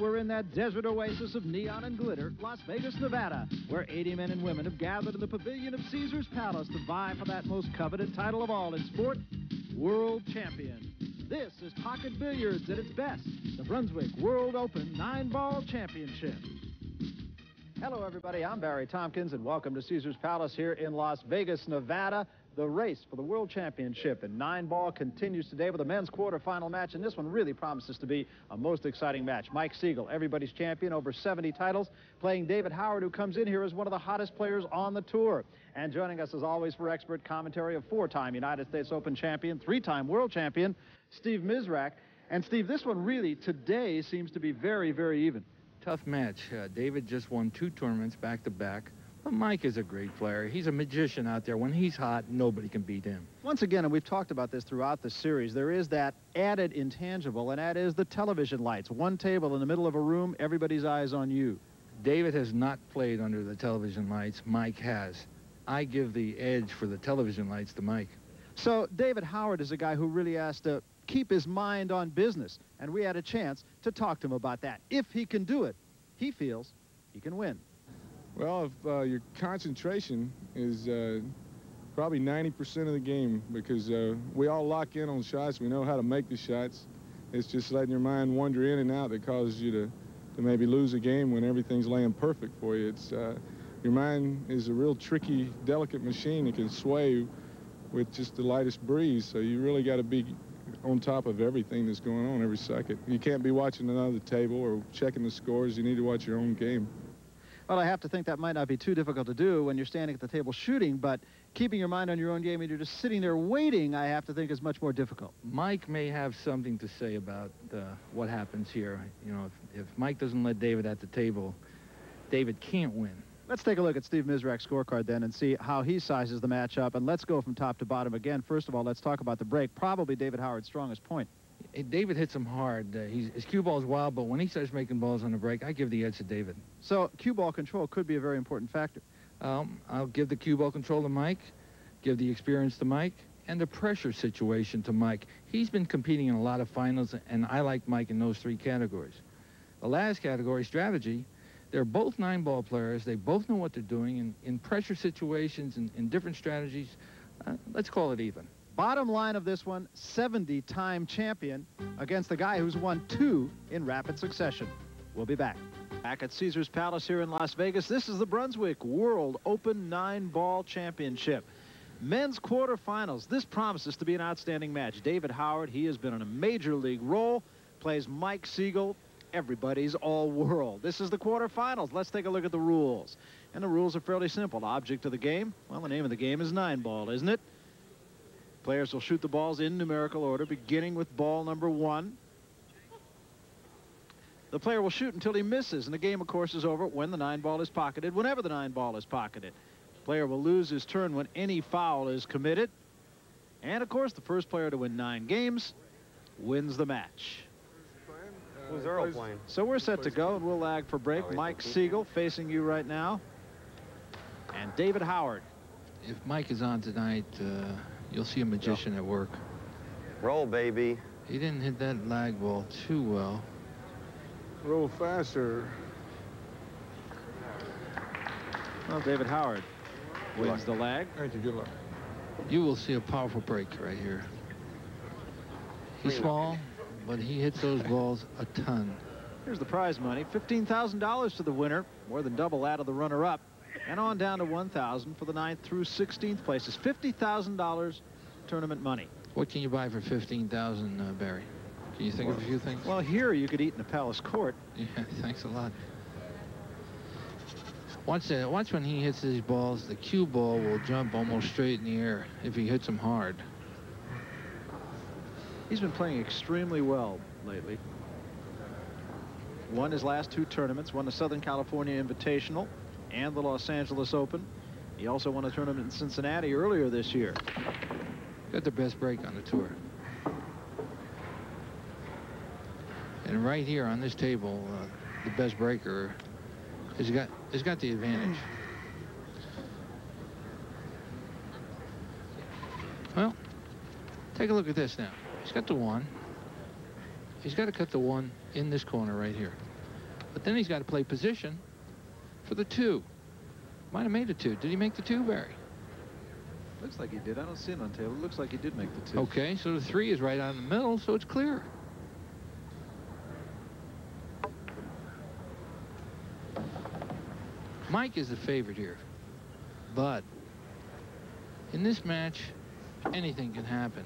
we're in that desert oasis of neon and glitter, Las Vegas, Nevada, where 80 men and women have gathered in the pavilion of Caesar's Palace to vie for that most coveted title of all in sport, World Champion. This is Pocket Billiards at its best, the Brunswick World Open Nine Ball Championship. Hello, everybody. I'm Barry Tompkins, and welcome to Caesar's Palace here in Las Vegas, Nevada. The race for the World Championship in nine ball continues today with a men's quarterfinal match, and this one really promises to be a most exciting match. Mike Sigel, everybody's champion, over 70 titles, playing David Howard, who comes in here as one of the hottest players on the tour. And joining us, as always, for expert commentary, a four-time United States Open champion, three-time world champion, Steve Mizerak. And Steve, this one really today seems to be very, very even. Tough match. Uh, David just won two tournaments back to back. Mike is a great player. He's a magician out there. When he's hot, nobody can beat him. Once again, and we've talked about this throughout the series, there is that added intangible, and that is the television lights. One table in the middle of a room, everybody's eyes on you. David has not played under the television lights. Mike has. I give the edge for the television lights to Mike. So David Howard is a guy who really has to keep his mind on business, and we had a chance to talk to him about that. If he can do it, he feels he can win. Well, if uh, your concentration is uh, probably 90% of the game because uh, we all lock in on shots. We know how to make the shots. It's just letting your mind wander in and out that causes you to, to maybe lose a game when everything's laying perfect for you. It's uh, Your mind is a real tricky, delicate machine. It can sway with just the lightest breeze, so you really got to be on top of everything that's going on every second. You can't be watching another table or checking the scores. You need to watch your own game. Well, I have to think that might not be too difficult to do when you're standing at the table shooting, but keeping your mind on your own game and you're just sitting there waiting, I have to think is much more difficult. Mike may have something to say about uh, what happens here. You know, if, if Mike doesn't let David at the table, David can't win. Let's take a look at Steve Mizerak's scorecard then and see how he sizes the matchup. And let's go from top to bottom again. First of all, let's talk about the break. Probably David Howard's strongest point. David hits him hard. Uh, his cue ball is wild, but when he starts making balls on the break, I give the edge to David. So cue ball control could be a very important factor. Um, I'll give the cue ball control to Mike, give the experience to Mike, and the pressure situation to Mike. He's been competing in a lot of finals, and I like Mike in those three categories. The last category, strategy, they're both nine-ball players. They both know what they're doing in, in pressure situations and in different strategies. Uh, let's call it even. Bottom line of this one, 70-time champion against the guy who's won two in rapid succession. We'll be back. Back at Caesars Palace here in Las Vegas, this is the Brunswick World Open Nine-Ball Championship. Men's quarterfinals. This promises to be an outstanding match. David Howard, he has been in a major league role, plays Mike Sigel, everybody's all-world. This is the quarterfinals. Let's take a look at the rules. And the rules are fairly simple. Object of the game, well, the name of the game is nine-ball, isn't it? Players will shoot the balls in numerical order, beginning with ball number one. The player will shoot until he misses, and the game, of course, is over when the nine ball is pocketed, whenever the nine ball is pocketed. The Player will lose his turn when any foul is committed. And, of course, the first player to win nine games wins the match. Who's Earl playing? So we're set to go, and we'll lag for break. Oh, Mike Sigel facing you right now. And David Howard. If Mike is on tonight, uh, You'll see a magician yeah. at work. Roll, baby. He didn't hit that lag ball too well. Roll faster. Well, David Howard wins the lag. Thank you. Good luck. You will see a powerful break right here. He's small, but he hits those balls a ton. Here's the prize money, $15,000 to the winner, more than double that of the runner-up and on down to 1,000 for the ninth through 16th places. $50,000 tournament money. What can you buy for 15,000, uh, Barry? Can you think well, of a few things? Well, here you could eat in the Palace Court. Yeah, thanks a lot. Once, uh, once when he hits these balls, the cue ball will jump almost straight in the air if he hits them hard. He's been playing extremely well lately. Won his last two tournaments, won the Southern California Invitational, and the Los Angeles Open. He also won a tournament in Cincinnati earlier this year. Got the best break on the tour. And right here on this table, uh, the best breaker has got has got the advantage. Well, take a look at this now. He's got the one. He's got to cut the one in this corner right here. But then he's got to play position for the two. Might have made the two. Did he make the two, Barry? Looks like he did. I don't see it on. It looks like he did make the two. Okay, so the three is right in the middle, so it's clear. Mike is the favorite here. But in this match, anything can happen.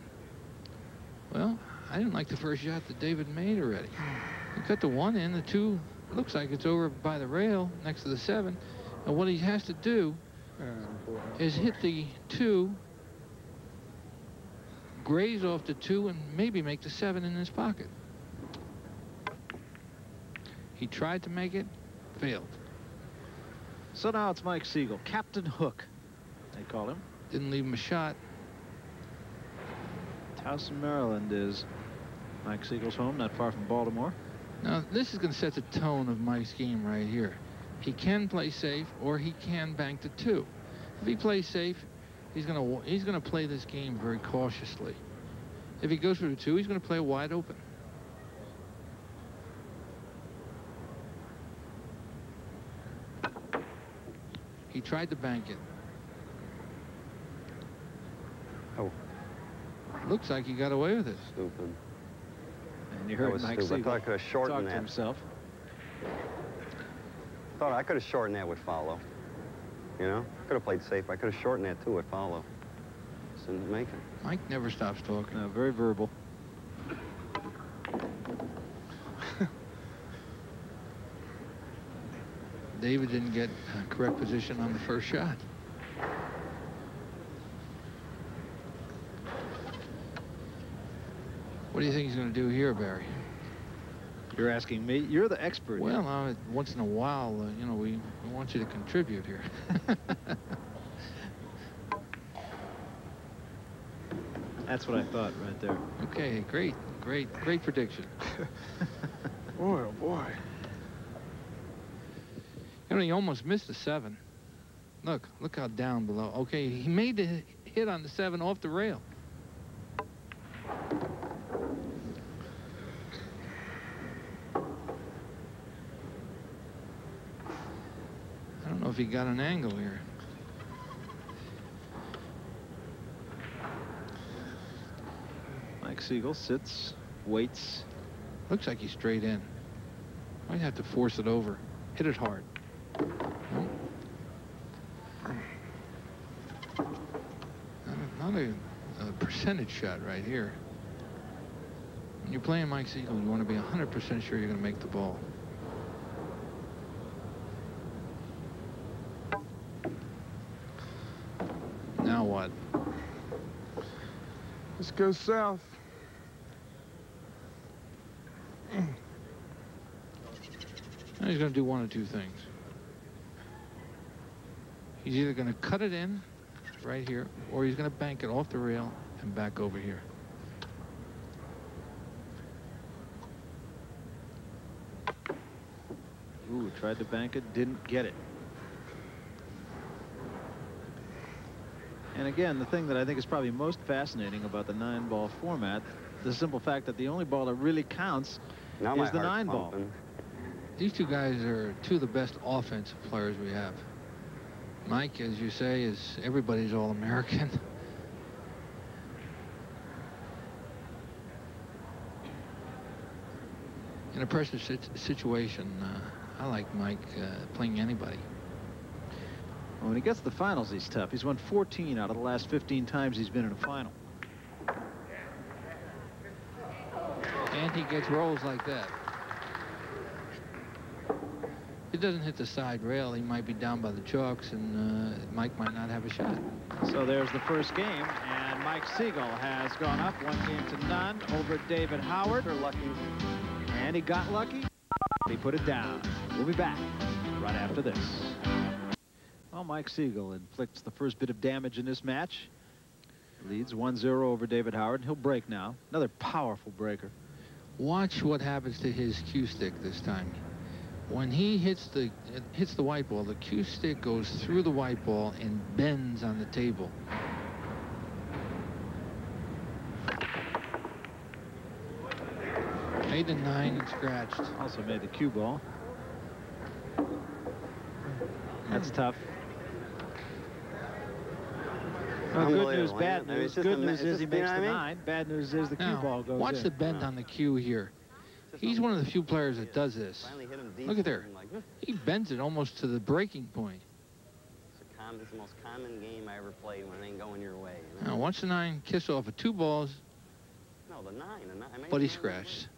Well, I didn't like the first shot that David made already. He cut the one in, the two looks like it's over by the rail next to the seven. And what he has to do is hit the two, graze off the two, and maybe make the seven in his pocket. He tried to make it, failed. So now it's Mike Sigel, Captain Hook, they call him. Didn't leave him a shot. Towson, Maryland is Mike Sigel's home, not far from Baltimore. Now, this is going to set the tone of Mike's game right here. He can play safe, or he can bank the two. If he plays safe, he's going to he's going to play this game very cautiously. If he goes for the two, he's going to play wide open. He tried to bank it. Oh. Looks like he got away with it. Stupid. And you That heard was Mike stupid. I Sigel thought I could have talk shortened to that. himself. Thought I could have shortened that with follow. You know? Could have played safe. I could have shortened that too with follow. Just didn't make it. Mike never stops talking. No, very verbal. David didn't get uh, correct position on the first shot. What do you think he's going to do here, Barry? You're asking me. You're the expert. Well, uh, once in a while, uh, you know, we, we want you to contribute here. That's what I thought right there. okay, great, great, great prediction. Boy, oh boy. You know, he almost missed the seven. Look, look how down below. Okay, he made the hit on the seven off the rail. Know if he got an angle here. Mike Sigel sits, waits. Looks like he's straight in. Might have to force it over. Hit it hard. No. Not, not a, a percentage shot right here. When you're playing Mike Sigel, you want to be 100% sure you're going to make the ball. Now what? Let's go south. Now he's going to do one of two things. He's either going to cut it in right here, or he's going to bank it off the rail and back over here. Ooh, tried to bank it, didn't get it. And again, the thing that I think is probably most fascinating about the nine ball format, the simple fact that the only ball that really counts Now is the heart's nine ball. pumping. These two guys are two of the best offensive players we have. Mike, as you say, is everybody's All-American. In a pressure situation, uh, I like Mike uh, playing anybody. When he gets to the finals, he's tough. He's won 14 out of the last 15 times he's been in a final. And he gets rolls like that. If it doesn't hit the side rail, he might be down by the chalks, and uh, Mike might not have a shot. So there's the first game, and Mike Sigel has gone up one game to none over David Howard. They're lucky. And he got lucky. He put it down. We'll be back right after this. Mike Sigel inflicts the first bit of damage in this match. Leads 1-0 over David Howard. He'll break now. Another powerful breaker. Watch what happens to his cue stick this time. When he hits the hits the white ball, the cue stick goes through the white ball and bends on the table. Eight and nine and scratched. Also made the cue ball. That's tough. Well, good news, bad I mean, news. just Good a news is he makes the what I mean? nine. Bad news is the cue Now, ball goes watch in. the bend oh. on the cue here. He's one of the few players that does this. Finally hit him Look at there. and like, "Huh." He bends it almost to the breaking point. It's, a it's the most common game I ever played when it ain't going your way. You know? Now once the nine kiss off of two balls, No, the nine. The nine I made but he scratched.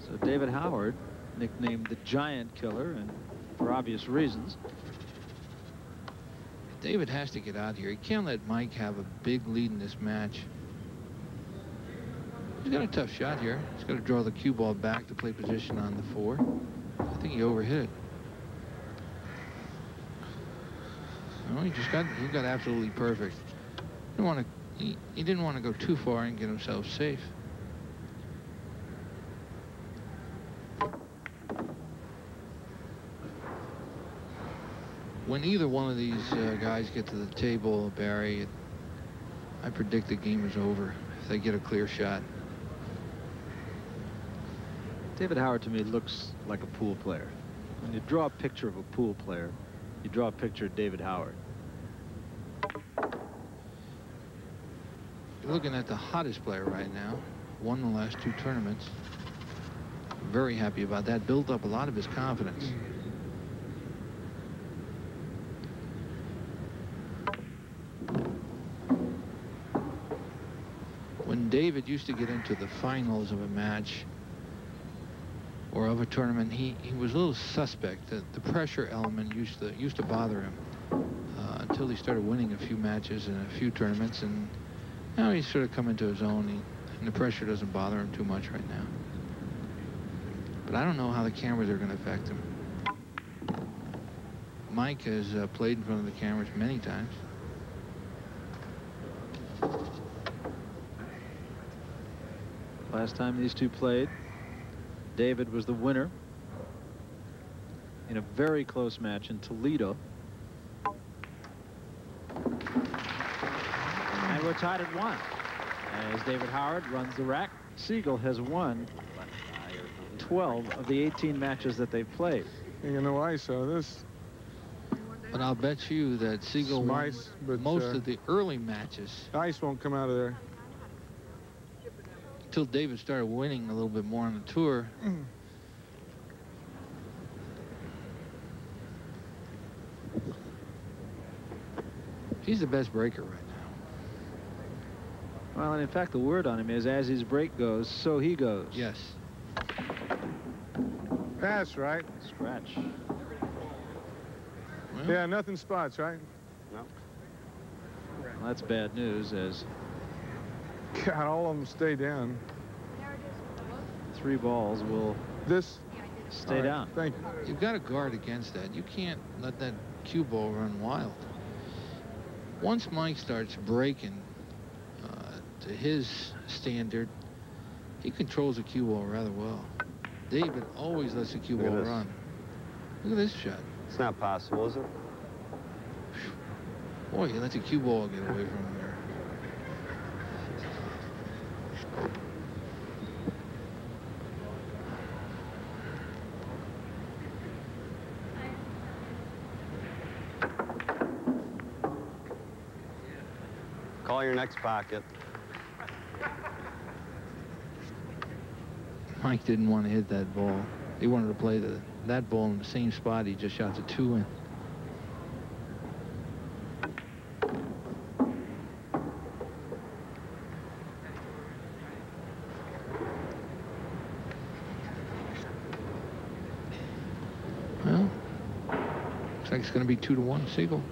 So David Howard, nicknamed the Giant Killer, and for obvious reasons. David has to get out here. He can't let Mike have a big lead in this match. He's got a tough shot here. He's got to draw the cue ball back to play position on the four. I think he overhit it. No, he just got he got absolutely perfect. Didn't want to he, he didn't want to go too far and get himself safe. When either one of these uh, guys get to the table, Barry, it, I predict the game is over if they get a clear shot. David Howard to me looks like a pool player. When you draw a picture of a pool player, you draw a picture of David Howard. You're looking at the hottest player right now. Won the last two tournaments. Very happy about that. Built up a lot of his confidence. When David used to get into the finals of a match or of a tournament, he, he was a little suspect. The, the pressure element used to used to bother him uh, until he started winning a few matches and a few tournaments, and now he's sort of come into his own, he, and the pressure doesn't bother him too much right now. But I don't know how the cameras are going to affect him. Mike has uh, played in front of the cameras many times. Last time these two played, David was the winner in a very close match in Toledo. And we're tied at one. As David Howard runs the rack, Sigel has won Left eye or something. 12 of the 18 matches that they've played. You know, no ice on this. But I'll bet you that Sigel Some won ice, but, most uh, of the early matches Ice won't come out of there. Until David started winning a little bit more on the tour. Mm. He's the best breaker right now. Well, and in fact, the word on him is as his break goes, so he goes. Yes. That's right. Scratch. Well, Yeah, nothing spots, right? No. Well, that's bad news as God, all of them stay down. three balls will This. stay all right, down. Thank you. You've got to guard against that. You can't let that cue ball run wild. Once Mike starts breaking uh, to his standard, he controls the cue ball rather well. David always lets the cue Look ball this. run. Look at this shot. It's not possible, is it? Boy, he lets the cue ball get away from him your next pocket. Mike didn't want to hit that ball. He wanted to play the that ball in the same spot he just shot the two in. Well, looks like it's going to be two to one. Sigel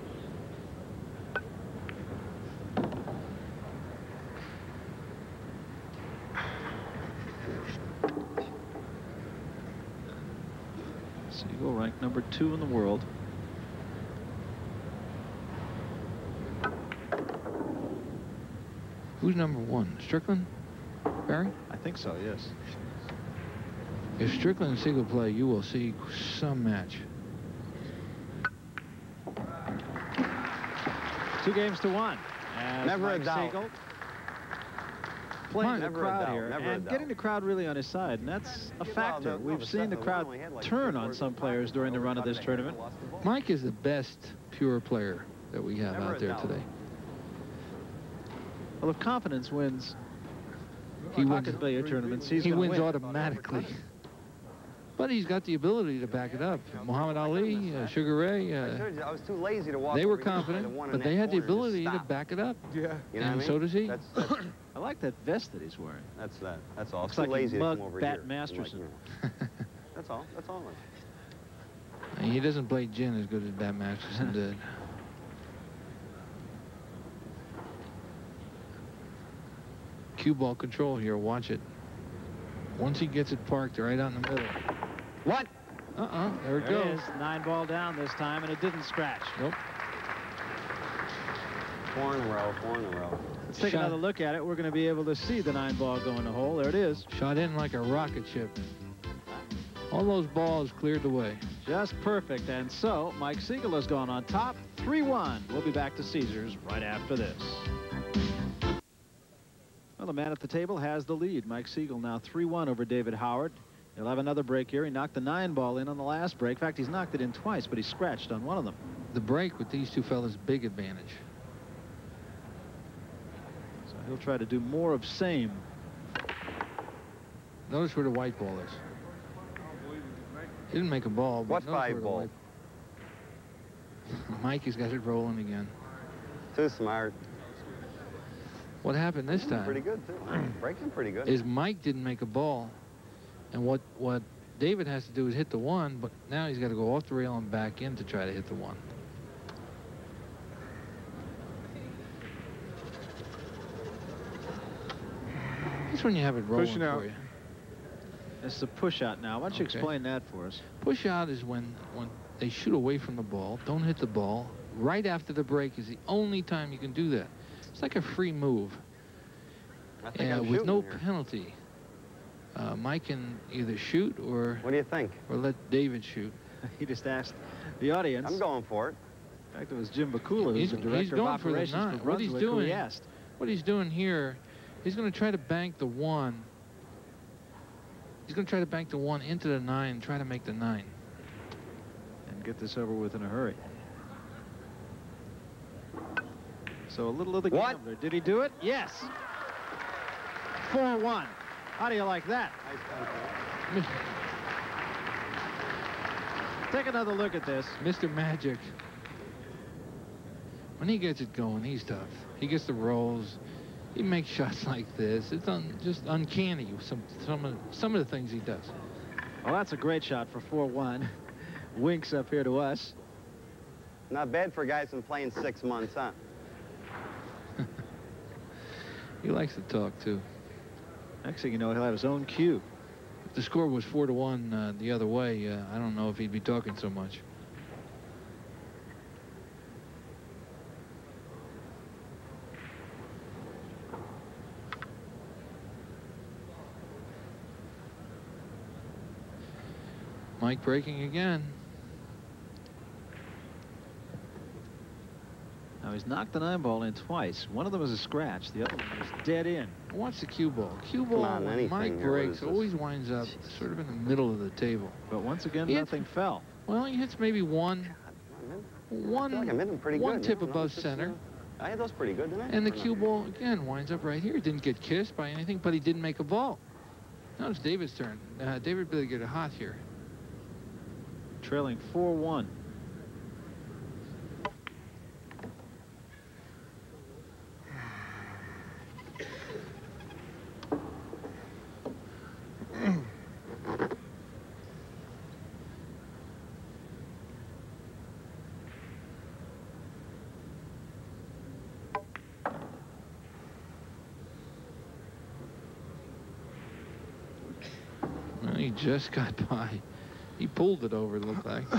ranked number two in the world. Who's number one? Strickland? Barry? I think so, yes. If Strickland and Sigel play, you will see some match. Two games to one. As Never a doubt. Sigel playing Mike, the crowd here and getting the crowd really on his side, and that's a factor. the- no, We've the seen the second crowd had like turn on some players during the run of this tournament. lost the ball. Mike is the best pure player that we have Never out there today. Well, if confidence wins He wins. pocket billiard tournaments, he's He wins win. automatically. But he's got the ability to back it up. Muhammad Ali, uh, Sugar Ray, I uh, told you, I was too lazy to walk they were over here and play the confident, but they had the corner and just ability to stop. back it up. Yeah. You know what and I mean? so does he. That's, that's, I like that vest that he's wearing. that's that. That's all. I Looks too like he lazy to mugged come over Bat here. and, like, Masterson. that's all. That's all. And he doesn't play gin as good as Bat Masterson did. Cue ball control here. Watch it. Once he gets it parked right out in the middle. What? Uh-uh. There it There goes. is, nine ball down this time, and it didn't scratch. Nope. Four in a row. Four in a row. Let's take Shot. another look at it. We're going to be able to see the nine ball go in the hole. There it is. Shot in like a rocket ship. All those balls cleared the way. Just perfect. And so Mike Sigel has gone on top 3-1. We'll be back to Caesars right after this. Well, the man at the table has the lead. Mike Sigel now 3-1 over David Howard. He'll have another break here. He knocked the nine ball in on the last break. In fact, he's knocked it in twice, but he scratched on one of them. The break with these two fellas, big advantage. So he'll try to do more of same. Notice where the white ball is. He didn't make a ball. But What notice five ball? White... Mike has got it rolling again. Too smart. What happened this time? Pretty time good too. Breaking pretty good. is Mike didn't make a ball, and what what David has to do is hit the one, but now he's got to go off the rail and back in to try to hit the one. That's when you have it rolling Pushing out. for you. This is a push out now. Why don't you Okay. explain that for us? Push out is when when they shoot away from the ball, don't hit the ball. Right after the break is the only time you can do that. It's like a free move. I think uh, I'm with no here. penalty. Uh, Mike can either shoot or What do you think? or let David shoot. He just asked the audience. I'm going for it. In fact, it was Jim Bakula, who's He's- the he's director of going for the operations nine. for What he's Brunswick, he doing- asked. What he's doing here, he's going to try to bank the one. He's going to try to bank the one into the nine and try to make the nine. and get this over with in a hurry. So a little of the What? gambler. Did he do it? Yes. 4-1. How do you like that? Nice contact. Take another look at this. Mr. Magic. When he gets it going, he's tough. He gets the rolls. He makes shots like this. It's un, just uncanny. Some some of some of the things he does. Well, that's a great shot for 4-1. Winks up here to us. Not bad for a guy who's been playing six months, huh? He likes to talk too. Next thing you know, he'll have his own cue. If the score was four to one uh, the other way, uh, I don't know if he'd be talking so much. Mike breaking again. Now, he's knocked the nine ball in twice. One of them was a scratch. The other one was dead in. Watch the cue ball. Cue ball, on, when anything Mike breaks, always winds up sort of in the middle of the table. But once again, He hits- nothing fell. Well, he hits maybe one, I one, feel like I'm hitting pretty one good. tip you know, above it's center. uh, I had those pretty good, didn't I? And the Or no? cue ball, again, winds up right here. Didn't get kissed by anything, but he didn't make a ball. Now it's David's turn. Uh, David really get it hot here. Trailing 4-1. Well, he just got by. He pulled it over, it looked like.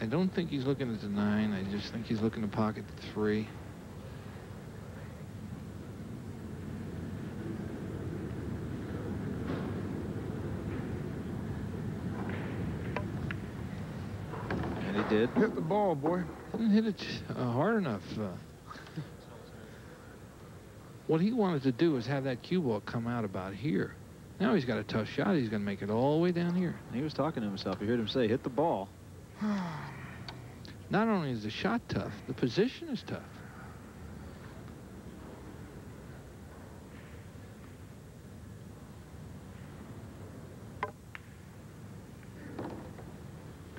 I don't think he's looking at the nine. I just think he's looking to pocket the three. And he did. Hit the ball, boy. Didn't hit it uh, hard enough. Uh, what he wanted to do is have that cue ball come out about here. Now he's got a tough shot. He's going to make it all the way down here. He was talking to himself. You heard him say, hit the ball. Not only is the shot tough, the position is tough.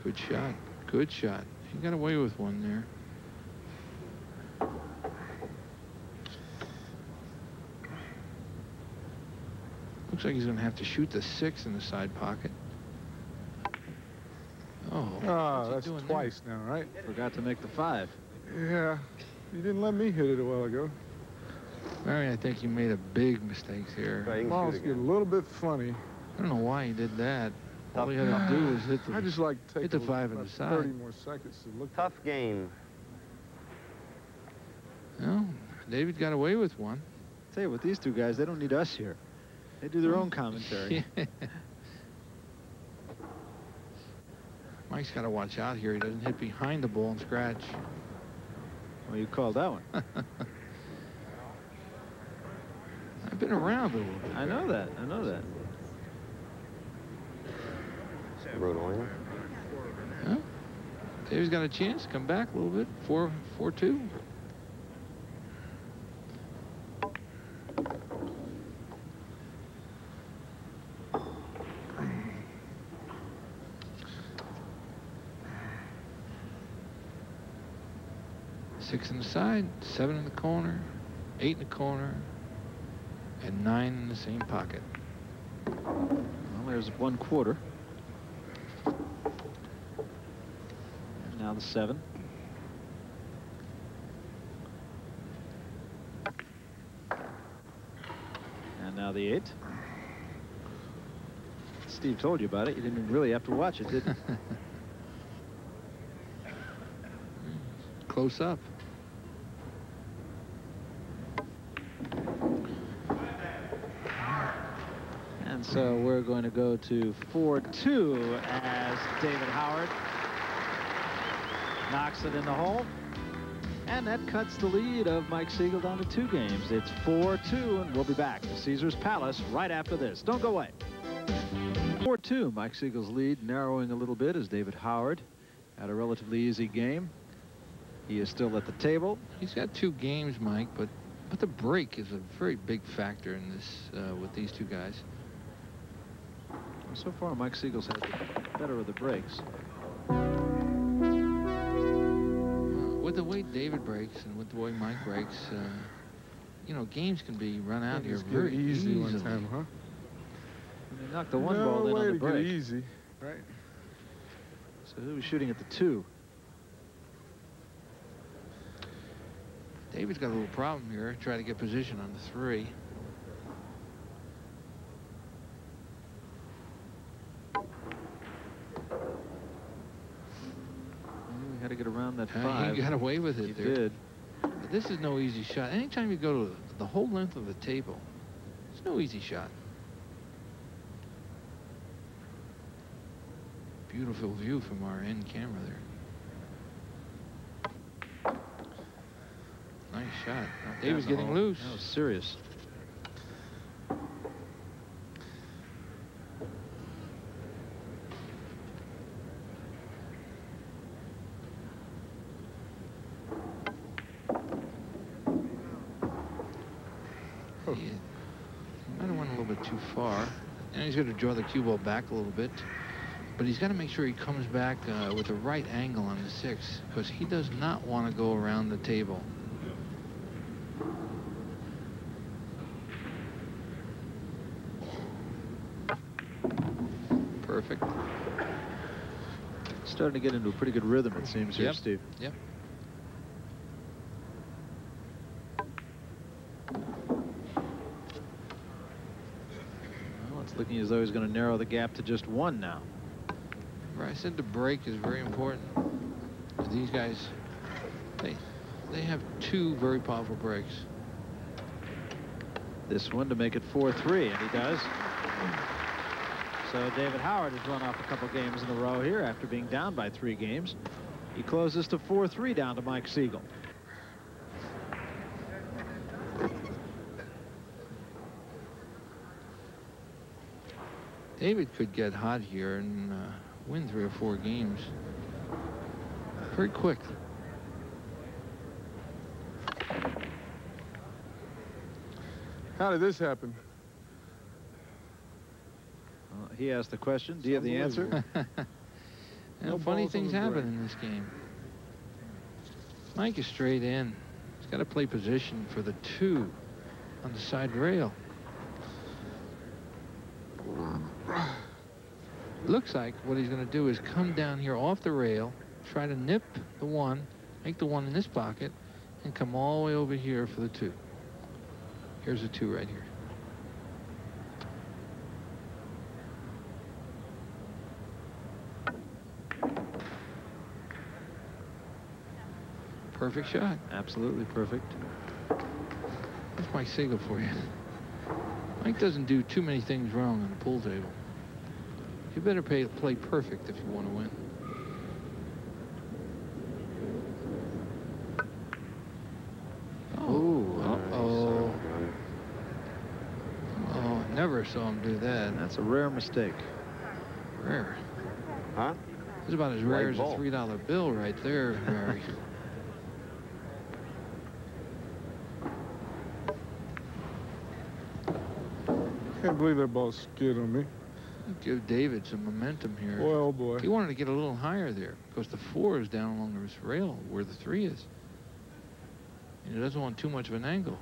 Good shot. Good shot. He got away with one there. Looks like he's going to have to shoot the six in the side pocket. Oh, Ah, what's he that's doing there? twice now, right? Forgot to make the five. Yeah. You didn't let me hit it a while ago. Larry, I think you made a big mistake here. Right, you can Balls shoot get a little bit funny. I don't know why he did that. All Tough he had to do was hit I the. just like to take hit the a- five in about the side. 30 more seconds to look. Tough game. No, David got away with one. Tell you what, these two guys, they don't need us here. They do their own commentary. Mike's got to watch out here. He doesn't hit behind the ball and scratch. Well, you called that one. I've been around a little bit. I know that. I know that. Rhode Island. Huh? David's got a chance to come back a little bit. Four, four, two. Six in the side, seven in the corner, eight in the corner, and nine in the same pocket. Well, there's one quarter. And now the seven. And now the eight. Steve told you about it. You didn't really have to watch it, did you? Close up. And so we're going to go to 4-2 as David Howard knocks it in the hole. And that cuts the lead of Mike Sigel down to two games. It's 4-2, and we'll be back to Caesar's Palace right after this. Don't go away. 4-2, Mike Sigel's lead narrowing a little bit as David Howard had a relatively easy game. He is still at the table. He's got two games, Mike, but but the break is a very big factor in this uh, with these two guys. So far, Mike Sigel's had the better of the breaks. Uh, with the way David breaks and with the way Mike breaks, uh, you know, games can be run out here very easy easily. one time, huh? And he knocked the one no ball in on the to break. easy, right? So he was shooting at the two. David's got a little problem here. trying to get position on the three. We had to get around that Uh, five. he got away with it He there. did. But this is no easy shot. Anytime you go to the whole length of the table, it's no easy shot. Beautiful view from our end camera there. Nice shot. Down the getting loose. That was serious. He might have went a little bit too far. And he's going to draw the cue ball back a little bit. But he's got to make sure he comes back uh, with the right angle on the six because he does not want to go around the table. Perfect. Starting to get into a pretty good rhythm, it seems, here, Yep. Steve. Yep. Well, it's looking as though he's going to narrow the gap to just one now. Right, I said the break is very important. These guys, they, they have two very powerful breaks. This one to make it 4-3, and he does. So David Howard has run off a couple games in a row here after being down by three games. He closes to 4-3 down to Mike Sigel. David could get hot here and uh, win three or four games very quick. How did this happen? Uh, he asked the question. Do you have the answer? no funny things happen in this game. Mike is straight in. He's got to play position for the two on the side rail. Looks like what he's going to do is come down here off the rail, try to nip the one, make the one in this pocket, and come all the way over here for the two. Here's a two right here. Perfect shot. Absolutely perfect. That's Mike Sigel for you. Mike doesn't do too many things wrong on the pool table. You better pay, play perfect if you want to win. Oh, Uh-oh. Oh, never saw him do that. That's a rare mistake. Rare. Huh? It's about as White rare as a $3 bill right there, Mary. Can't believe that ball skid on me. Give David some momentum here. Boy, oh boy. He wanted to get a little higher there because the four is down along this rail where the three is. And he doesn't want too much of an angle.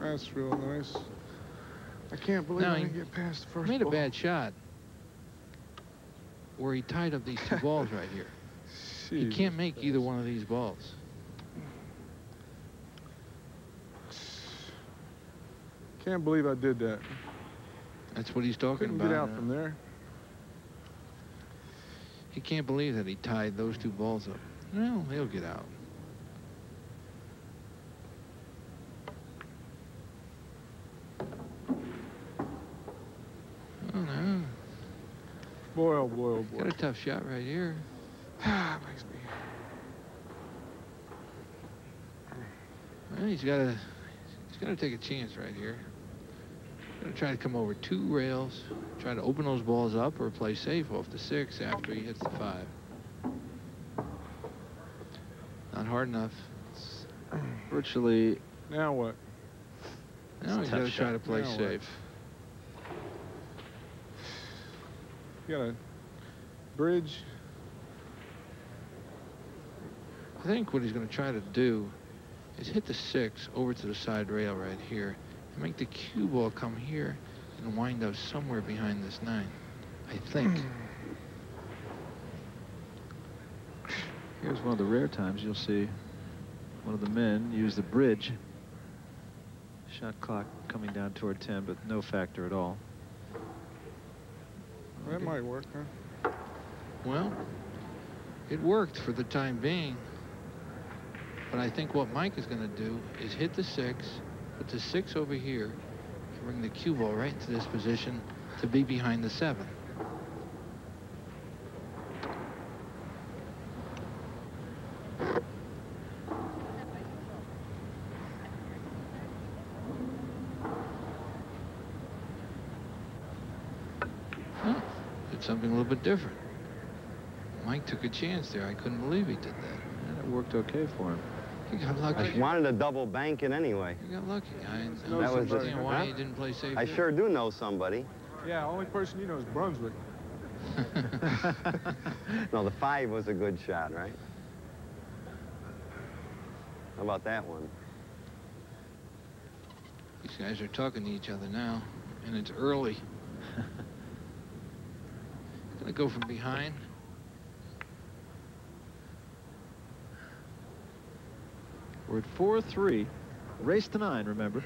That's real nice. I can't believe No, I he- didn't get past the first He made a bad shot where he tied up these two balls right here. He can't make either one of these balls. Can't believe I did that. That's what he's talking Couldn't about. get out uh, from there. He can't believe that he tied those two balls up. Well, he'll get out. Oh no, Boy, oh boy, oh boy. got a tough shot right here. Makes me. Well, he's got to he's got to take a chance right here. Gonna try to come over two rails, try to open those balls up, or play safe off the six after he hits the five. Not hard enough. Virtually Now what? Now a he's tough got to try to play Now what? safe. You got a bridge. I think what he's going to try to do is hit the six over to the side rail right here and make the cue ball come here and wind up somewhere behind this nine. I think. Hmm. Here's one of the rare times you'll see one of the men use the bridge. Shot clock coming down toward 10, but no factor at all. That Okay. might work, huh? Well, it worked for the time being. But I think what Mike is going to do is hit the six, put the six over here, bring the cue ball right into this position to be behind the seven. Did something a little bit different. Mike took a chance there. I couldn't believe he did that. And it worked okay for him. He got I lucky. wanted to double bank it anyway. You got lucky. I, I That was the- why huh? he didn't play safe. I there. sure do know somebody. Yeah, only person you know is Brunswick. No, the five was a good shot, right? How about that one? These guys are talking to each other now, and it's early. Gonna go from behind. We're at 4-3. Race to nine, remember.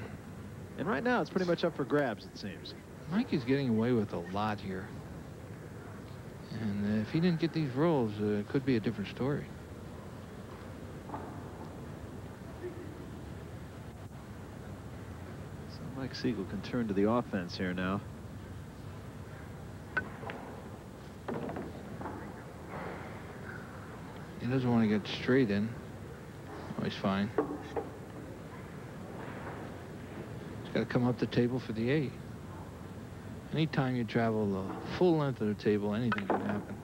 And right now, it's pretty much up for grabs, it seems. Mike is getting away with a lot here. And if he didn't get these rolls, uh, it could be a different story. So Mike Sigel can turn to the offense here now. He doesn't want to get straight in. He's fine. He's got to come up the table for the eight. Anytime you travel the full length of the table, anything can happen.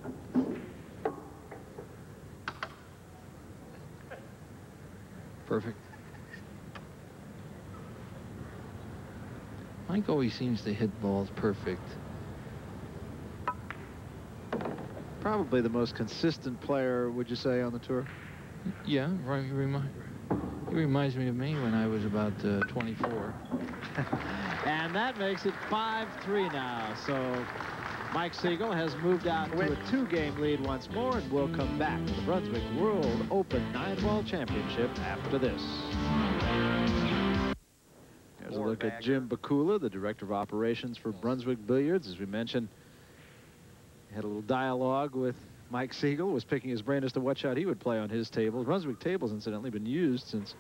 Perfect. Mike always seems to hit balls perfect. Probably the most consistent player, would you say, on the tour? Yeah, right. He, remi he reminds me of me when I was about uh, 24. and that makes it 5-3 now. So Mike Sigel has moved out to a two-game lead once more, and we'll come back to the Brunswick World Open Nine-Ball Championship after this. Here's a look at Jim Bakula, the Director of Operations for Brunswick Billiards. As we mentioned, he had a little dialogue with Mike Sigel, was picking his brain as to what shot he would play on his table. Brunswick tables, incidentally, been used since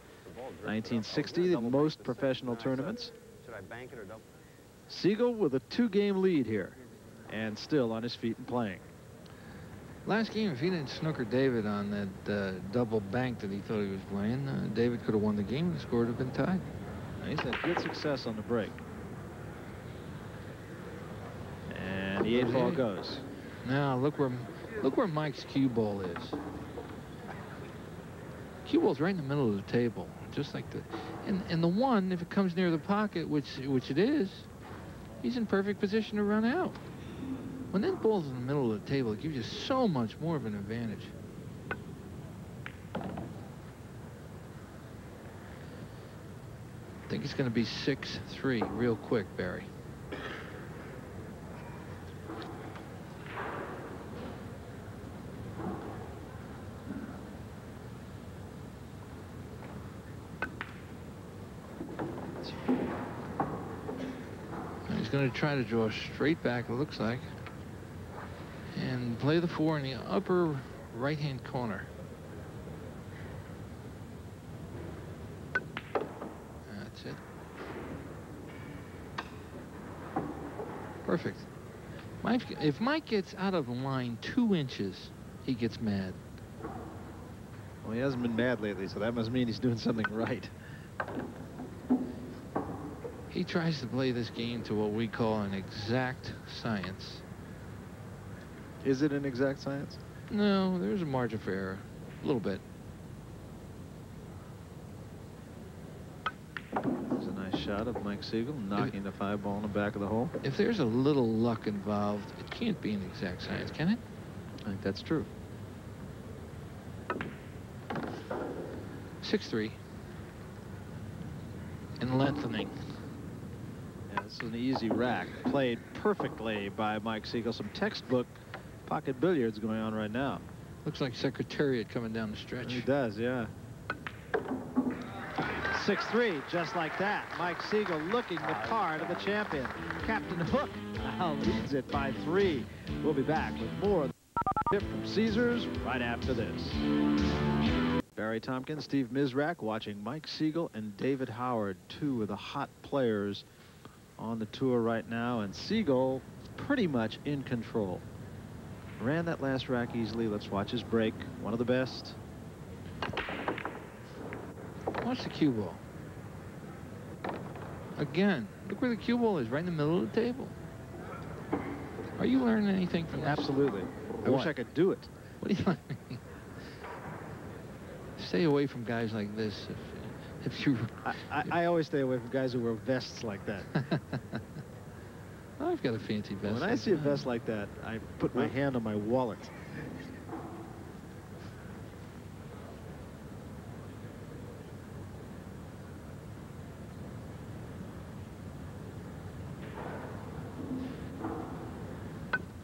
1960 in most professional tournaments. Should I bank it or double? Sigel with a two-game lead here and still on his feet and playing. Last game, if he didn't snooker David on that uh, double bank that he thought he was playing, uh, David could have won the game and the score would have been tied. He's had good success on the break. And the eight ball goes. Now look where look where Mike's cue ball is. Cue ball's right in the middle of the table, just like the and and the one if it comes near the pocket, which which it is, he's in perfect position to run out. When that ball's in the middle of the table, it gives you so much more of an advantage. I think it's going to be 6-3 real quick, Barry. He's going to try to draw straight back, it looks like. And play the four in the upper right-hand corner. That's it. Perfect. Mike, if Mike gets out of line two inches, he gets mad. Well, he hasn't been mad lately, so that must mean he's doing something right. He tries to play this game to what we call an exact science. Is it an exact science? No, there's a margin for error. A little bit. There's a nice shot of Mike Sigel knocking the five ball in the back of the hole. If there's a little luck involved, it can't be an exact science, can it? I think that's true. 6-3. And lengthening. This is an easy rack. Played perfectly by Mike Sigel. Some textbook pocket billiards going on right now. Looks like Secretariat coming down the stretch. He does, yeah. 6-3, just like that. Mike Sigel looking the card of the champion. Captain Hook now leads it by three. We'll be back with more tip from Caesars right after this. Barry Tompkins, Steve Mizerak watching Mike Sigel and David Howard, two of the hot players on the tour right now, and Sigel pretty much in control. Ran that last rack easily. Let's watch his break. One of the best. Watch the cue ball. Again, look where the cue ball is, right in the middle of the table. Are you learning anything from this? Absolutely. I What? wish I could do it. What do you learning? Stay away from guys like this if, if you... I, I, I always stay away from guys who wear vests like that. I've got a fancy vest. when I like see a vest like that, I put my hand on my wallet.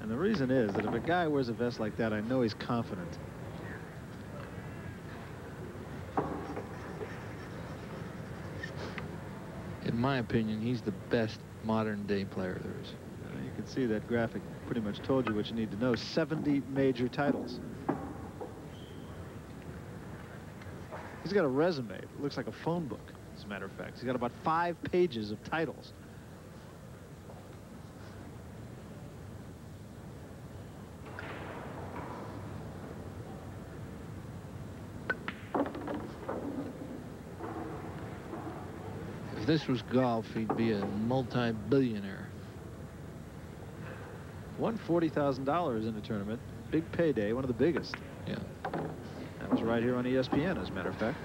And the reason is that if a guy wears a vest like that, I know he's confident. In my opinion, he's the best modern day player there is. Uh, you can see that graphic pretty much told you what you need to know. 70 major titles. He's got a resume. It looks like a phone book, as a matter of fact. He's got about five pages of titles. This was golf, he'd be a multi-billionaire. Won $40,000 in the tournament. Big payday, one of the biggest. Yeah. That was right here on ESPN, as a matter of fact.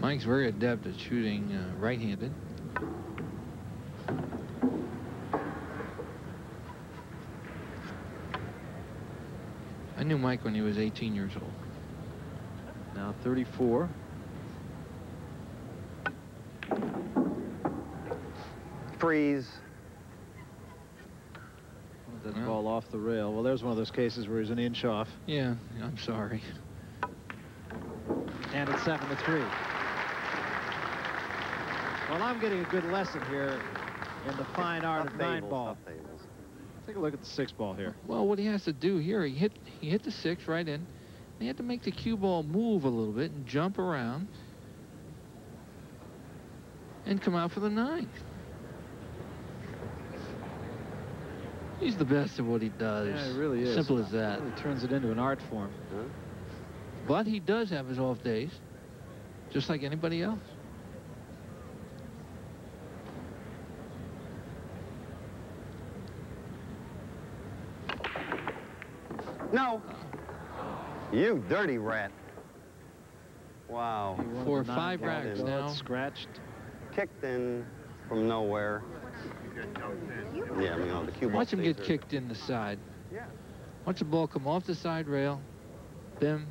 Mike's very adept at shooting uh, right-handed. I knew Mike when he was 18 years old. Now 34. Freeze. That Yeah. ball off the rail. Well, there's one of those cases where he's an inch off. Yeah, I'm sorry. And it's 7 to 3. Well, I'm getting a good lesson here in the fine art of nine ball. Take a look at the six ball here. Well, what he has to do here, he hit he hit the six right in. He had to make the cue ball move a little bit and jump around and come out for the ninth. He's the best at what he does. Yeah, it really is. Simple as that. Really turns it into an art form. Huh? But he does have his off days, just like anybody else. No. You dirty rat. Wow. He won For five ball. racks Well, now. Scratched. Kicked in from nowhere. Yeah, I you know, the cue ball Watch him get there. kicked in the side. Yeah. Watch the ball come off the side rail, bim,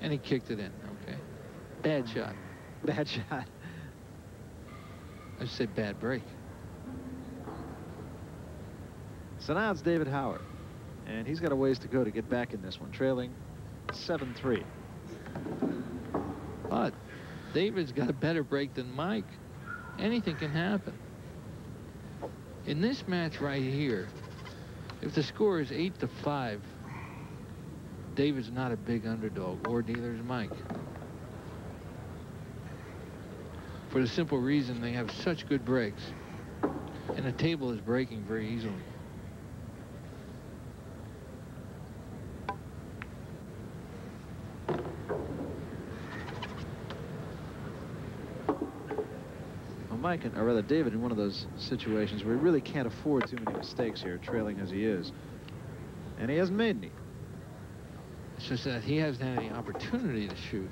and he kicked it in. Okay. Bad shot. Bad shot. I should say bad break. So now it's David Howard. And he's got a ways to go to get back in this one, trailing 7-3. But David's got a better break than Mike. Anything can happen. In this match right here, if the score is eight to five, David's not a big underdog, or neither is Mike. For the simple reason they have such good breaks, and the table is breaking very easily. Well, Mike, or rather David, in one of those situations where he really can't afford too many mistakes here, trailing as he is. And he hasn't made any. It's just that he hasn't had any opportunity to shoot.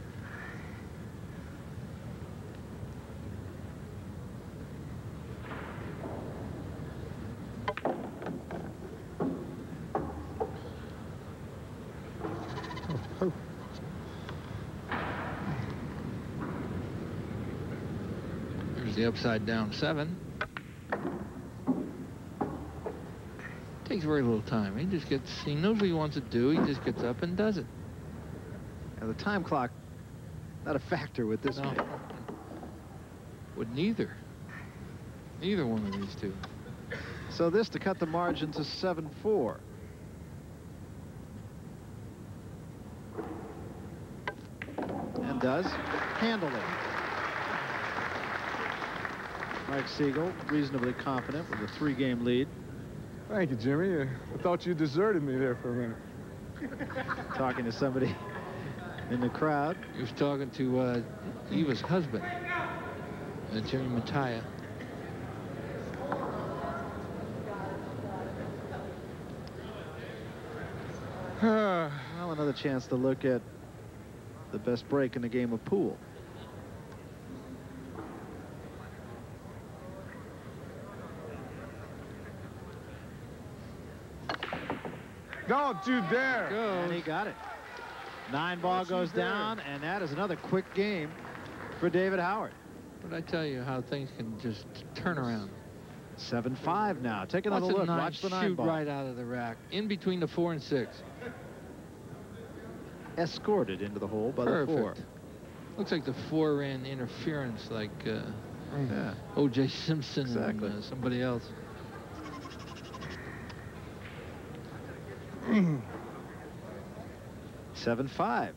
There's the upside down seven. Takes very little time. He just gets, he knows what he wants to do. He just gets up and does it. Now the time clock, not a factor with this No. With neither. Neither one of these two. So this to cut the margin to 7-4. And does. Handle it. Mike Sigel, reasonably confident with a three-game lead. Thank you, Jimmy. I thought you deserted me there for a minute. talking to somebody in the crowd. He was talking to uh, Eva's husband, uh, Jimmy Mataya. Well, another chance to look at the best break in the game of pool. Don't you dare! And he got it. Nine ball Don't you goes dare. down, and that is another quick game for David Howard. But I tell you how things can just turn around. 7-5 now. Take another Watch look. nine Watch the nine shoot ball. right out of the rack, in between the four and six. Escorted into the hole by Perfect. the four. Looks like the four ran interference, like uh, Yeah. O.J. Simpson Exactly. and uh, somebody else. Seven five.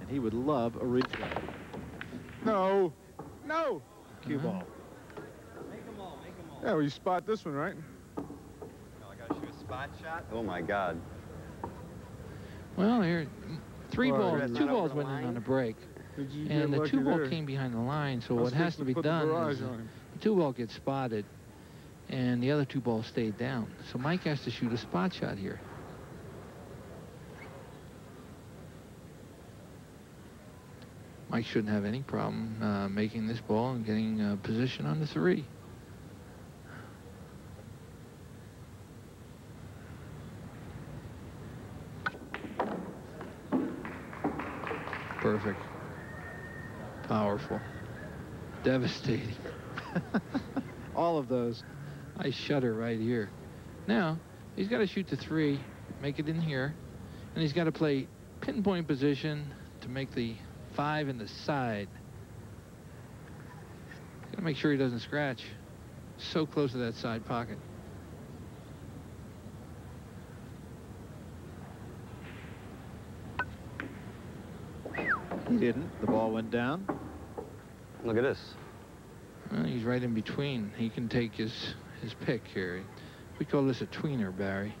And he would love a replay. No. No. Cue Uh-huh. ball. Yeah, well, you spot this one, right? Oh, I gotta shoot a spot shot? Oh, my God. Well, here, three Well, balls, two balls the went in on a break, and the two ball there? came behind the line. So I was what has to fixing be done is the two ball gets spotted, and the other two balls stayed down. So Mike has to shoot a spot shot here. Mike shouldn't have any problem uh, making this ball and getting uh, position on the three. Perfect. Powerful. Devastating. All of those. I shudder right here. Now, he's got to shoot the three, make it in here, and he's got to play pinpoint position to make the five in the side. Got to make sure he doesn't scratch. So close to that side pocket. He didn't. The ball went down. Look at this. Well, he's right in between. He can take his his pick here. We call this a tweener, Barry.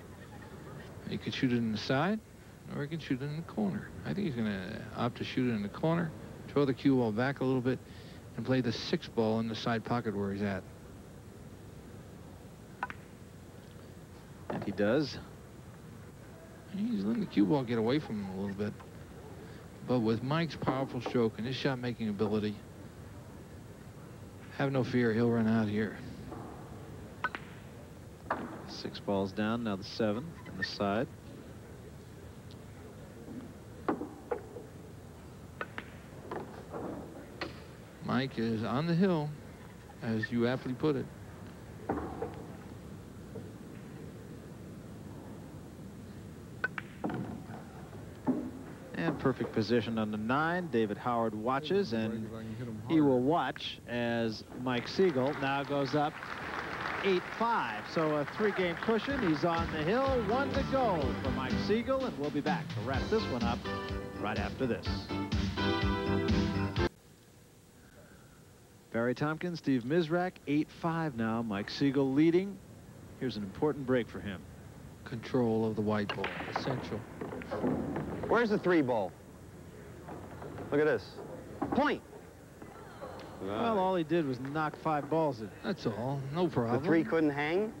He could shoot it in the side, or he can shoot it in the corner. I think he's going to opt to shoot it in the corner, throw the cue ball back a little bit, and play the six ball in the side pocket where he's at. And he does. And He's letting the cue ball get away from him a little bit. But with Mike's powerful stroke and his shot-making ability, have no fear, he'll run out here. Six balls down. Now the seven on the side. Mike is on the hill, as you aptly put it. And perfect position on the nine. David Howard watches, and If I can hit him he will watch as Mike Sigel now goes up 8-5. So a three-game cushion. He's on the hill. One to go for Mike Sigel, and we'll be back to wrap this one up right after this. Barry Tompkins, Steve Mizerak, 8-5 now. Mike Sigel leading. Here's an important break for him. Control of the white ball, essential. Where's the three ball? Look at this. Point. Well, all he did was knock five balls in. That's all, no problem. the three couldn't hang.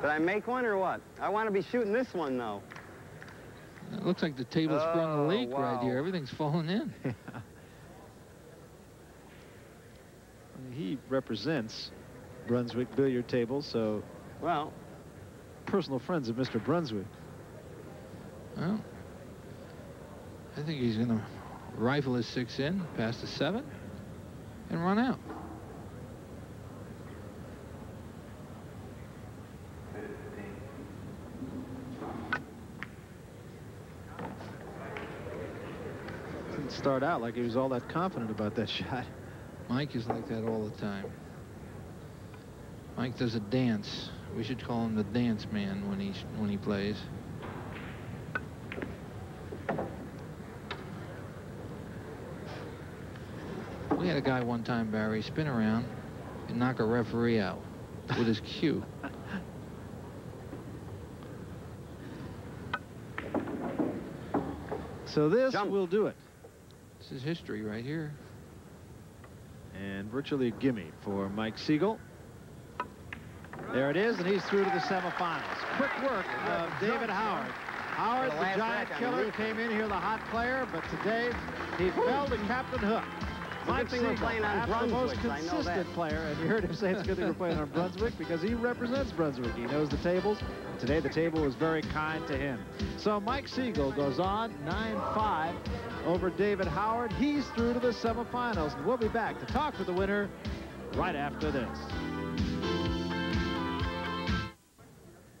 Did I make one or what? I want to be shooting this one though. It looks like the table's sprung a Oh, leak right here. Everything's falling in. he represents Brunswick billiard table, so Well, personal friends of Mr. Brunswick. Well, I think he's going to rifle his six in, past the seven, and run out. Didn't start out like he was all that confident about that shot. Mike is like that all the time. Mike does a dance. We should call him the dance man when he when he plays. A guy one time, Barry, spin around and knock a referee out with his cue. So this Jump. will do it. This is history right here. And virtually a gimme for Mike Sigel. There it is, and he's through to the semifinals. Quick work of David Howard. Howard, The the giant killer, the came in here the hot player, but today he fell to Captain Hook. Mike good thing we're Sigel, playing on perhaps the most Brunswick, I know consistent player, and you heard him say it's good that we're playing on Brunswick because he represents Brunswick. He knows the tables. Today the table was very kind to him. So Mike Sigel goes on 9-5 over David Howard. He's through to the semifinals, and we'll be back to talk with the winner right after this.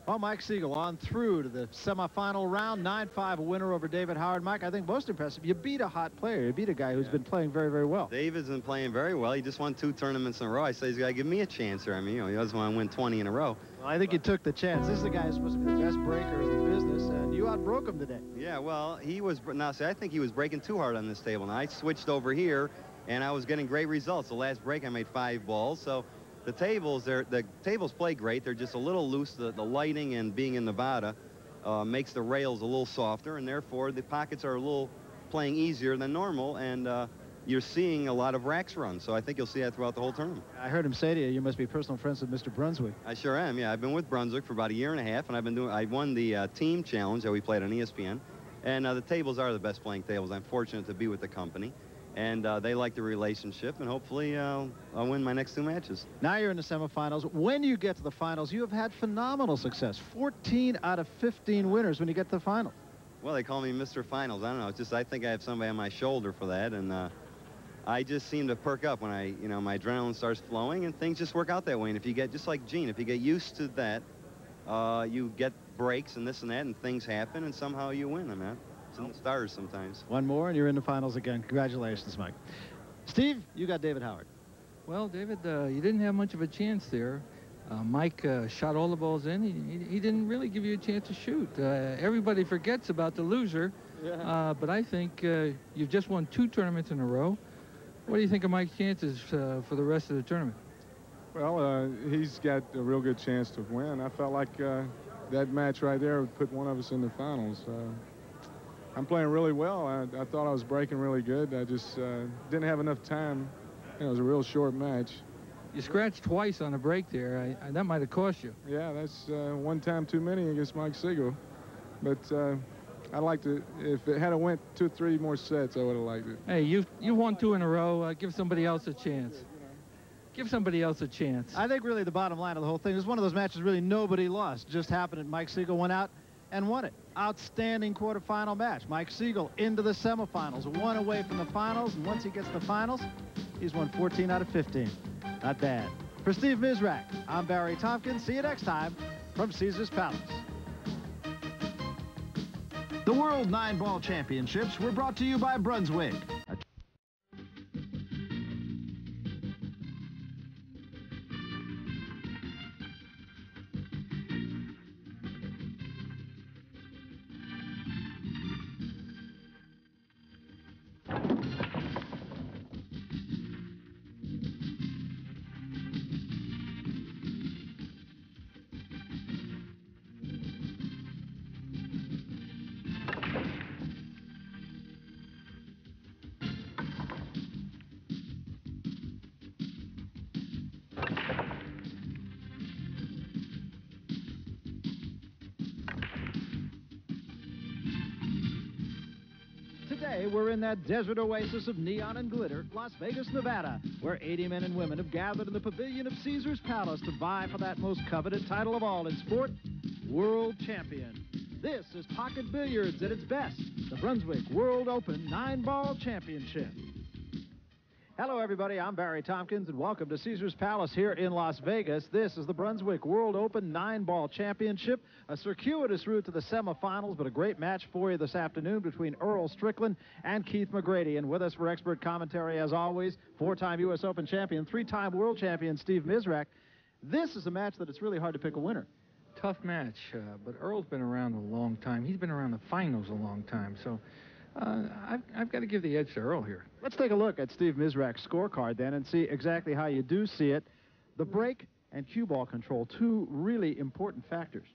Well, Mike Sigel on through to the semifinal round, 9-5 winner over David Howard. Mike, I think most impressive, you beat a hot player. You beat a guy who's Yeah. been playing very, very well. David's been playing very well. He just won two tournaments in a row. I say he's got to give me a chance here. I mean, you know, he doesn't want to win 20 in a row. Well, I think you took the chance. This is the guy who's supposed to be the best breaker in the business, and you outbroke him today. Yeah, well, he was now. See, I think he was breaking too hard on this table. And I switched over here, and I was getting great results. The last break, I made five balls. So The tables, they're, the tables play great. They're just a little loose. The, the lighting and being in Nevada uh, makes the rails a little softer, and therefore the pockets are a little playing easier than normal, and uh, you're seeing a lot of racks run. So I think you'll see that throughout the whole tournament. I heard him say to you, you must be personal friends with Mr. Brunswick. I sure am. Yeah, I've been with Brunswick for about a year and a half, and I've been doing. I won the uh, team challenge that we played on ESPN, and uh, the tables are the best playing tables. I'm fortunate to be with the company and uh, they like the relationship, and hopefully uh, I'll win my next two matches. Now you're in the semifinals. When you get to the finals, you have had phenomenal success. 14 out of 15 winners when you get to the finals. Well, they call me Mr. Finals. I don't know. It's just I think I have somebody on my shoulder for that, and uh, I just seem to perk up when I, you know, my adrenaline starts flowing, and things just work out that way. And if you get, just like Gene, if you get used to that, uh, you get breaks and this and that, and things happen, and somehow you win. I mean, in the stars sometimes. One more, and you're in the finals again. Congratulations, Mike. Steve, you got David Howard. Well, David, uh, you didn't have much of a chance there. Uh, Mike uh, shot all the balls in. He, he, didn't really give you a chance to shoot. Uh, everybody forgets about the loser, yeah. Uh, but I think uh, you've just won two tournaments in a row. What do you think of Mike's chances for the rest of the tournament? Well, he's got a real good chance to win. I felt like that match right there would put one of us in the finals. I'm playing really well. I, I, thought I was breaking really good. I just uh, didn't have enough time. You know, it was a real short match. You scratched twice on a break there. I, I, that might have cost you. Yeah, that's uh, one time too many against Mike Sigel. But uh, I'd like to, if it had went two, three more sets, I would have liked it. Hey, you you won two in a row. Uh, give somebody else a chance. Give somebody else a chance. I think really the bottom line of the whole thing is one of those matches really nobody lost. Just happened and Mike Sigel went out and won it. Outstanding quarterfinal match. Mike Sigel into the semifinals, one away from the finals, and once he gets the finals, he's won 14 out of 15. Not bad. For Steve Mizerak, I'm Barry Tompkins. See you next time from Caesars Palace. The World Nine Ball Championships were brought to you by Brunswick. That desert oasis of neon and glitter, Las Vegas, Nevada, where 80 men and women have gathered in the pavilion of Caesar's Palace to vie for that most coveted title of all in sport, World Champion. This is pocket billiards at its best, the Brunswick World Open Nine-Ball Championship. Hello, everybody. I'm Barry Tompkins, and welcome to Caesars Palace here in Las Vegas. This is the Brunswick World Open Nine-Ball Championship, a circuitous route to the semifinals, but a great match for you this afternoon between Earl Strickland and Keith McCready. And with us for expert commentary, as always, four-time U.S. Open champion, three-time world champion Steve Mizerak. This is a match that it's really hard to pick a winner. Tough match, uh, but Earl's been around a long time. He's been around the finals a long time, so uh, I've, I've got to give the edge to Earl here. Let's take a look at Steve Mizerak's scorecard then and see exactly how you do see it. The break and cue ball control, two really important factors.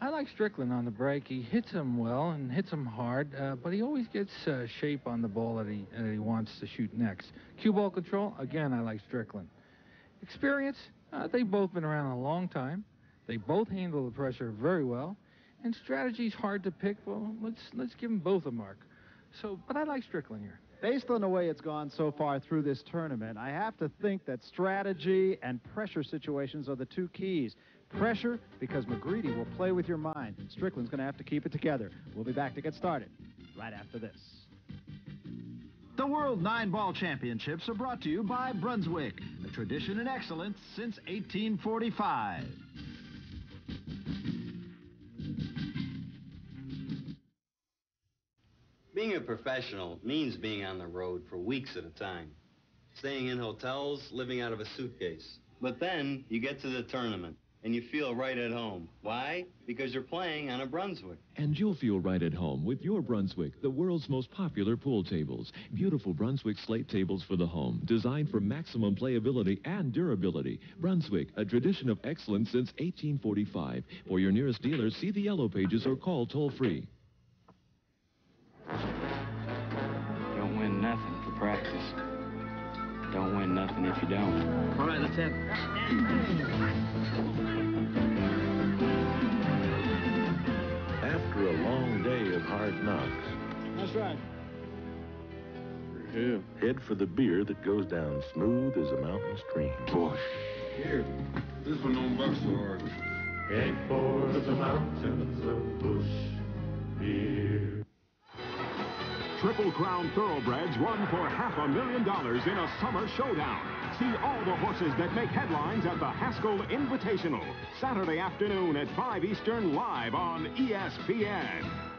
I like Strickland on the break. He hits him well and hits him hard, uh, but he always gets uh, shape on the ball that he, that he wants to shoot next. Cue ball control, again, I like Strickland. Experience, uh, they've both been around a long time. They both handle the pressure very well. And strategy's hard to pick. Well, let's let's give them both a mark. So, but I like Strickland here. Based on the way it's gone so far through this tournament, I have to think that strategy and pressure situations are the two keys. Pressure, because McCready will play with your mind. Strickland's going to have to keep it together. We'll be back to get started right after this. The World Nine Ball Championships are brought to you by Brunswick, a tradition in excellence since 1845. Being a professional means being on the road for weeks at a time. Staying in hotels, living out of a suitcase. But then you get to the tournament, and you feel right at home. Why? Because you're playing on a Brunswick. And you'll feel right at home with your Brunswick, the world's most popular pool tables. Beautiful Brunswick slate tables for the home, designed for maximum playability and durability. Brunswick, a tradition of excellence since 1845. For your nearest dealer, see the yellow pages or call toll-free. Don't nothing if you don't. All right, let's have. After a long day of hard knocks, That's right. Yeah. head for the beer that goes down smooth as a mountain stream. Busch. Here, this one don't buck so hard. Head for the mountains of Busch beer. Triple Crown Thoroughbreds run for half a million dollars in a summer showdown. See all the horses that make headlines at the Haskell Invitational. Saturday afternoon at 5 Eastern live on ESPN.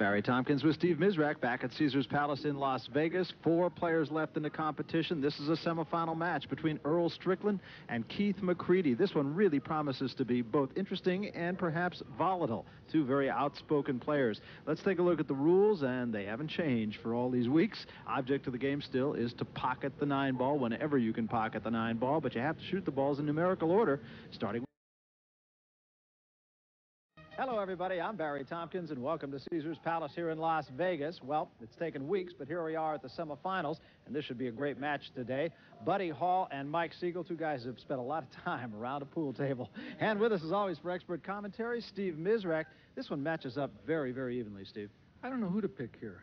Barry Tompkins with Steve Mizerak back at Caesars Palace in Las Vegas. Four players left in the competition. This is a semifinal match between Earl Strickland and Keith McCready. This one really promises to be both interesting and perhaps volatile. Two very outspoken players. Let's take a look at the rules, and they haven't changed for all these weeks. Object of the game still is to pocket the nine ball whenever you can pocket the nine ball, but you have to shoot the balls in numerical order, starting Hello, everybody. I'm Barry Tompkins, and welcome to Caesars Palace here in Las Vegas. Well, it's taken weeks, but here we are at the semifinals, and this should be a great match today. Buddy Hall and Mike Sigel, two guys who have spent a lot of time around a pool table. And with us, as always, for expert commentary, Steve Mizerak. This one matches up very, very evenly, Steve. I don't know who to pick here.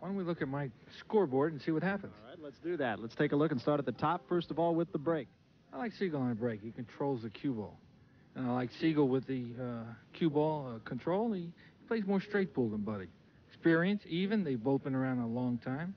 Why don't we look at my scoreboard and see what happens? All right, let's do that. Let's take a look and start at the top, first of all, with the break. I like Sigel on a break. He controls the cue ball. And I like Sigel with the uh, cue ball uh, control. He plays more straight pool than Buddy. Experience, even. They've both been around a long time.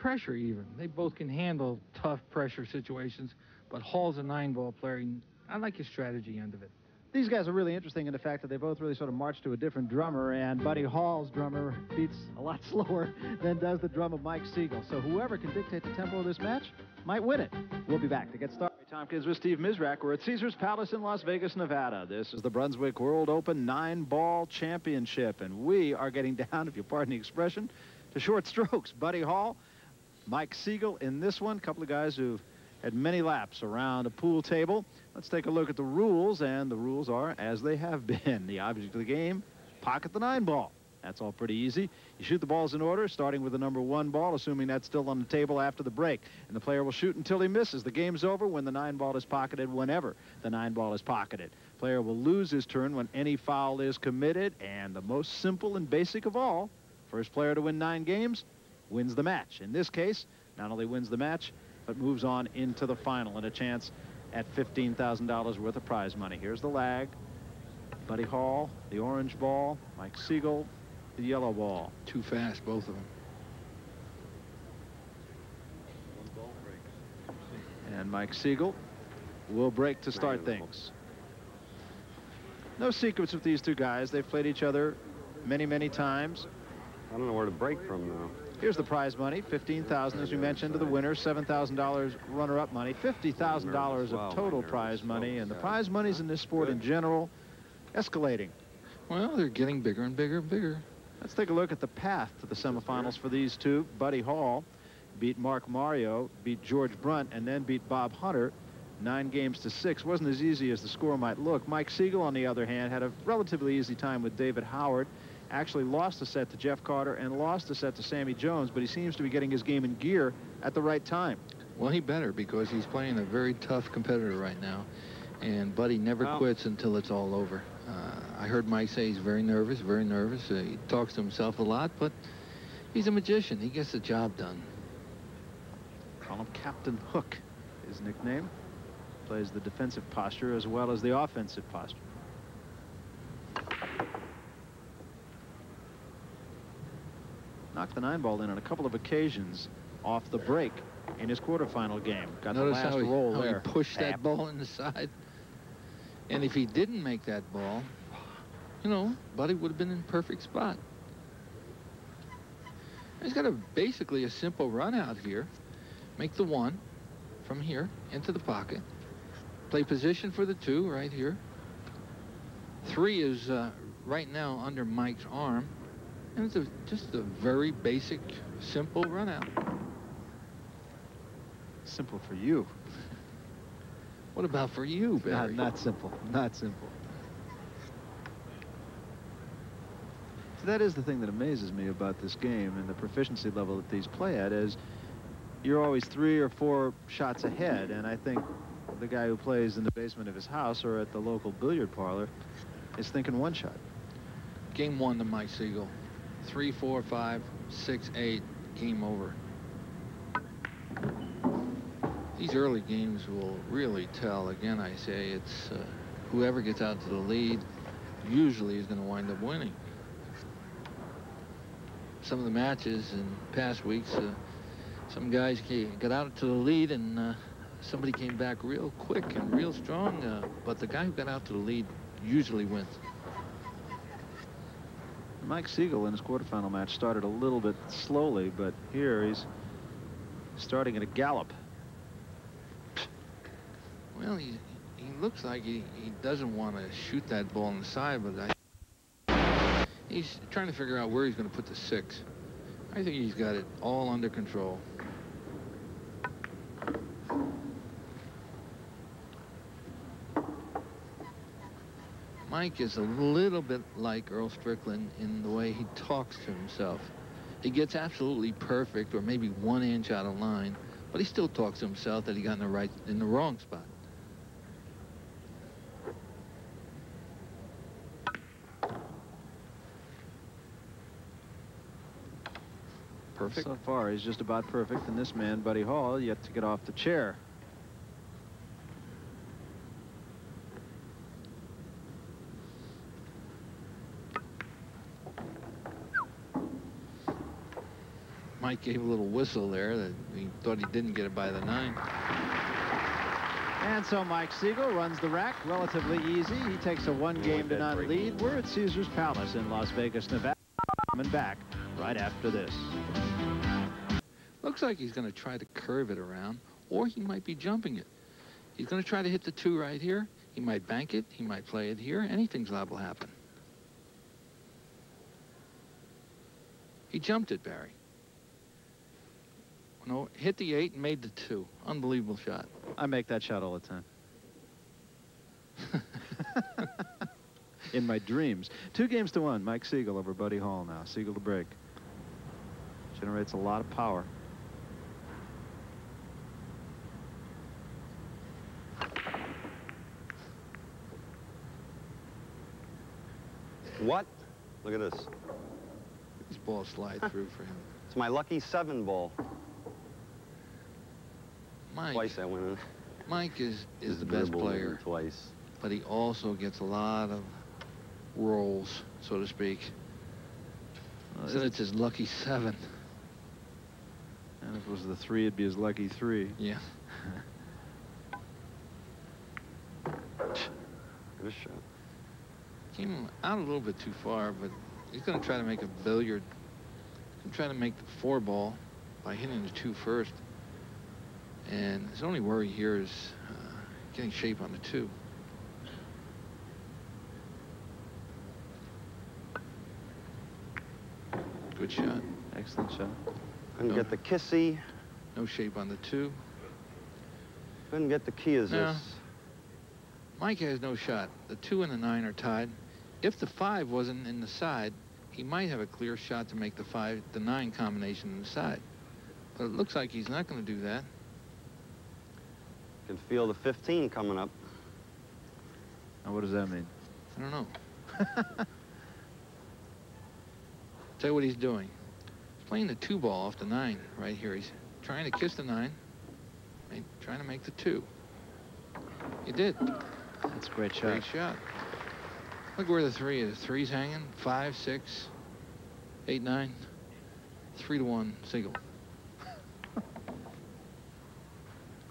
Pressure, even. They both can handle tough pressure situations. But Hall's a nine-ball player. and I like his strategy end of it. These guys are really interesting in the fact that they both really sort of march to a different drummer, and Buddy Hall's drummer beats a lot slower than does the drum of Mike Sigel. So whoever can dictate the tempo of this match might win it. We'll be back to get started. Tompkins with Steve Mizerak. We're at Caesars Palace in Las Vegas, Nevada. This is the Brunswick World Open nine-ball championship, and we are getting down, if you pardon the expression, to short strokes. Buddy Hall, Mike Sigel in this one. A couple of guys who've had many laps around a pool table. Let's take a look at the rules, and the rules are as they have been. The object of the game, pocket the nine ball. That's all pretty easy. You shoot the balls in order, starting with the number one ball, assuming that's still on the table after the break. And the player will shoot until he misses. The game's over when the nine ball is pocketed, whenever the nine ball is pocketed. Player will lose his turn when any foul is committed. And the most simple and basic of all, first player to win nine games wins the match. In this case, not only wins the match, but moves on into the final and a chance at $15,000 worth of prize money. Here's the lag. Buddy Hall, the orange ball. Mike Sigel, the yellow ball. Too fast, both of them. And Mike Sigel will break to start things. No secrets with these two guys. They've played each other many, many times. I don't know where to break from now. Here's the prize money, 15000 as we mentioned, to the winner, $7,000 runner-up money, $50,000 of total prize money, and the prize monies in this sport in general escalating. Well, they're getting bigger and bigger and bigger. Let's take a look at the path to the semifinals for these two. Buddy Hall beat Mark Mario, beat George Brunt, and then beat Bob Hunter. Nine games to six. Wasn't as easy as the score might look. Mike Sigel, on the other hand, had a relatively easy time with David Howard. Actually lost a set to Jeff Carter and lost a set to Sammy Jones, but he seems to be getting his game in gear at the right time. Well, he better because he's playing a very tough competitor right now. And Buddy never Well- quits until it's all over. I heard Mike say he's very nervous, very nervous. Uh, he talks to himself a lot, but he's a magician. He gets the job done. Call him Captain Hook, his nickname. Plays the defensive posture as well as the offensive posture. Knocked the nine ball in on a couple of occasions off the break in his quarterfinal game. Got Notice the last how, he, roll how there. he pushed that ball in the side. And if he didn't make that ball, you know, Buddy would have been in perfect spot. He's got a basically a simple run out here. Make the one from here into the pocket. Play position for the two right here. Three is uh, right now under Mike's arm. And it's a, just a very basic, simple run out. Simple for you. What about for you, Barry? Not, not simple. Not simple. So that is the thing that amazes me about this game and the proficiency level that these play at is you're always three or four shots ahead. And I think the guy who plays in the basement of his house or at the local billiard parlor is thinking one shot. Game one to Mike Sigel. Three, four, five, six, eight. Game over. These early games will really tell. Again, I say it's uh, whoever gets out to the lead usually is going to wind up winning. Some of the matches in past weeks, uh, some guys got out to the lead and uh, somebody came back real quick and real strong, uh, but the guy who got out to the lead usually wins. Mike Sigel in his quarterfinal match started a little bit slowly, but here he's starting at a gallop. Well, he, he looks like he, he doesn't want to shoot that ball inside, but I, he's trying to figure out where he's going to put the six. I think he's got it all under control. Mike is a little bit like Earl Strickland in the way he talks to himself. He gets absolutely perfect or maybe one inch out of line, but he still talks to himself that he got in the right in the wrong spot. Perfect. So far, he's just about perfect, and this man, Buddy Hall, yet to get off the chair. Mike gave a little whistle there that he thought he didn't get it by the nine. And so Mike Sigel runs the rack relatively easy. He takes a one game to none lead. We're at Caesars Palace in Las Vegas, Nevada. Coming back right after this. Looks like he's going to try to curve it around, or he might be jumping it. He's going to try to hit the two right here. He might bank it. He might play it here. Anything's liable to happen. He jumped it, Barry. No, hit the eight and made the two. Unbelievable shot. I make that shot all the time. In my dreams. Two games to one. Mike Sigel over Buddy Hall now. Sigel to break. Generates a lot of power. What? Look at this. These balls slide through for him. It's my lucky seven ball. Mike. Twice I went in. Mike is is Just the best player, Twice. but he also gets a lot of rolls, so to speak. Uh, so it's his lucky seven. And if it was the three, it'd be his lucky three. Yeah. Good shot. Came out a little bit too far, but he's going to try to make a billiard. He's trying to make the four ball by hitting the two first. And his only worry here is uh, getting shape on the two. Good shot. Excellent shot. Couldn't No. get the kissy. No shape on the two. Couldn't get the key as No. this. Mike has no shot. The two and the nine are tied. If the five wasn't in the side, he might have a clear shot to make the five, the nine combination in the side. But it looks like he's not going to do that. Can feel the 15 coming up. Now, what does that mean? I don't know. Tell you what he's doing. Playing the two ball off the nine right here. He's trying to kiss the nine, and trying to make the two. He did. That's a great shot. Great shot. Look where the three is. Three's hanging. Five, six, eight, nine. Three to one, single.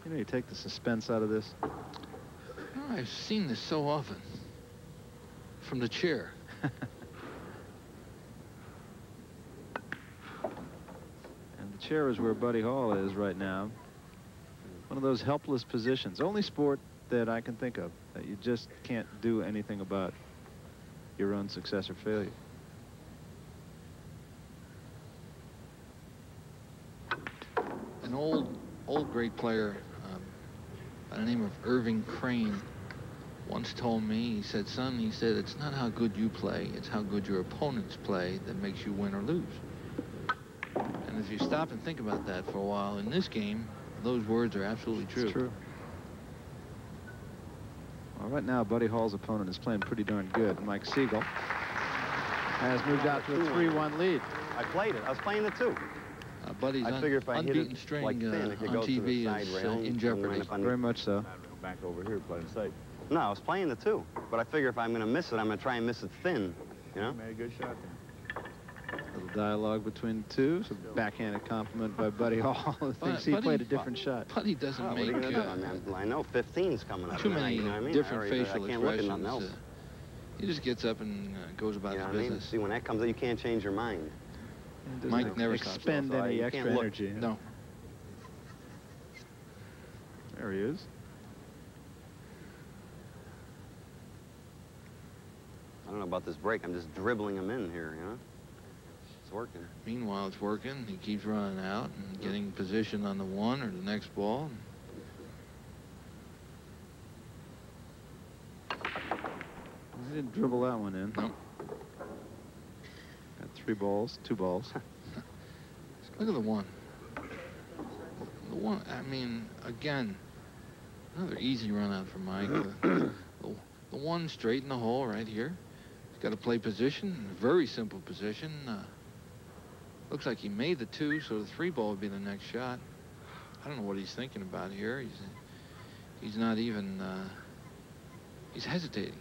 You know, you take the suspense out of this. Oh, I've seen this so often. From the chair. And the chair is where Buddy Hall is right now. One of those helpless positions. Only sport that I can think of. That you just can't do anything about your own success or failure. An old, old great player um, by the name of Irving Crane once told me, he said, son, he said, it's not how good you play, it's how good your opponents play that makes you win or lose. And if you stop and think about that for a while, in this game, those words are absolutely true. It's true. Well, right now, Buddy Hall's opponent is playing pretty darn good. Mike Sigel has moved out to a 3-1 lead. I played it. I was playing the two. Uh, Buddy's I figure if I hit unbeaten it string like thin, uh, it could on go through the TV is uh, in jeopardy. wind up on the- Very much so. Back over here playing safe. No, I was playing the two. But I figure if I'm going to miss it, I'm going to try and miss it thin. You know? Made a good shot then. Little dialogue between the two. So backhanded compliment by Buddy Hall. who thinks he Buddy- played a different shot. Buddy doesn't Well, what are make you gonna do? uh, I, know 15's coming up. too and I- many you know what I mean? different I already- facial I can't look at expressions. nothing else. uh, he just gets up and uh, goes about You know his what I mean? business. See, when that comes out, you can't change your mind. Mike ex- never stops. expend So, any you extra can't look- energy. No. There he is. I don't know about this break. I'm just dribbling them in here, you know? It's working. Meanwhile, it's working. He keeps running out and getting position on the one or the next ball. He didn't dribble that one in. No. Got three balls, two balls. Look at the one. The one, I mean, again, another easy run out for Mike. the, the, the one straight in the hole right here. He's got to play position, very simple position. Uh, looks like he made the two, so the three ball would be the next shot. I don't know what he's thinking about here. He's he's not even uh, he's hesitating.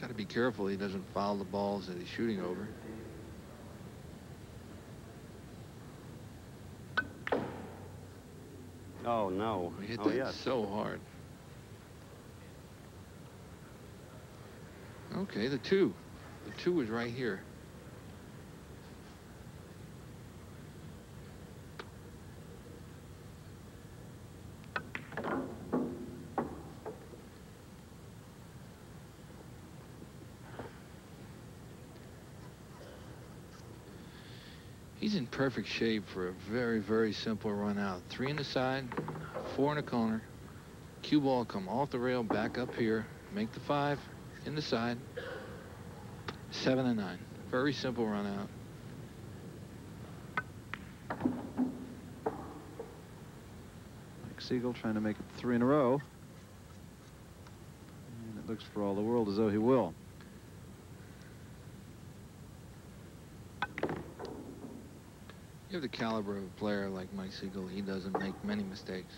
Got to be careful he doesn't foul the balls that he's shooting over. Oh, no. He hit oh, that yes. so hard. Okay, the two. The two is right here. He's in perfect shape for a very, very simple run out. Three in the side, four in the corner. Cue ball come off the rail, back up here, make the five in the side. Seven and nine. Very simple run out. Mike Sigel trying to make it three in a row. And it looks for all the world as though he will. You have the caliber of a player like Mike Sigel. He doesn't make many mistakes.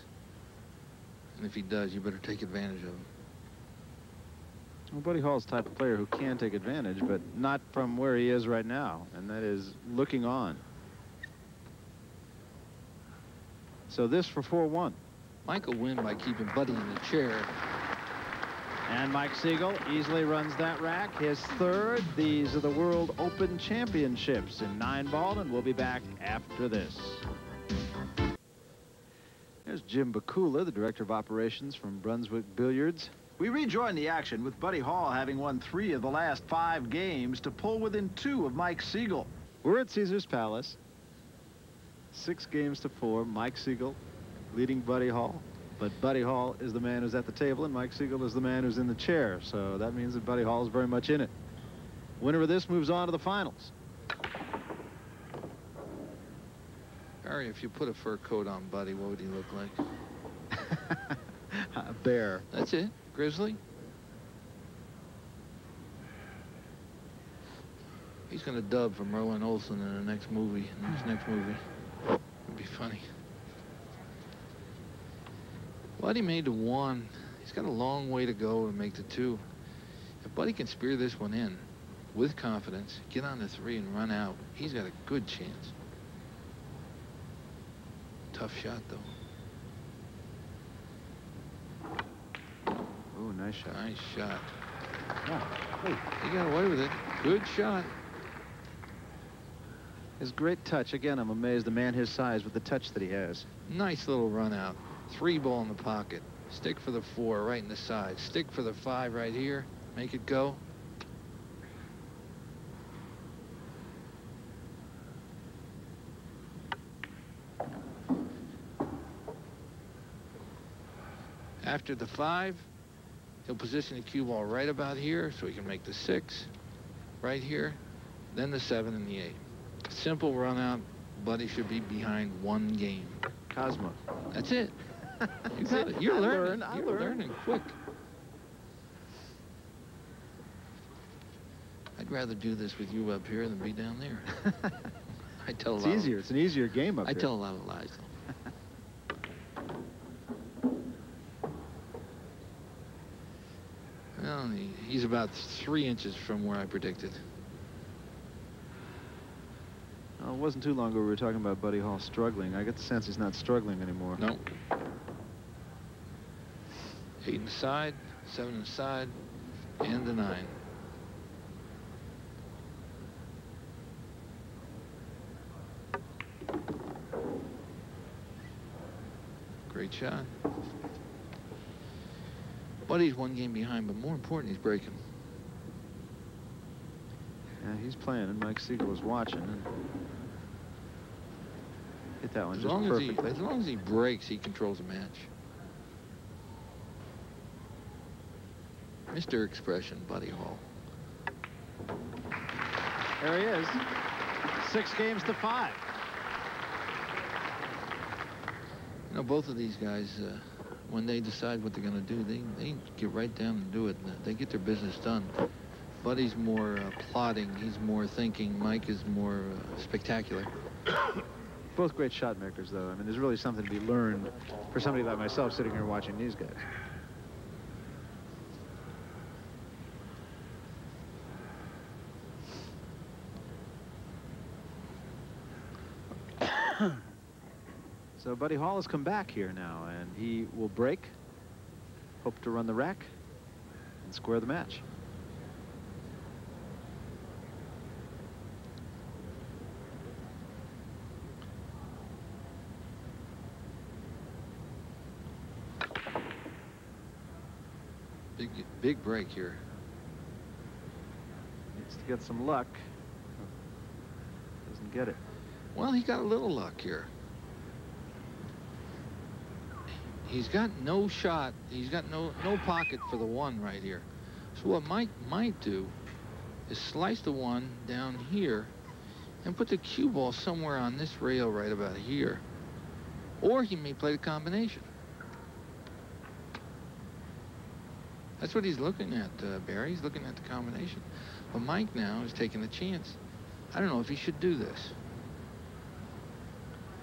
And if he does, you better take advantage of him. Well, Buddy Hall's type of player who can take advantage, but not from where he is right now, and that is looking on. So this for 4-1. Mike will win by keeping Buddy in the chair. And Mike Sigel easily runs that rack. His third. These are the World Open Championships in nine ball, and we'll be back after this. There's Jim Bakula, the Director of Operations from Brunswick Billiards. We rejoin the action with Buddy Hall having won three of the last five games to pull within two of Mike Sigel. We're at Caesar's Palace. Six games to four. Mike Sigel leading Buddy Hall. But Buddy Hall is the man who's at the table, and Mike Sigel is the man who's in the chair. So that means that Buddy Hall is very much in it. Winner of this moves on to the finals. Barry, if you put a fur coat on Buddy, what would he look like? A bear. That's it. Grizzly. He's going to dub for Merlin Olsen in the next movie. In his next movie. It'd be funny. Buddy made the one. He's got a long way to go to make the two. If Buddy can spear this one in with confidence, get on the three and run out, he's got a good chance. Tough shot, though. Oh, nice shot. Nice shot. Oh, He got away with it. Good shot. His great touch. Again, I'm amazed a man his size with the touch that he has. Nice little run out. Three ball in the pocket. Stick for the four right in the side. Stick for the five right here. Make it go. After the five, he'll position the cue ball right about here so he can make the six right here, then the seven and the eight. Simple run out. Buddy should be behind one game. Cosmo. That's it. You got it. You're I learning. learn, You're learn. learning quick. I'd rather do this with you up here than be down there. I tell a It's easier. It's an easier game up I here. I tell a lot of lies. Though. Well, he, he's about three inches from where I predicted. Oh, it wasn't too long ago we were talking about Buddy Hall struggling. I get the sense he's not struggling anymore. No. Eight inside, seven inside, and the nine. Great shot. Buddy's one game behind, but more important, he's breaking. Yeah, he's playing, and Mike Sigel is watching. And hit that one As just long as, he, perfectly. as long as he breaks, he controls the match. Mr. Expression, Buddy Hall. There he is. Six games to five. You know, both of these guys, uh, when they decide what they're going to do, they, they get right down and do it. They get their business done. Buddy's more uh, plotting. He's more thinking. Mike is more uh, spectacular. Both great shot makers, though. I mean, there's really something to be learned for somebody like myself sitting here watching these guys. So Buddy Hall has come back here now, and he will break, hope to run the rack, and square the match. Big, big break here. Needs to get some luck. Doesn't get it. Well, he got a little luck here. He's got no shot. He's got no no pocket for the one right here. So what Mike might do is slice the one down here and put the cue ball somewhere on this rail right about here. Or he may play the combination. That's what he's looking at, uh, Barry. He's looking at the combination. But Mike now is taking the chance. I don't know if he should do this.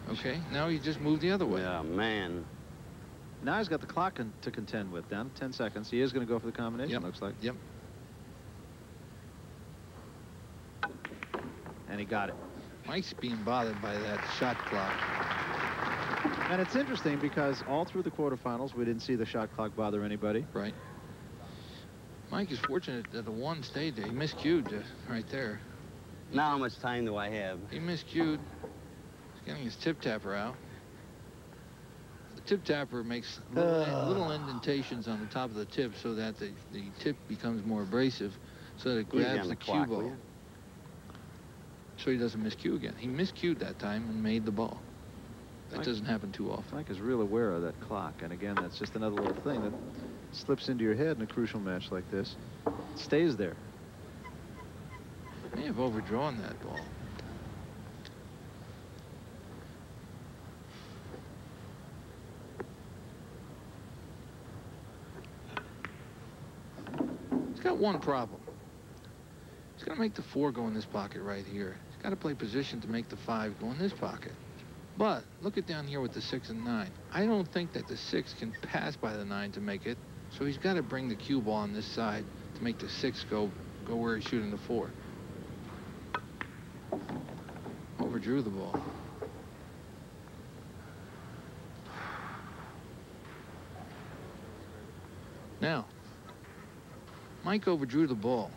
Okay, now he just moved the other way. Yeah, man. Now he's got the clock con- to contend with. Down 10 seconds. He is going to go for the combination, Yep. looks like. Yep. And he got it. Mike's being bothered by that shot clock. And it's interesting because all through the quarterfinals, we didn't see the shot clock bother anybody. Right. Mike is fortunate that the one stayed there. He miscued uh, right there. Now how much time do I have? He miscued. He's getting his tip tapper out. The tip tapper makes little, Ugh. little indentations on the top of the tip so that the, the tip becomes more abrasive so that it grabs the, the cue ball. So he doesn't miscue again. He miscued that time and made the ball. That Mike- doesn't happen too often. Mike is real aware of that clock. And again, that's just another little thing that slips into your head in a crucial match like this. It stays there. May have overdrawn that ball. He's got one problem. He's got to make the four go in this pocket right here. He's got to play position to make the five go in this pocket. But look at down here with the six and nine. I don't think that the six can pass by the nine to make it. So he's got to bring the cue ball on this side to make the six go go where he's shooting the four. Overdrew the ball. Now, Mike overdrew the ball.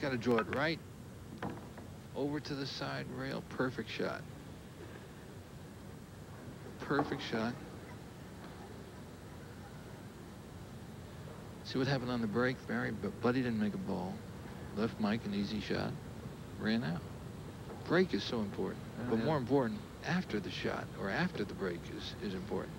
got to draw it right over to the side rail. Perfect shot. Perfect shot. See what happened on the break, Barry? But Buddy didn't make a ball. Left Mike an easy shot. Ran out. Break is so important. Oh, but yeah. more important, after the shot or after the break is, is important.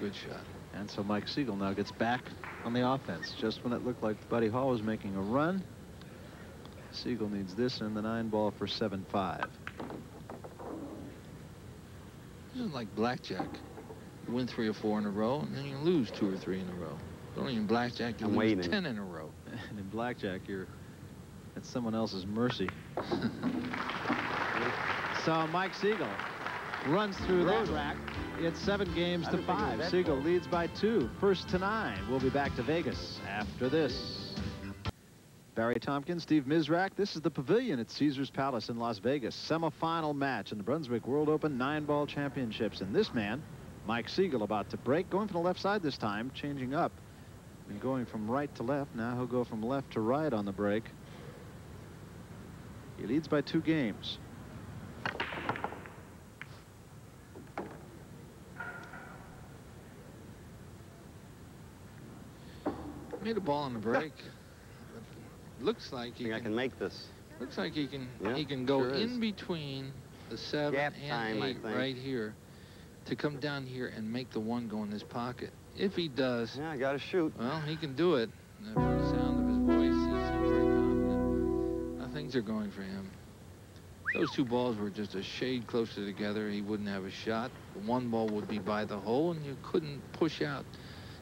Good shot. And so Mike Sigel now gets back on the offense. Just when it looked like Buddy Hall was making a run, Sigel needs this and the nine ball for 7-5. This is like blackjack. You win three or four in a row, and then you lose two or three in a row. But only in blackjack, you I'm lose waiting. ten in a row. And in blackjack, you're at someone else's mercy. so Mike Sigel runs through that rack. It's seven games to didn't think it was five. Sigel leads by two, first to nine. We'll be back to Vegas after this. Barry Tompkins, Steve Mizerak. This is the Pavilion at Caesars Palace in Las Vegas. Semifinal match in the Brunswick World Open nine-ball championships. And this man, Mike Sigel, about to break, going from the left side this time, changing up and going from right to left. Now he'll go from left to right on the break. He leads by two games. Made a ball on the break. Looks like he think I can, can make this. looks like he can Yeah, he can go sure in between the seven Gap and time, eight right here to come down here and make the one go in his pocket. If he does, Yeah, I got to shoot. well, he can do it. From the sound of his voice, he seems very confident. Uh, things are going for him. Those two balls were just a shade closer together. He wouldn't have a shot. One ball would be by the hole, and you couldn't push out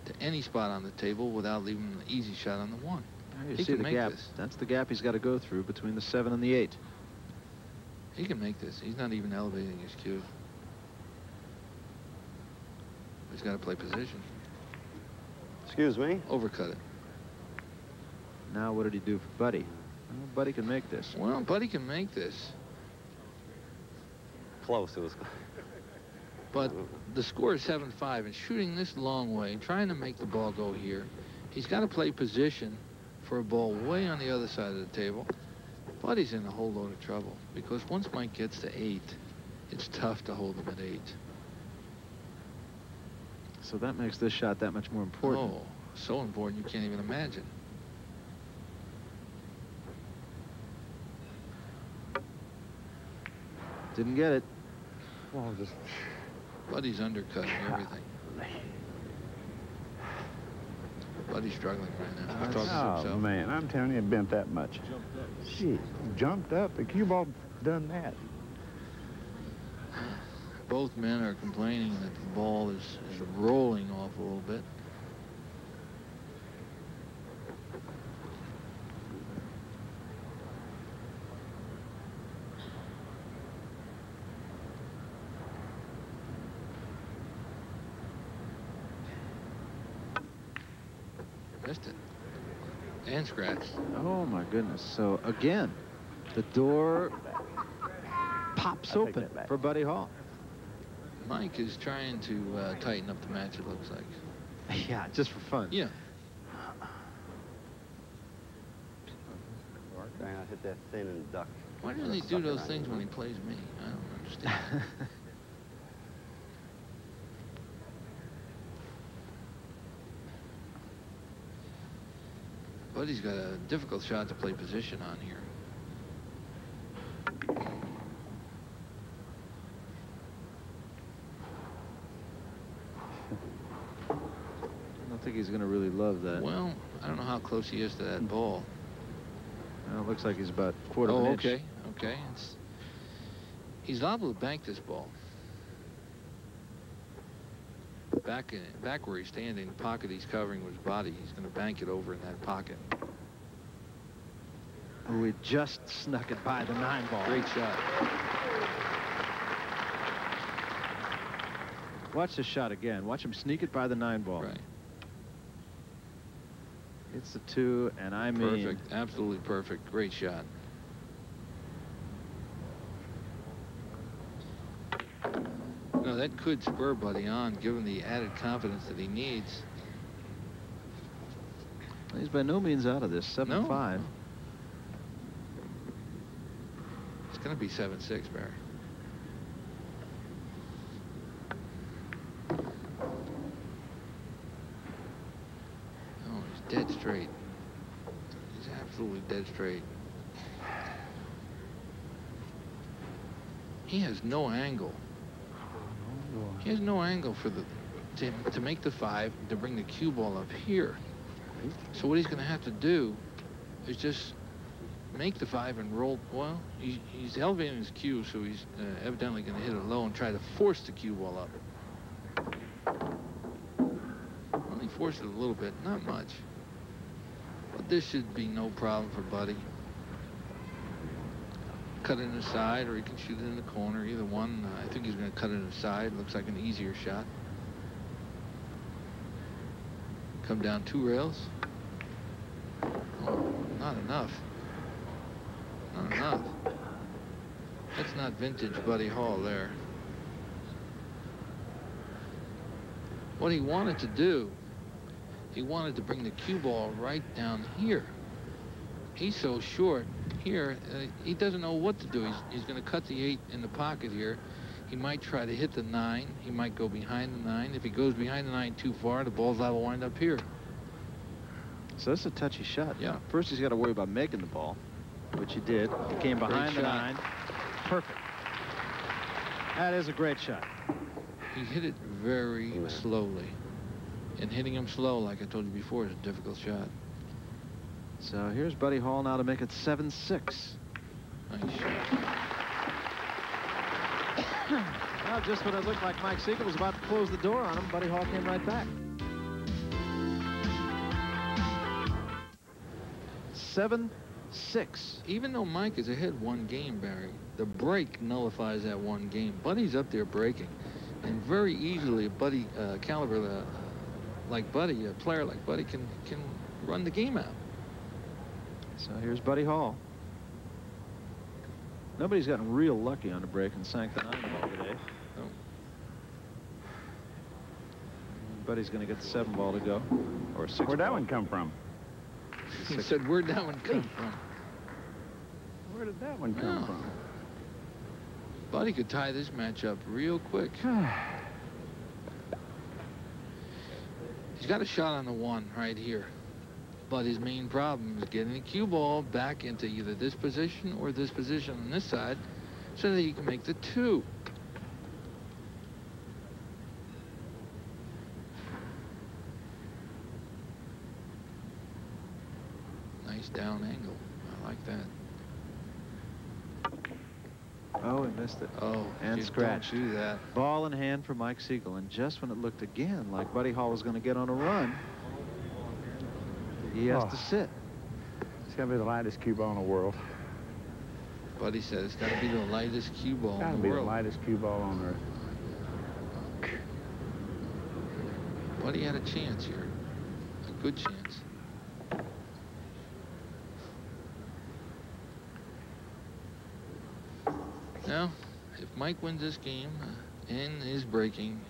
to any spot on the table without leaving an easy shot on the one. There you He see can the make gap. this. That's the gap he's got to go through between the seven and the eight. He can make this. He's not even elevating his cue. He's got to play position. Excuse me. Overcut it. Now what did he do for Buddy? Well, Buddy can make this. Well, Buddy can make this. Close. It was. But the score is 7-5, and shooting this long way, trying to make the ball go here, he's got to play position for a ball way on the other side of the table. Buddy's in a whole load of trouble, because once Mike gets to 8, it's tough to hold him at 8. So that makes this shot that much more important. Oh, so important you can't even imagine. Didn't get it. Well, just. Buddy's undercutting everything. Buddy's struggling right now. Talking to Oh, himself. man, I'm telling you, it bent that much. Shit, jumped up. The cue ball done that. Both men are complaining that the ball is, is rolling off a little bit. Missed it. And scratched. Oh my goodness. So again, the door pops I take open for Buddy Hall. Mike is trying to uh, tighten up the match, it looks like. Yeah, just for fun. Yeah. Trying to hit that thin and duck. Why doesn't he do those things when he plays me? I don't understand. Buddy's got a difficult shot to play position on here. I don't think he's going to really love that. Well, I don't know how close he is to that ball. Well, it looks like he's about quarter of oh, an inch. okay, okay. It's, he's liable to bank this ball. Back in, back where he's standing, the pocket he's covering with his body, he's going to bank it over in that pocket. Oh, we just snuck it by the nine ball. Great shot. Watch this shot again. Watch him sneak it by the nine ball. Right. It's the two, and I mean, Perfect. Absolutely perfect. Great shot. No, that could spur Buddy on, given the added confidence that he needs. He's by no means out of this. 7-5. No. It's going to be 7-6, Barry. Oh, he's dead straight. He's absolutely dead straight. He has no angle. He has no angle for the to, to make the five to bring the cue ball up here. So what he's going to have to do is just make the five and roll. Well, he, he's elevating his cue, so he's uh, evidently going to hit it low and try to force the cue ball up. Well, he forced it a little bit, not much. But this should be no problem for Buddy. Cut it inside, or he can shoot it in the corner. Either one. Uh, I think he's going to cut it inside. Looks like an easier shot. Come down two rails. Oh, not enough. Not enough. That's not vintage Buddy Hall there. What he wanted to do, he wanted to bring the cue ball right down here. He's so short here, uh, he doesn't know what to do. He's, he's going to cut the eight in the pocket here. He might try to hit the nine. He might go behind the nine. If he goes behind the nine too far, the ball's liable to wind up here. So that's a touchy shot. Yeah. First, he's got to worry about making the ball, which he did. He came behind the nine. Perfect. That is a great shot. He hit it very slowly. And hitting him slow, like I told you before, is a difficult shot. So here's Buddy Hall now to make it 7-6. Nice. Well, just when it looked like Mike Sigel was about to close the door on him, Buddy Hall came right back. Seven, six. Even though Mike is ahead one game, Barry, the break nullifies that one game. Buddy's up there breaking. And very easily, a Buddy uh, caliber uh, like Buddy, a player like Buddy, can, can run the game out. So here's Buddy Hall. Nobody's gotten real lucky on the break and sank the nine ball today. No. Buddy's going to get the seven ball to go, or six. Where'd that one come from? He said, where'd that one come from? Where did that one come Oh. from? Buddy could tie this match up real quick. He's got a shot on the one right here. But his main problem is getting the cue ball back into either this position or this position on this side so that he can make the two. Nice down angle. I like that. Oh, he missed it. Oh, And scratch. do that. Ball in hand for Mike Sigel, and just when it looked again like Buddy Hall was going to get on a run, he has Oh. to sit. It's gonna be the lightest cue ball in the world. Buddy said it's got to be the lightest cue ball Gotta in the be world. the lightest cue ball on earth. Buddy had a chance here. A good chance. Now, if Mike wins this game uh, and is breaking,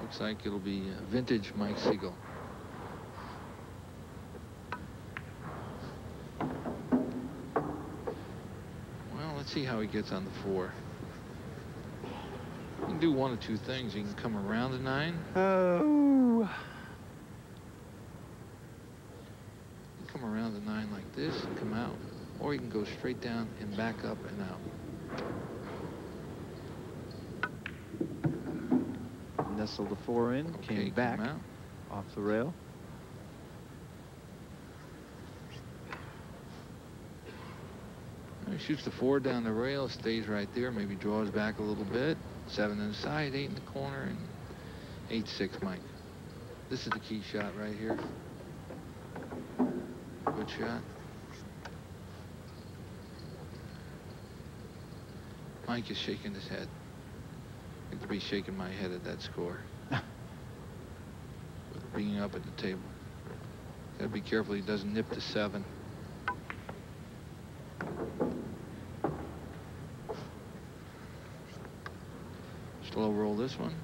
looks like it'll be uh, vintage Mike Sigel. Well, let's see how he gets on the four. You can do one of two things. You can come around the nine. Oh. You can come around the nine like this and come out. Or you can go straight down and back up and out. Nestled the four in, Okay, came back out. off the rail. He shoots the four down the rail, stays right there, maybe draws back a little bit. Seven inside, eight in the corner, and eight six, Mike. This is the key shot right here. Good shot. Mike is shaking his head. I could be shaking my head at that score. With being up at the table. Gotta be careful he doesn't nip the seven. Slow roll this one.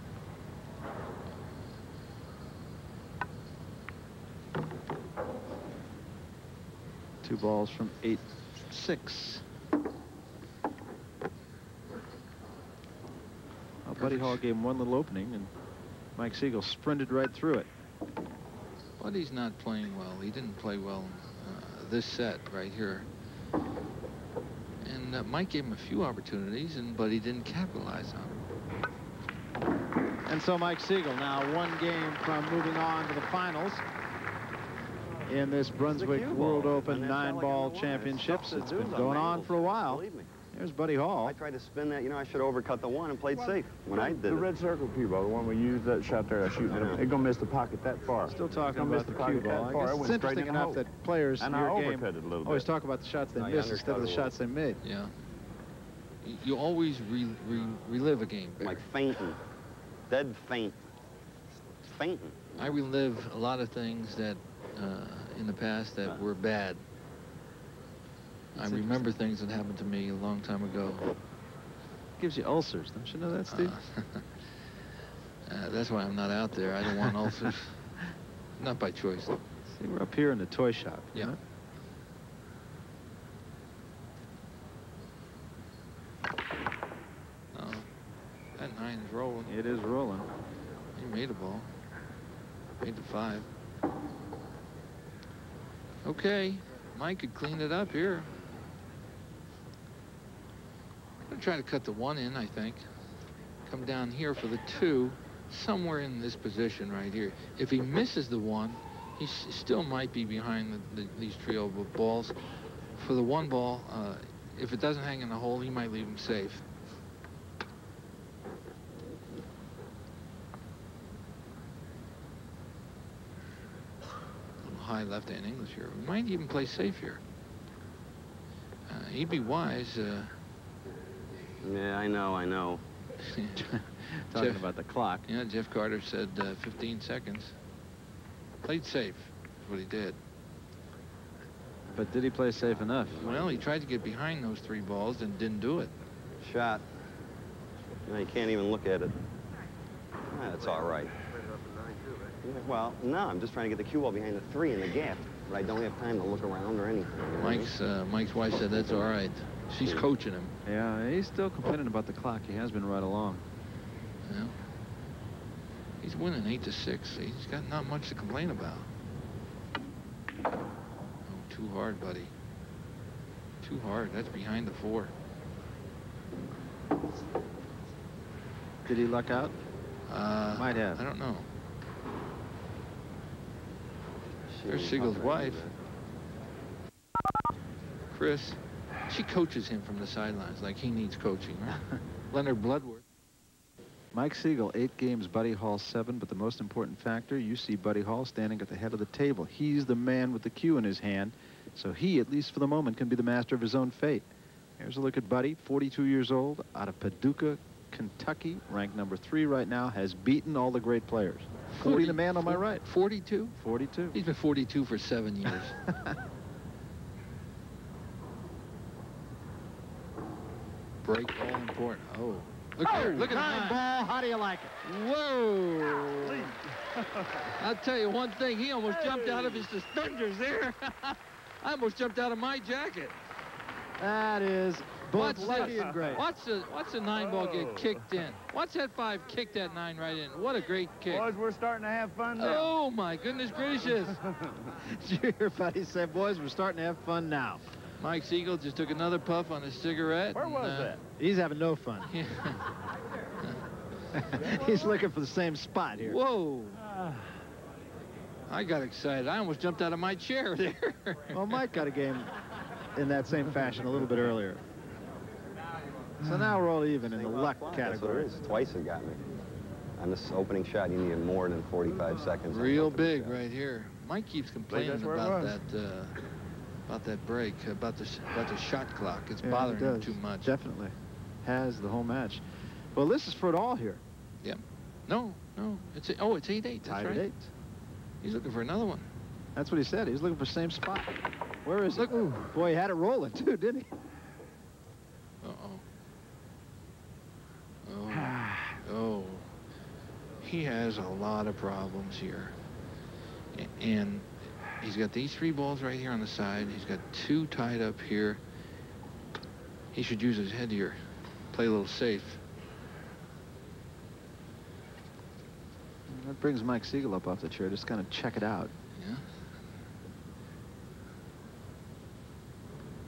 two balls from 8-6. Well, Buddy Hall gave him one little opening, and Mike Sigel sprinted right through it. Buddy's not playing well. He didn't play well uh, this set right here. And uh, Mike gave him a few opportunities, and but he didn't capitalize on them. And so Mike Sigel now one game from moving on to the finals in this Brunswick World Open nine-ball championships. It's been going on for a while. There's Buddy Hall. I tried to spin that. You know, I should have overcut the one and played safe when I did The it. red circle cue ball, the one we used, that shot there, that shooting, I know. it gonna miss the pocket that far. Still talking Gonna miss about the pocket cue ball. that I far. guess It it's went straight interesting the enough hole. that players And in I your game it a little always talk about the shots they No, missed instead of the undercut it a shots they made. Yeah. You always re re relive a game. Barry. Like fainting. Dead faint. Fainting. I relive a lot of things that uh, in the past that were bad. I remember things that happened to me a long time ago. Gives you ulcers. Don't you know that, Steve? Uh, uh, that's why I'm not out there. I don't want ulcers. not by choice. See, we're up here in the toy shop. Yeah. know? Oh, is rolling. It is rolling. He made a ball. Made the five. Okay, Mike could clean it up here. I'm gonna try to cut the one in, I think. Come down here for the two, somewhere in this position right here. If he misses the one, he still might be behind the, the, these trio of balls. For the one ball, uh, if it doesn't hang in the hole, he might leave him safe. little high left-hand English here. We might even play safe here. Uh, he'd be wise. Uh, Yeah, I know, I know. Talking Jeff- about the clock. yeah, Jeff Carter said uh, 15 seconds. Played safe. Is what he did. But did he play safe enough? Well, he tried to get behind those three balls and didn't do it. Shot. No, you can't even look at it. That's all right. Yeah, Well, no, I'm just trying to get the cue ball behind the three in the gap. But I don't have time to look around or anything. you know what I mean? Mike's uh, Mike's wife said that's all right. She's coaching him. Yeah, he's still complaining about the clock. He has been right along. Yeah. He's winning eight to six. He's got not much to complain about. Oh, too hard, buddy. Too hard. That's behind the four. Did he luck out? Uh, Might have. I don't know. She There's Sigel's wife. Chris, she coaches him from the sidelines like he needs coaching, right? Leonard Bloodworth. Mike Sigel, eight games, Buddy Hall, seven. But the most important factor, you see Buddy Hall standing at the head of the table. He's the man with the cue in his hand. So he, at least for the moment, can be the master of his own fate. Here's a look at Buddy, 42 years old, out of Paducah, Kentucky, ranked number three right now, has beaten all the great players. 40 the man on my right. 42? 42. He's been 42 for seven years. Break all important. Oh. Look oh, there. Look at that. ball. How do you like it? Whoa. I'll tell you one thing. He almost jumped out of his suspenders there. I almost jumped out of my jacket. That is both Watch lucky this. and great. Watch the watch the nine ball get kicked in. What's that five kick that nine right in. What a great kick. Boys, we're starting to have fun now. Oh my goodness gracious. Did you hear Buddy say, boys, we're starting to have fun now. Mike Sigel just took another puff on his cigarette. Where and, was uh, that? He's having no fun. yeah. He's looking for the same spot here. Whoa. I got excited. I almost jumped out of my chair there. Well, Mike got a game in that same fashion a little bit earlier. So now we're all even in the luck That's what it category. is. Twice it got me. On this opening shot, you needed more than 45 seconds. Real big shot. right here. Mike keeps complaining that's where it about that uh, about that break, about the about the shot clock. It's Yeah, he bothering him too much. Definitely. Has the whole match. Well, this is for it all here. Yep. No, no. It's a, oh, it's eight eight. That's Tied right. at eight. He's looking for another one. That's what he said. He was looking for the same spot. Where is Look. it? Ooh, boy, he had it rolling too, didn't he? Uh oh. Oh. He has a lot of problems here, and He's got these three balls right here on the side. He's got two tied up here. He should use his head here. Play a little safe. That brings Mike Sigel up off the chair. Just kind of check it out. Yeah.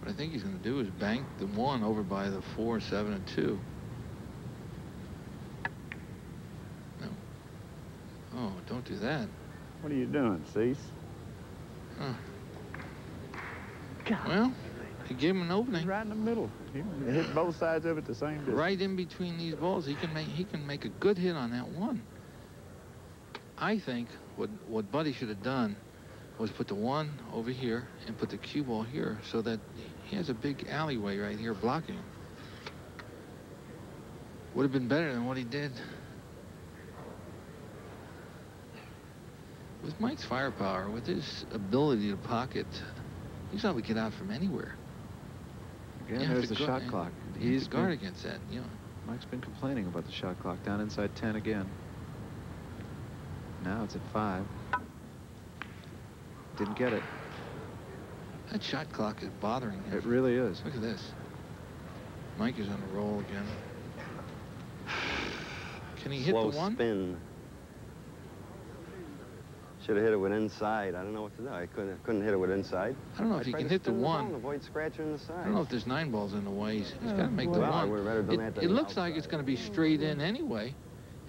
What I think he's going to do is bank the one over by the four, seven, and two. No. Oh, don't do that. What are you doing, Cease? Huh. Well, he gave him an opening. Right in the middle. He hit both sides of it the same distance. Right in between these balls, he can make he can make a good hit on that one. I think what what Buddy should have done was put the one over here and put the cue ball here so that he has a big alleyway right here blocking him. Would have been better than what he did. With Mike's firepower, with his ability to pocket, he's able to get out from anywhere. Again, You there's the shot clock. you have He's to guard been- against that. You know, Mike's been complaining about the shot clock down inside 10 again. Now it's at 5. Didn't get it. that shot clock is bothering him. It really is. Look at this. Mike is on a roll again. Can he hit Slow the one? spin. Should have hit it with inside. I don't know what to do. I couldn't couldn't hit it with inside. I don't know I if he tried can hit the one. and avoid scratching in the side. I don't know if there's nine balls in the way. He's, he's oh, got to make the well, I one. would've rather done It, that than it the looks like it's going to be straight in anyway.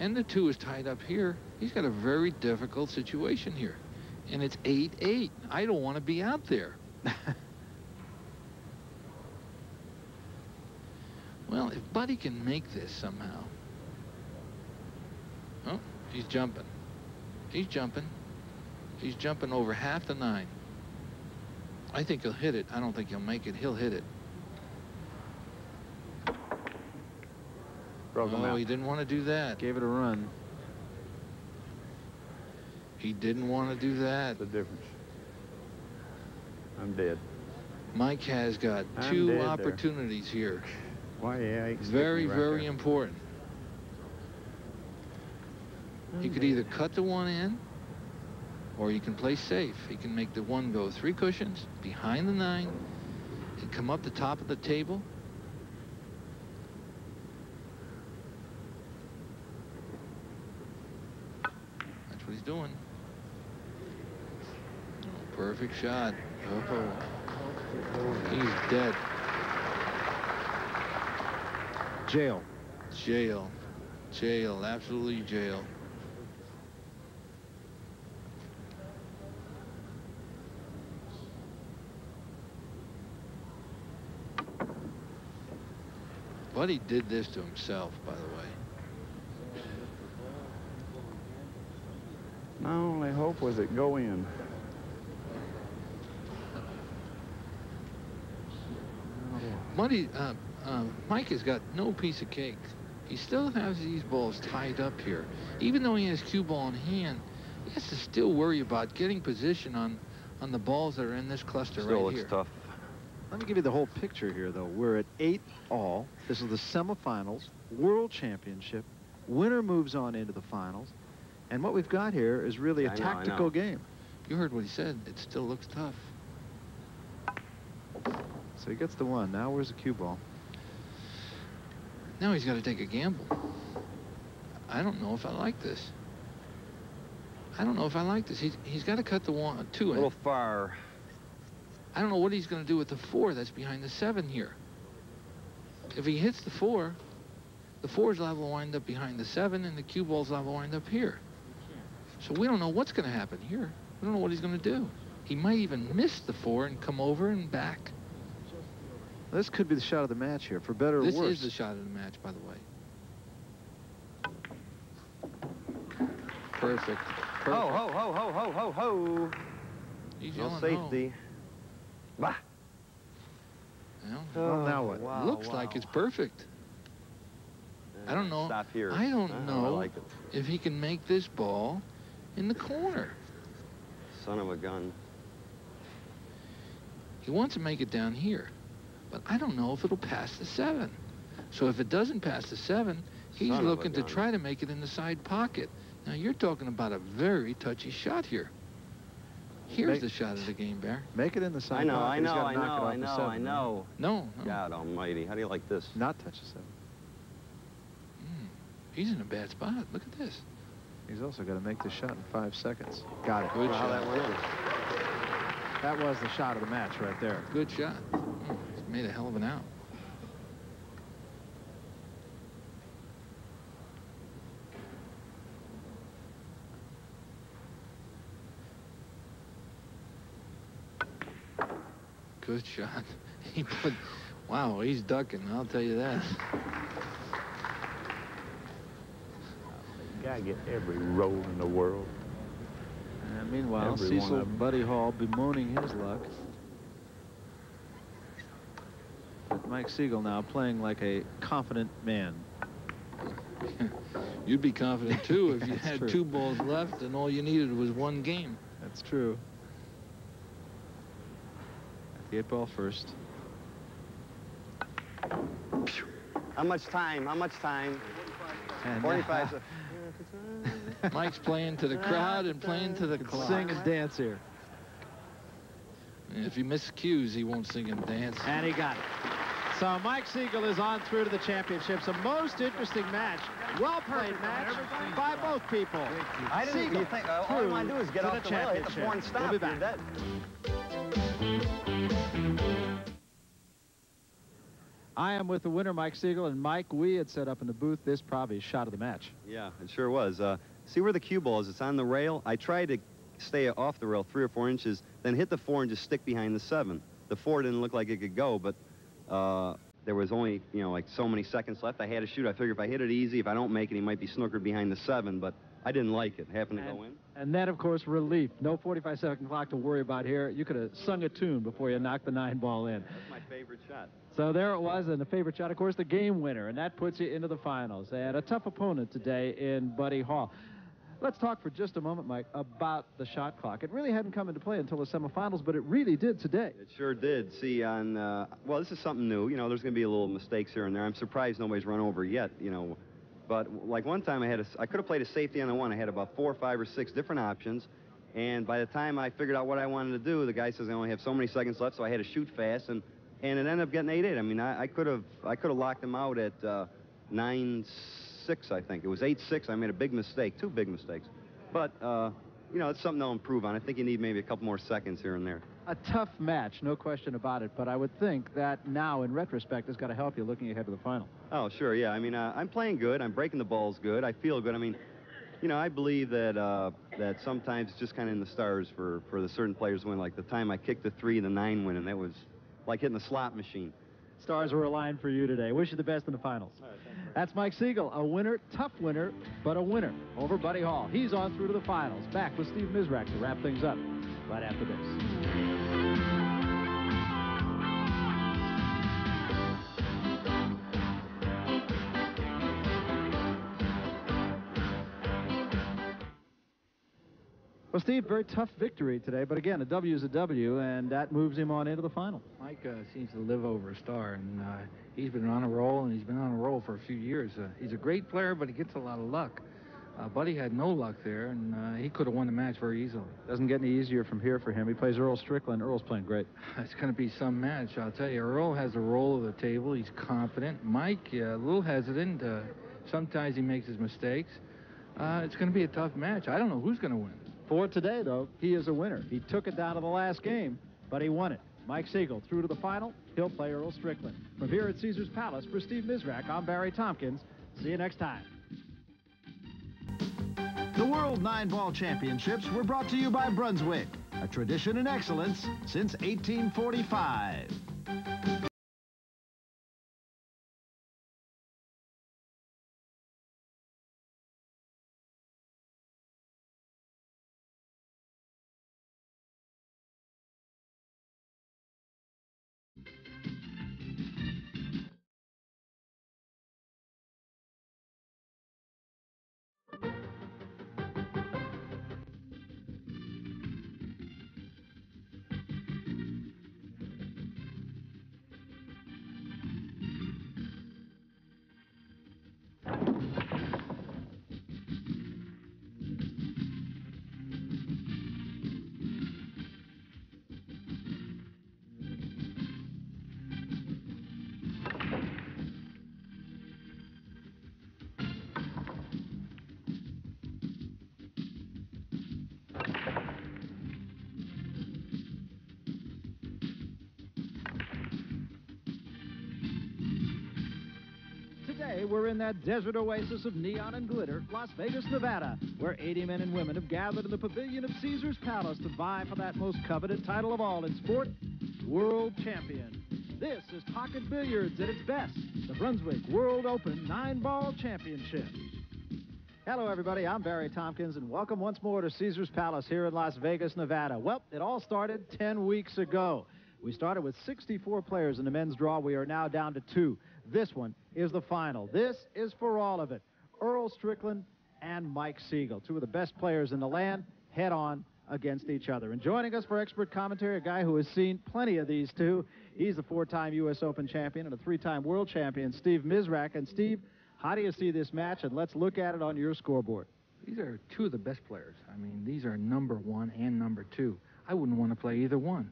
And the two is tied up here. He's got a very difficult situation here. And it's 8-8. I don't want to be out there. well, if Buddy can make this somehow. Oh, he's jumping. He's jumping. He's jumping over half the nine. I think he'll hit it. I don't think he'll make it. He'll hit it. Broke him oh, out. he didn't want to do that. Gave it a run. He didn't want to do that. the difference. I'm dead. Mike has got I'm two dead there. opportunities here. Why, yeah, Very, right very there. important. He could either cut the one in, or he can play safe. He can make the one go three cushions behind the nine, and come up the top of the table. That's what he's doing. Oh, perfect shot. Oh, he's dead. Jail. Jail. Jail. Absolutely jail. Buddy did this to himself, by the way. My only hope was it go in. Buddy, uh, uh, Mike has got no piece of cake. He still has these balls tied up here. Even though he has cue ball in hand, he has to still worry about getting position on, on the balls that are in this cluster Still right looks here. tough. Let me give you the whole picture here, though. We're at 8 all. This is the semifinals, World Championship. Winner moves on into the finals. And what we've got here is really a I tactical know. game. You heard what he said. It still looks tough. So he gets the one. Now where's the cue ball? Now he's got to take a gamble. I don't know if I like this. I don't know if I like this. He's, he's got to cut the one, A two in. little far. I don't know what he's going to do with the four that's behind the seven here. If he hits the four, the four's liable to wind up behind the seven, and the cue ball's liable to wind up here. So we don't know what's going to happen here. We don't know what he's going to do. He might even miss the four and come over and back. This could be the shot of the match here, for better or worse. This worse. is the shot of the match, by the way. Perfect. Perfect. Ho, ho, ho, ho, ho, ho, ho. He's No safety. Bah. Well, oh, Well, now what? Wow, looks wow. like it's perfect. I don't know. Stop here. I don't Oh, know. I like. If he can make this ball in the corner. Son of a gun. He wants to make it down here, but I don't know if it'll pass the seven. So if it doesn't pass the seven, he's Son looking to try to make it in the side pocket. Now you're talking about a very touchy shot here. Here's Make- the shot of the game, Bear. Make it in the side I know, pocket. I know, gotta I know, I know, seven, I right? know. No, no. God almighty, how do you like this? Not touch the seven. Hmm, he's in a bad spot. Look at this. He's also got to make the shot in five seconds. Got it. Good Wow, shot. that went in. That was the shot of the match right there. Good shot. Hmm, he's made a hell of an out. Good shot. He put, wow, he's ducking. I'll tell you that. You Gotta get every roll in the world. And meanwhile, Every Cecil. Buddy Hall bemoaning his luck. But Mike Sigel now playing like a confident man. You'd be confident too if you had true. two balls left and all you needed was one game. That's true. At the eight ball first. How much time? How much time? And 45. Mike's playing to the crowd and playing to the clock. Sing and dance here. If he misses cues, he won't sing and dance. And he got it. So Mike Sigel is on through to the championships. A most interesting match. Well played match by both people. I didn't Sigel you think uh, all you want to do is get off to the rail, hit the four and championship. stop. We'll be back. I am with the winner, Mike Sigel, and Mike, we had set up in the booth this probably shot of the match. Yeah, it sure was. Uh, see where the cue ball is? It's on the rail. I tried to stay off the rail three or four inches, then hit the four and just stick behind the seven. The four didn't look like it could go, but uh, there was only, you know, like so many seconds left. I had to shoot. I figured if I hit it easy, if I don't make it, he might be snookered behind the seven, but I didn't like it. Happened to go in. And then, of course, relief. No 45-second clock to worry about here. You could have sung a tune before you knocked the nine ball in. That's my favorite shot. So there it was, and the favorite shot, of course, the game winner, and that puts you into the finals. And a tough opponent today in Buddy Hall. Let's talk for just a moment, Mike, about the shot clock. It really hadn't come into play until the semifinals, but it really did today. It sure did. See, on, uh, well, this is something new. You know, there's going to be a little mistakes here and there. I'm surprised nobody's run over yet, you know. But like one time I had a, I could have played a safety on the one. I had about four, five, or six different options. And by the time I figured out what I wanted to do, the guy says I only have so many seconds left, so I had to shoot fast, and and it ended up getting 8-8. I mean, I, I could have I could have locked him out at uh, 9-6, I think. It was 8-6. I made a big mistake, two big mistakes. But uh, you know, it's something they'll improve on. I think you need maybe a couple more seconds here and there. A tough match, no question about it, but I would think that now, in retrospect, has got to help you looking ahead to the final. Oh, sure, yeah. I mean, uh, I'm playing good. I'm breaking the balls good. I feel good. I mean, you know, I believe that uh, that sometimes it's just kind of in the stars for for the certain players to win. Like the time I kicked the three, the nine win, and that was like hitting the slot machine. Stars were aligned for you today. Wish you the best in the finals. That's Mike Sigel, a winner, tough winner, but a winner over Buddy Hall. He's on through to the finals. Back with Steve Mizerak to wrap things up right after this. Well, Steve, very tough victory today, but again, a W is a W, and that moves him on into the final. Mike uh, seems to live over a star, and uh, he's been on a roll, and he's been on a roll for a few years. Uh, he's a great player, but he gets a lot of luck. Uh, Buddy had no luck there, and uh, he could have won the match very easily. Doesn't get any easier from here for him. He plays Earl Strickland. Earl's playing great. It's going to be some match, I'll tell you. Earl has the roll of the table. He's confident. Mike, uh, a little hesitant. Uh, sometimes he makes his mistakes. Uh, it's going to be a tough match. I don't know who's going to win. For today, though, he is a winner. He took it down to the last game, but he won it. Mike Sigel through to the final. He'll play Earl Strickland. From here at Caesar's Palace, for Steve Mizerak, I'm Barry Tompkins. See you next time. The World Nine Ball Championships were brought to you by Brunswick, a tradition in excellence since 1845. That desert oasis of neon and glitter, Las Vegas, Nevada, where 80 men and women have gathered in the pavilion of Caesar's Palace to vie for that most coveted title of all in sport, World Champion. This is pocket billiards at its best, the Brunswick World Open Nine-Ball Championship. Hello, everybody. I'm Barry Tompkins, and welcome once more to Caesar's Palace here in Las Vegas, Nevada. Well, it all started 10 weeks ago. We started with 64 players in the men's draw. We are now down to two. This one is the final. This is for all of it. Earl Strickland and Mike Sigel, two of the best players in the land, head on against each other. And joining us for expert commentary, a guy who has seen plenty of these two. He's a four-time U.S. Open champion and a three-time world champion, Steve Mizerak. And Steve, how do you see this match? And let's look at it on your scoreboard. These are two of the best players. I mean, these are number one and number two. I wouldn't want to play either one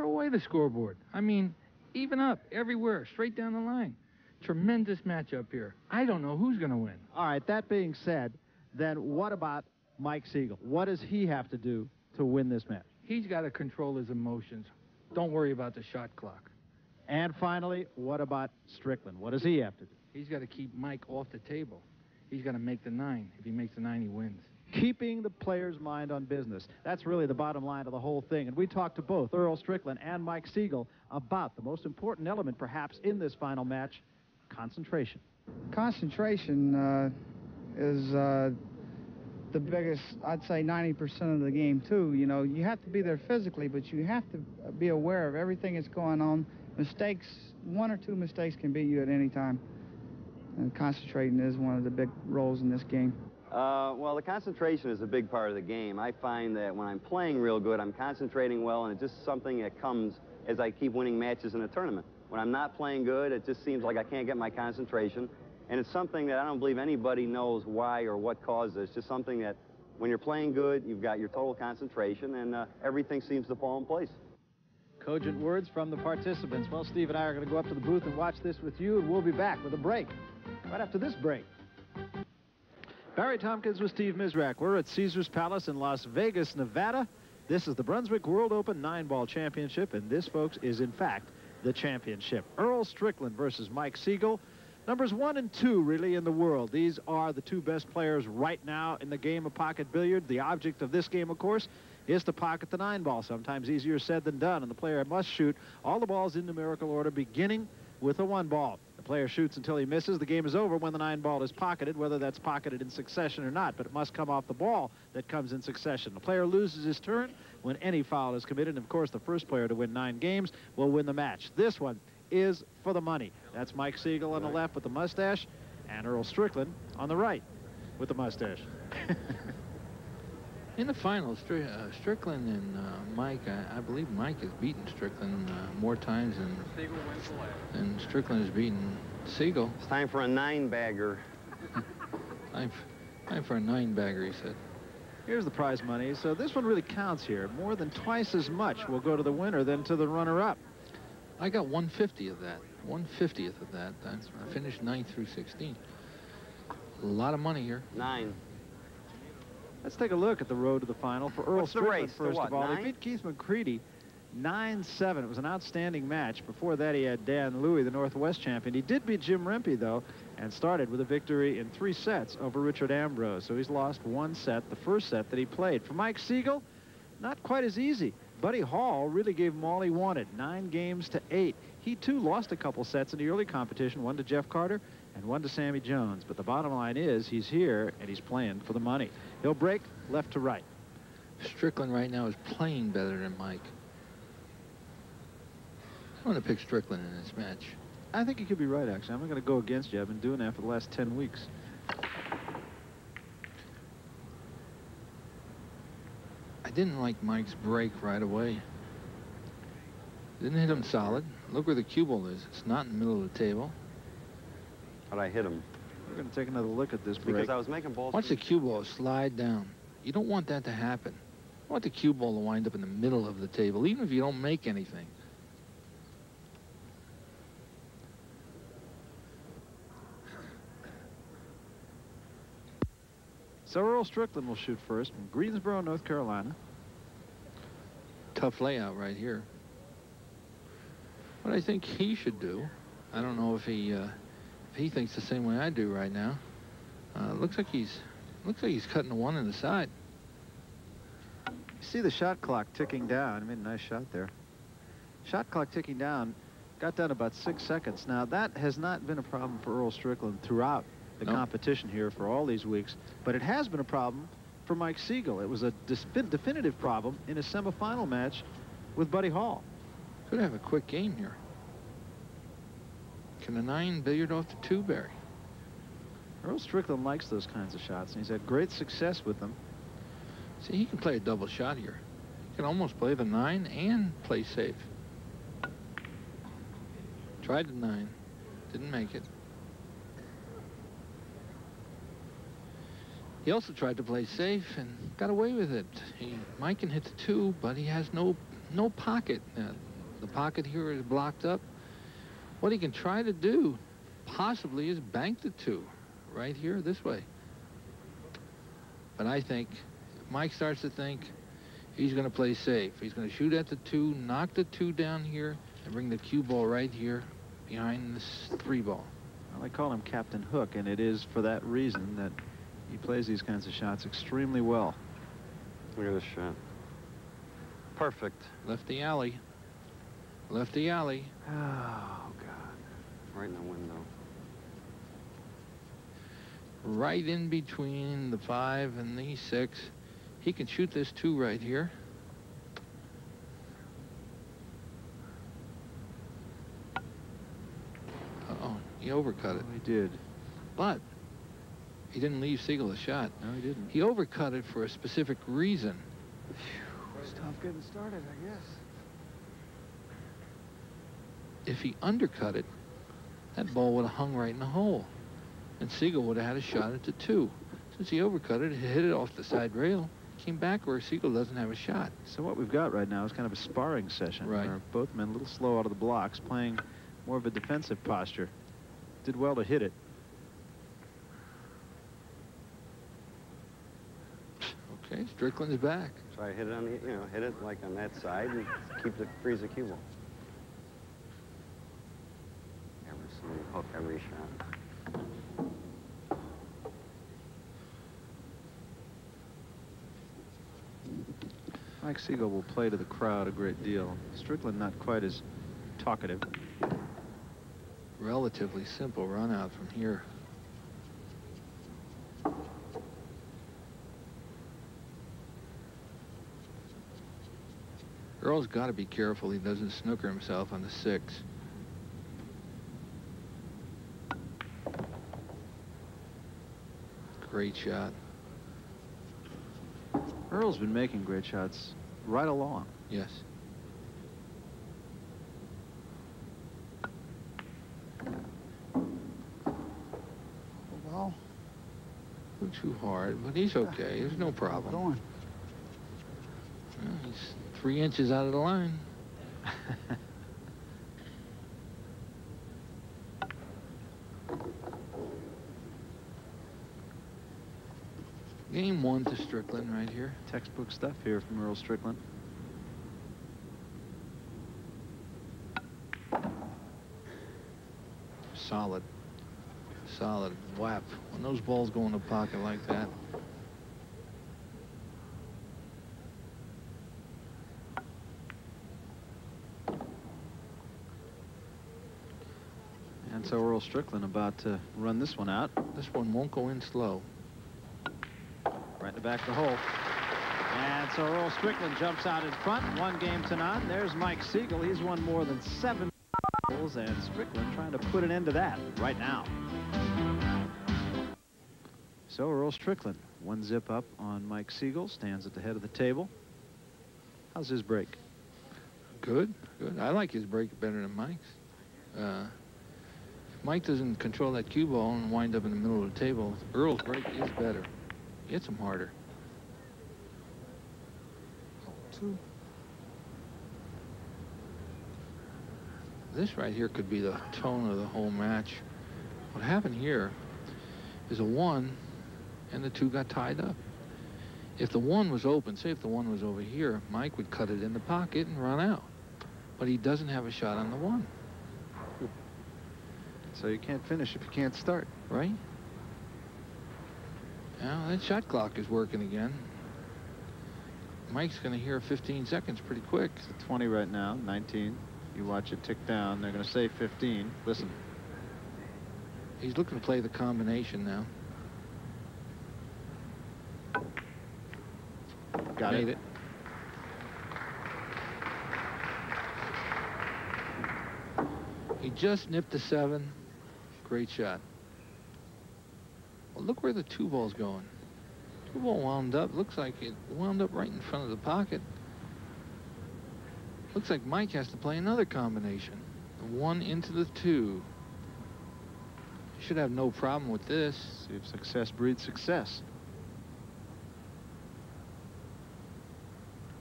throw away the scoreboard. I mean, even up everywhere, straight down the line. Tremendous matchup here. I don't know who's going to win. All right, that being said, then what about Mike Sigel? What does he have to do to win this match? He's got to control his emotions. Don't worry about the shot clock. And finally, what about Strickland? What does he have to do? He's got to keep Mike off the table. He's got to make the nine. If he makes the nine, he wins keeping the player's mind on business. That's really the bottom line of the whole thing. And we talked to both Earl Strickland and Mike Sigel about the most important element, perhaps, in this final match concentration. Concentration uh, is uh, the biggest, I'd say 90% of the game, too. You know, you have to be there physically, but you have to be aware of everything that's going on. Mistakes, one or two mistakes can beat you at any time. And concentrating is one of the big roles in this game. Uh, well, the concentration is a big part of the game. I find that when I'm playing real good, I'm concentrating well, and it's just something that comes as I keep winning matches in a tournament. When I'm not playing good, it just seems like I can't get my concentration. And it's something that I don't believe anybody knows why or what causes it. It's just something that when you're playing good, you've got your total concentration, and uh, everything seems to fall in place. Cogent words from the participants. Well, Steve and I are going to go up to the booth and watch this with you, and we'll be back with a break right after this break. Barry Tompkins with Steve Mizerak. We're at Caesars Palace in Las Vegas, Nevada. This is the Brunswick World Open nine-ball championship, and this, folks, is in fact the championship. Earl Strickland versus Mike Sigel. Numbers one and two, really, in the world. These are the two best players right now in the game of pocket billiard. The object of this game, of course, is to pocket the nine ball. Sometimes easier said than done, and the player must shoot all the balls in numerical order, beginning with a one ball. Player shoots until he misses. The game is over when the nine ball is pocketed, whether that's pocketed in succession or not, but it must come off the ball that comes in succession. The player loses his turn when any foul is committed, and of course the first player to win nine games will win the match. This one is for the money. That's Mike Sigel on the left with the mustache, and Earl Strickland on the right with the mustache. In the finals, Stri uh, Strickland and uh, Mike, I, I, believe Mike has beaten Strickland uh, more times than, than Strickland has beaten Sigel. It's time for a nine-bagger. time, time for a nine-bagger, he said. Here's the prize money. So this one really counts here. More than twice as much will go to the winner than to the runner-up. I got 150 of that. 150th of that. That's, I finished 9 through 16. A lot of money here. Nine. Let's take a look at the road to the final for Earl What's Strickland, race? first of all. Nine? They beat Keith McCready 9-7. It was an outstanding match. Before that, he had Dan Louie, the Northwest champion. He did beat Jim Rempe, though, and started with a victory in three sets over Richard Ambrose. So he's lost one set, the first set that he played. For Mike Sigel, not quite as easy. Buddy Hall really gave him all he wanted, nine games to eight. He, too, lost a couple sets in the early competition, one to Jeff Carter and one to Sammy Jones. But the bottom line is he's here, and he's playing for the money. He'll break left to right. Strickland right now is playing better than Mike. I want to pick Strickland in this match. I think you could be right, actually. I'm not going to go against you. I've been doing that for the last 10 weeks. I didn't like Mike's break right away. Didn't hit him solid. Look where the cue ball is. It's not in the middle of the table. But I hit him. We're going to take another look at this break. Because I was making balls. Watch the cue ball slide down. You don't want that to happen. You want the cue ball to wind up in the middle of the table, even if you don't make anything. So Earl Strickland will shoot first from Greensboro, North Carolina. Tough layout right here. What I think he should do, I don't know if he uh, if he thinks the same way I do right now. Uh, looks like he's looks like he's cutting the one in the side. You see the shot clock ticking down. Made a nice shot there. Shot clock ticking down. Got down about six seconds. Now, that has not been a problem for Earl Strickland throughout the Nope. competition here for all these weeks, but it has been a problem for Mike Sigel. It was a definitive problem in a semifinal match with Buddy Hall. Could have a quick game here. Can a nine billiard off the two, Barry? Earl Strickland likes those kinds of shots, and he's had great success with them. See, he can play a double shot here. He can almost play the nine and play safe. Tried the nine, didn't make it. He also tried to play safe and got away with it. He Mike can hit the two, but he has no no pocket. Uh, the pocket here is blocked up. What he can try to do, possibly, is bank the two, right here, this way. But I think Mike starts to think he's going to play safe. He's going to shoot at the two, knock the two down here, and bring the cue ball right here behind this three ball. Well, I call him Captain Hook, and it is for that reason that he plays these kinds of shots extremely well. Look at this shot. Perfect. Left the alley. Left the alley. Oh, God. Right in the window. Right in between the five and the six. He can shoot this two right here. Uh-oh, he overcut it. Oh, he did. But he didn't leave Sigel a shot. No, he didn't. He overcut it for a specific reason. It's tough getting started, I guess. If he undercut it, that ball would have hung right in the hole. And Sigel would have had a shot at the two. Since he overcut it, he hit it off the side rail. Came back where Sigel doesn't have a shot. So what we've got right now is kind of a sparring session. Right. Where both men a little slow out of the blocks, playing more of a defensive posture. Did well to hit it. Okay, Strickland's back. So I hit it on the, you know, hit it like on that side and keep the freeze the cue ball. Mike Sigel will play to the crowd a great deal. Strickland not quite as talkative. Relatively simple run out from here. Earl's got to be careful he doesn't snooker himself on the six. Great shot. Earl's been making great shots right along. Yes. Well, Not too hard, but he's okay. There's no problem. going. Well, he's three inches out of the line. Game one to Strickland right here. Textbook stuff here from Earl Strickland. Solid. Solid. Whap. When those balls go in the pocket like that. And so Earl Strickland about to run this one out. This one won't go in slow. The back the hole. And so Earl Strickland jumps out in front. One game to none. There's Mike Sigel. He's won more than seven holes, and Strickland trying to put an end to that right now. So Earl Strickland, one zip up on Mike Sigel, stands at the head of the table. How's his break? Good, good. I like his break better than Mike's. Uh, Mike doesn't control that cue ball and wind up in the middle of the table, Earl's break is better. Hits him harder. Two. This right here could be the tone of the whole match. What happened here is a one and the two got tied up. If the one was open, say if the one was over here, Mike would cut it in the pocket and run out. But he doesn't have a shot on the one. So you can't finish if you can't start. Right? Now, that shot clock is working again. Mike's going to hear 15 seconds pretty quick. It's 20 right now, 19. You watch it tick down. They're going to say 15. Listen. He's looking to play the combination now. Got Made it. it. He just nipped the seven. Great shot. Well, look where the two ball's going. Two ball wound up. Looks like it wound up right in front of the pocket. Looks like Mike has to play another combination. The one into the two. Should have no problem with this. See if success breeds success.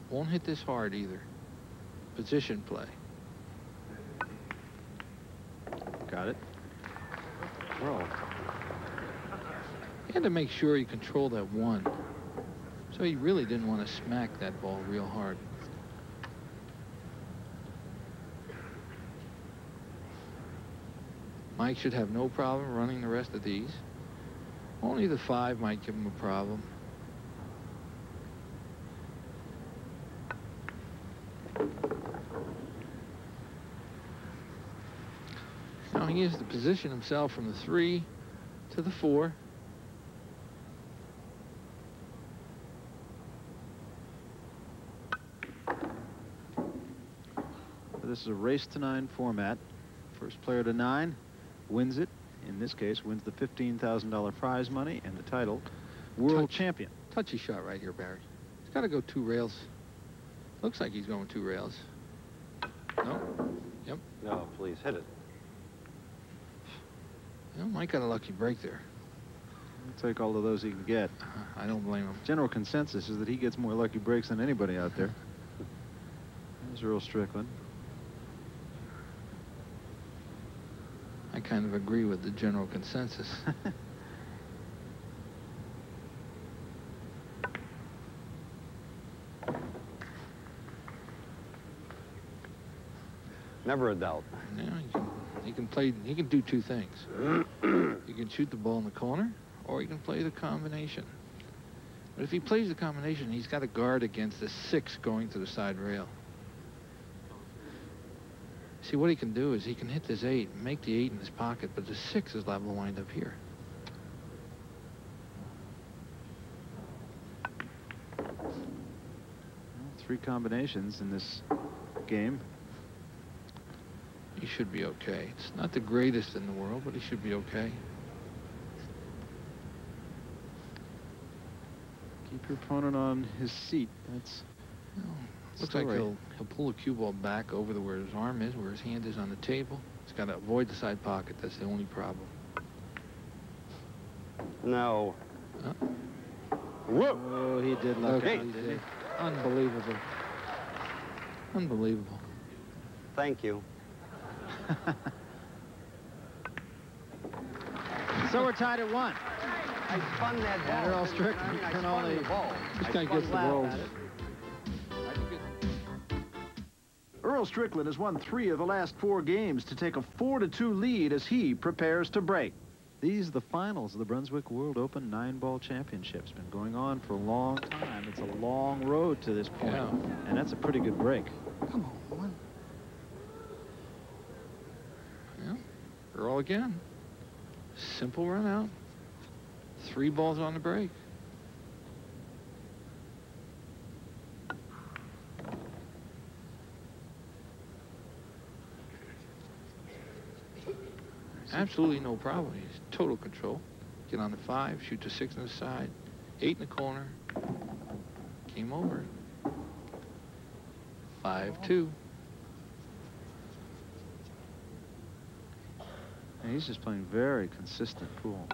Won't hit this hard either. Position play. Got it. Whoa. He had to make sure he controlled that one. So he really didn't want to smack that ball real hard. Mike should have no problem running the rest of these. Only the five might give him a problem. Now he has to position himself from the three to the four. This is a race to nine format. First player to nine wins it. In this case, wins the $15,000 prize money and the title world Touch. champion. Touchy shot right here, Barry. He's got to go two rails. Looks like he's going two rails. No? Yep. No, please hit it. Well, Mike got a lucky break there. He'll take all of those he can get. Uh-huh, I don't blame him. General consensus is that he gets more lucky breaks than anybody out there. There's Earl Strickland. I kind of agree with the general consensus. Never a doubt. Yeah, he can, he can play. He can do two things. he can shoot the ball in the corner, or he can play the combination. But if he plays the combination, he's got to guard against the six going to the side rail. See, what he can do is he can hit this eight, make the eight in his pocket, but the six is liable to wind up here. Three combinations in this game. He should be okay. It's not the greatest in the world, but he should be okay. Keep your opponent on his seat. That's Looks Still like right. he'll he'll pull the cue ball back over to where his arm is, where his hand is on the table. He's got to avoid the side pocket. That's the only problem. No. Whoa! Oh, he did luck Okay. out, didn't? Unbelievable. Unbelievable. Thank you. So we're tied at one. I spun that ball. And Earl I Strickland mean, I can spun only- the ball. This I guy gets the laugh rolls. at it. Earl Strickland has won three of the last four games to take a 4-2 lead as he prepares to break. These the finals of the Brunswick World Open nine-ball championship. It's been going on for a long time. It's a long road to this point, Yeah. and that's a pretty good break. Come on, man. Yeah. Earl again. Simple run out. Three balls on the break. Absolutely no problem. He's total control. Get on the five, shoot the six on the side, eight in the corner. Game over. Five two. And he's just playing very consistent pool.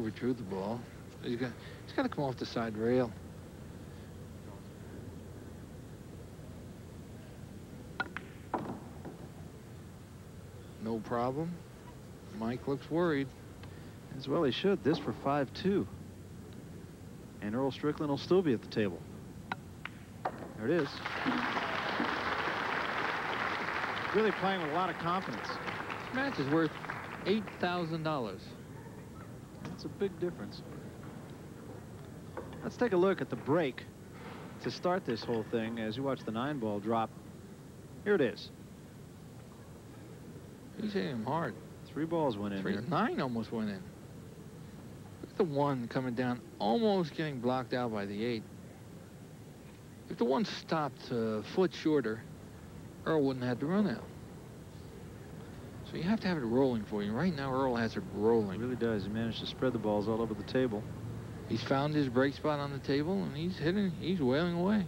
He overdrew the ball. He's got, he's got to come off the side rail. No problem. Mike looks worried. As well he should. This for 5-2. And Earl Strickland will still be at the table. There it is. Really playing with a lot of confidence. This match is worth $8,000. That's a big difference. Let's take a look at the break to start this whole thing as you watch the nine ball drop. Here it is. He's hitting him hard. Three balls went in Three, here. Nine almost went in. Look at the one coming down, almost getting blocked out by the eight. If the one stopped a foot shorter, Earl wouldn't have had to run out. So you have to have it rolling for you. Right now, Earl has it rolling. He really does. He managed to spread the balls all over the table. He's found his break spot on the table, and he's hitting, he's wailing away.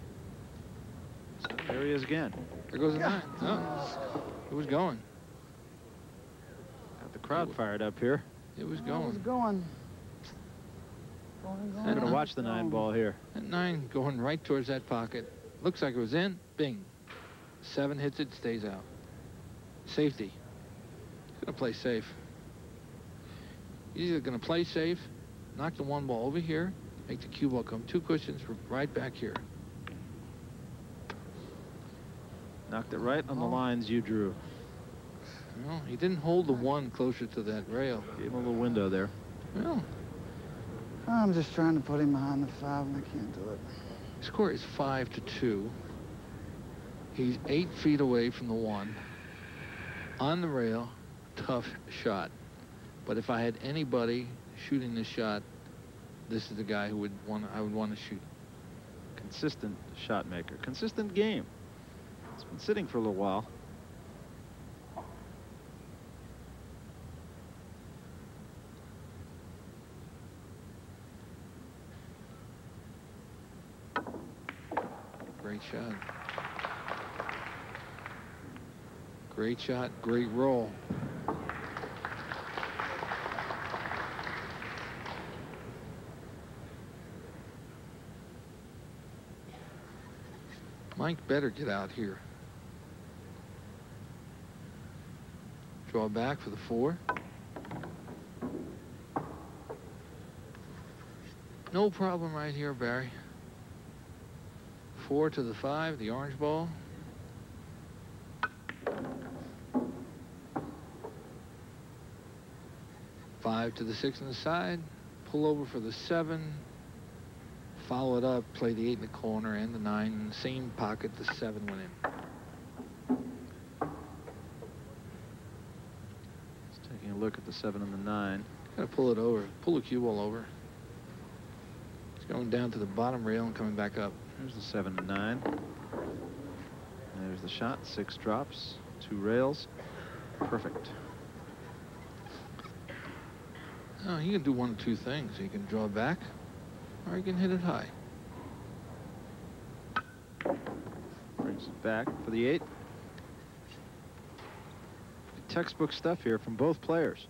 So there he is again. There goes the nine. Oh, it was going. Got the crowd fired up here. It was It's going. going. Going, I'm going, going to watch the nine ball here. That nine going right towards that pocket. Looks like it was in. Bing. Seven hits it, stays out. Safety. Gonna play safe. He's either gonna play safe, knock the one ball over here, make the cue ball come two cushions right back here. Knocked it right on the Oh. lines you drew. Well, he didn't hold the one closer to that rail. Gave him a little window there. Well, I'm just trying to put him behind the five, and I can't do it. score is five to two. He's eight feet away from the one. On the rail, tough shot. But if I had anybody shooting this shot, this is the guy who would want I would want to shoot. Consistent shot maker. Consistent game. It's been sitting for a little while. Great shot. Great shot, great roll. Mike better get out here. Draw back for the four. No problem right here, Barry. Four to the five, the orange ball. Five to the six on the side. Pull over for the seven. Follow it up, play the eight in the corner and the nine in the same pocket. The seven went in. Just taking a look at the seven and the nine. Gotta pull it over. Pull the cue ball over. It's going down to the bottom rail and coming back up. There's the seven and nine. There's the shot. Six drops, two rails. Perfect. Oh, he can do one of two things. He can draw back, or he can hit it high. Brings it back for the eight. Textbook stuff here from both players.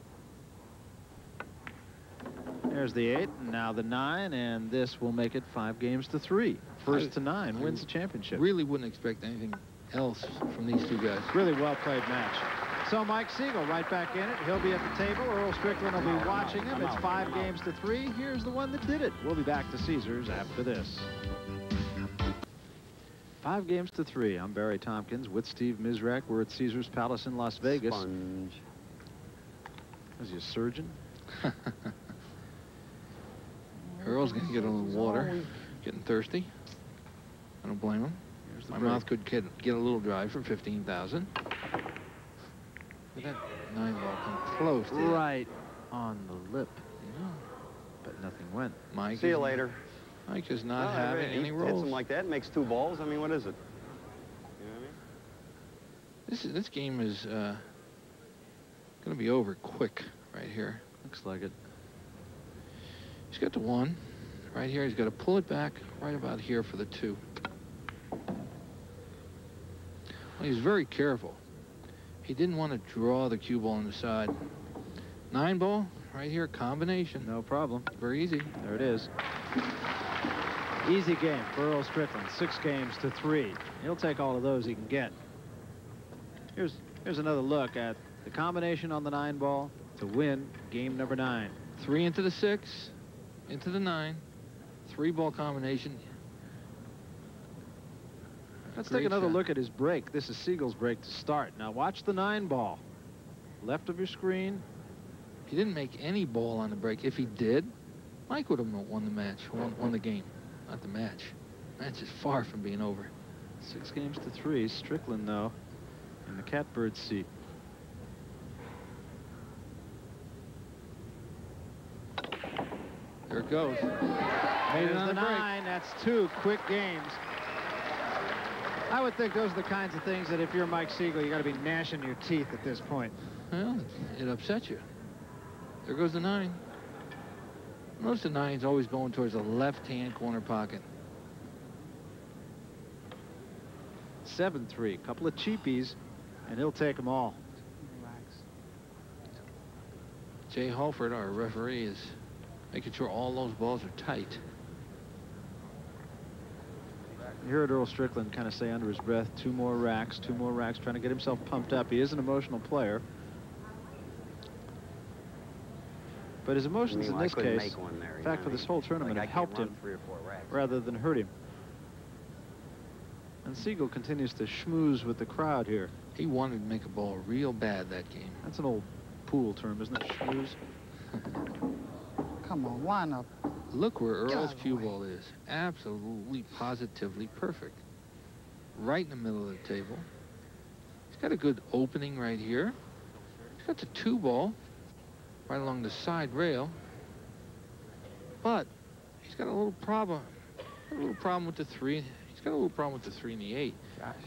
There's the eight, and now the nine, and this will make it five games to three. First I- to nine I wins the championship. Really wouldn't expect anything else from these two guys. Really well played match. So Mike Sigel right back in it. He'll be at the table. Earl Strickland will be watching him. It's five games to three. Here's the one that did it. We'll be back to Caesars after this. Five games to three. I'm Barry Tompkins with Steve Mizerak. We're at Caesars Palace in Las Vegas. Sponge. Is he a surgeon? Earl's gonna get a little water, getting thirsty. I don't blame him. My break. mouth could get, get a little dry for 15,000. Look at that nine ball come close. to that. Right on the lip, Yeah. but nothing went. Mike See you later. Mike is not Well, having he any hits rolls. them like that, makes two balls. I mean, what is it? You know what I mean? This is, this game is uh, gonna be over quick right here. Looks like it. He's got the one right here. He's got to pull it back right about here for the two. Well, he's very careful. He didn't want to draw the cue ball on the side. Nine ball right here, combination. No problem. Very easy. There it is. Easy game for Earl Strickland. Six games to three. He'll take all of those he can get. Here's here's another look at the combination on the nine ball. to win game number nine. Three into the six, into the nine, three ball combination. Let's Great take another shot. look at his break. This is Sigel's break to start. Now watch the nine ball. Left of your screen. He didn't make any ball on the break. If he did, Mike would have won the match, won, won the game, not the match. Match is far from being over. Six games to three. Strickland, though, in the catbird seat. There it goes. Made it on the the break. nine. That's two quick games. I would think those are the kinds of things that if you're Mike Sigel, you got to be gnashing your teeth at this point. Well, it upsets you. There goes the nine. Notice the nine's always going towards the left-hand corner pocket. 7-3. a Couple of cheapies, and he'll take them all. Jay Helfert, our referee, is making sure all those balls are tight. You heard Earl Strickland kind of say under his breath, two more racks, two more racks, trying to get himself pumped up. He is an emotional player. But his emotions mean, in this case, make there, in fact, for what I this whole tournament, Like, I have helped him three or four racks. rather than hurt him. And Sigel continues to schmooze with the crowd here. He wanted to make a ball real bad that game. That's an old pool term, isn't it? Schmooze. Come on, line up. Look where Earl's out of the cue ball is. Absolutely, positively perfect. Right in the middle of the table. He's got a good opening right here. He's got the two ball right along the side rail. But he's got a little problem. A little problem with the three. He's got a little problem with the three and the eight.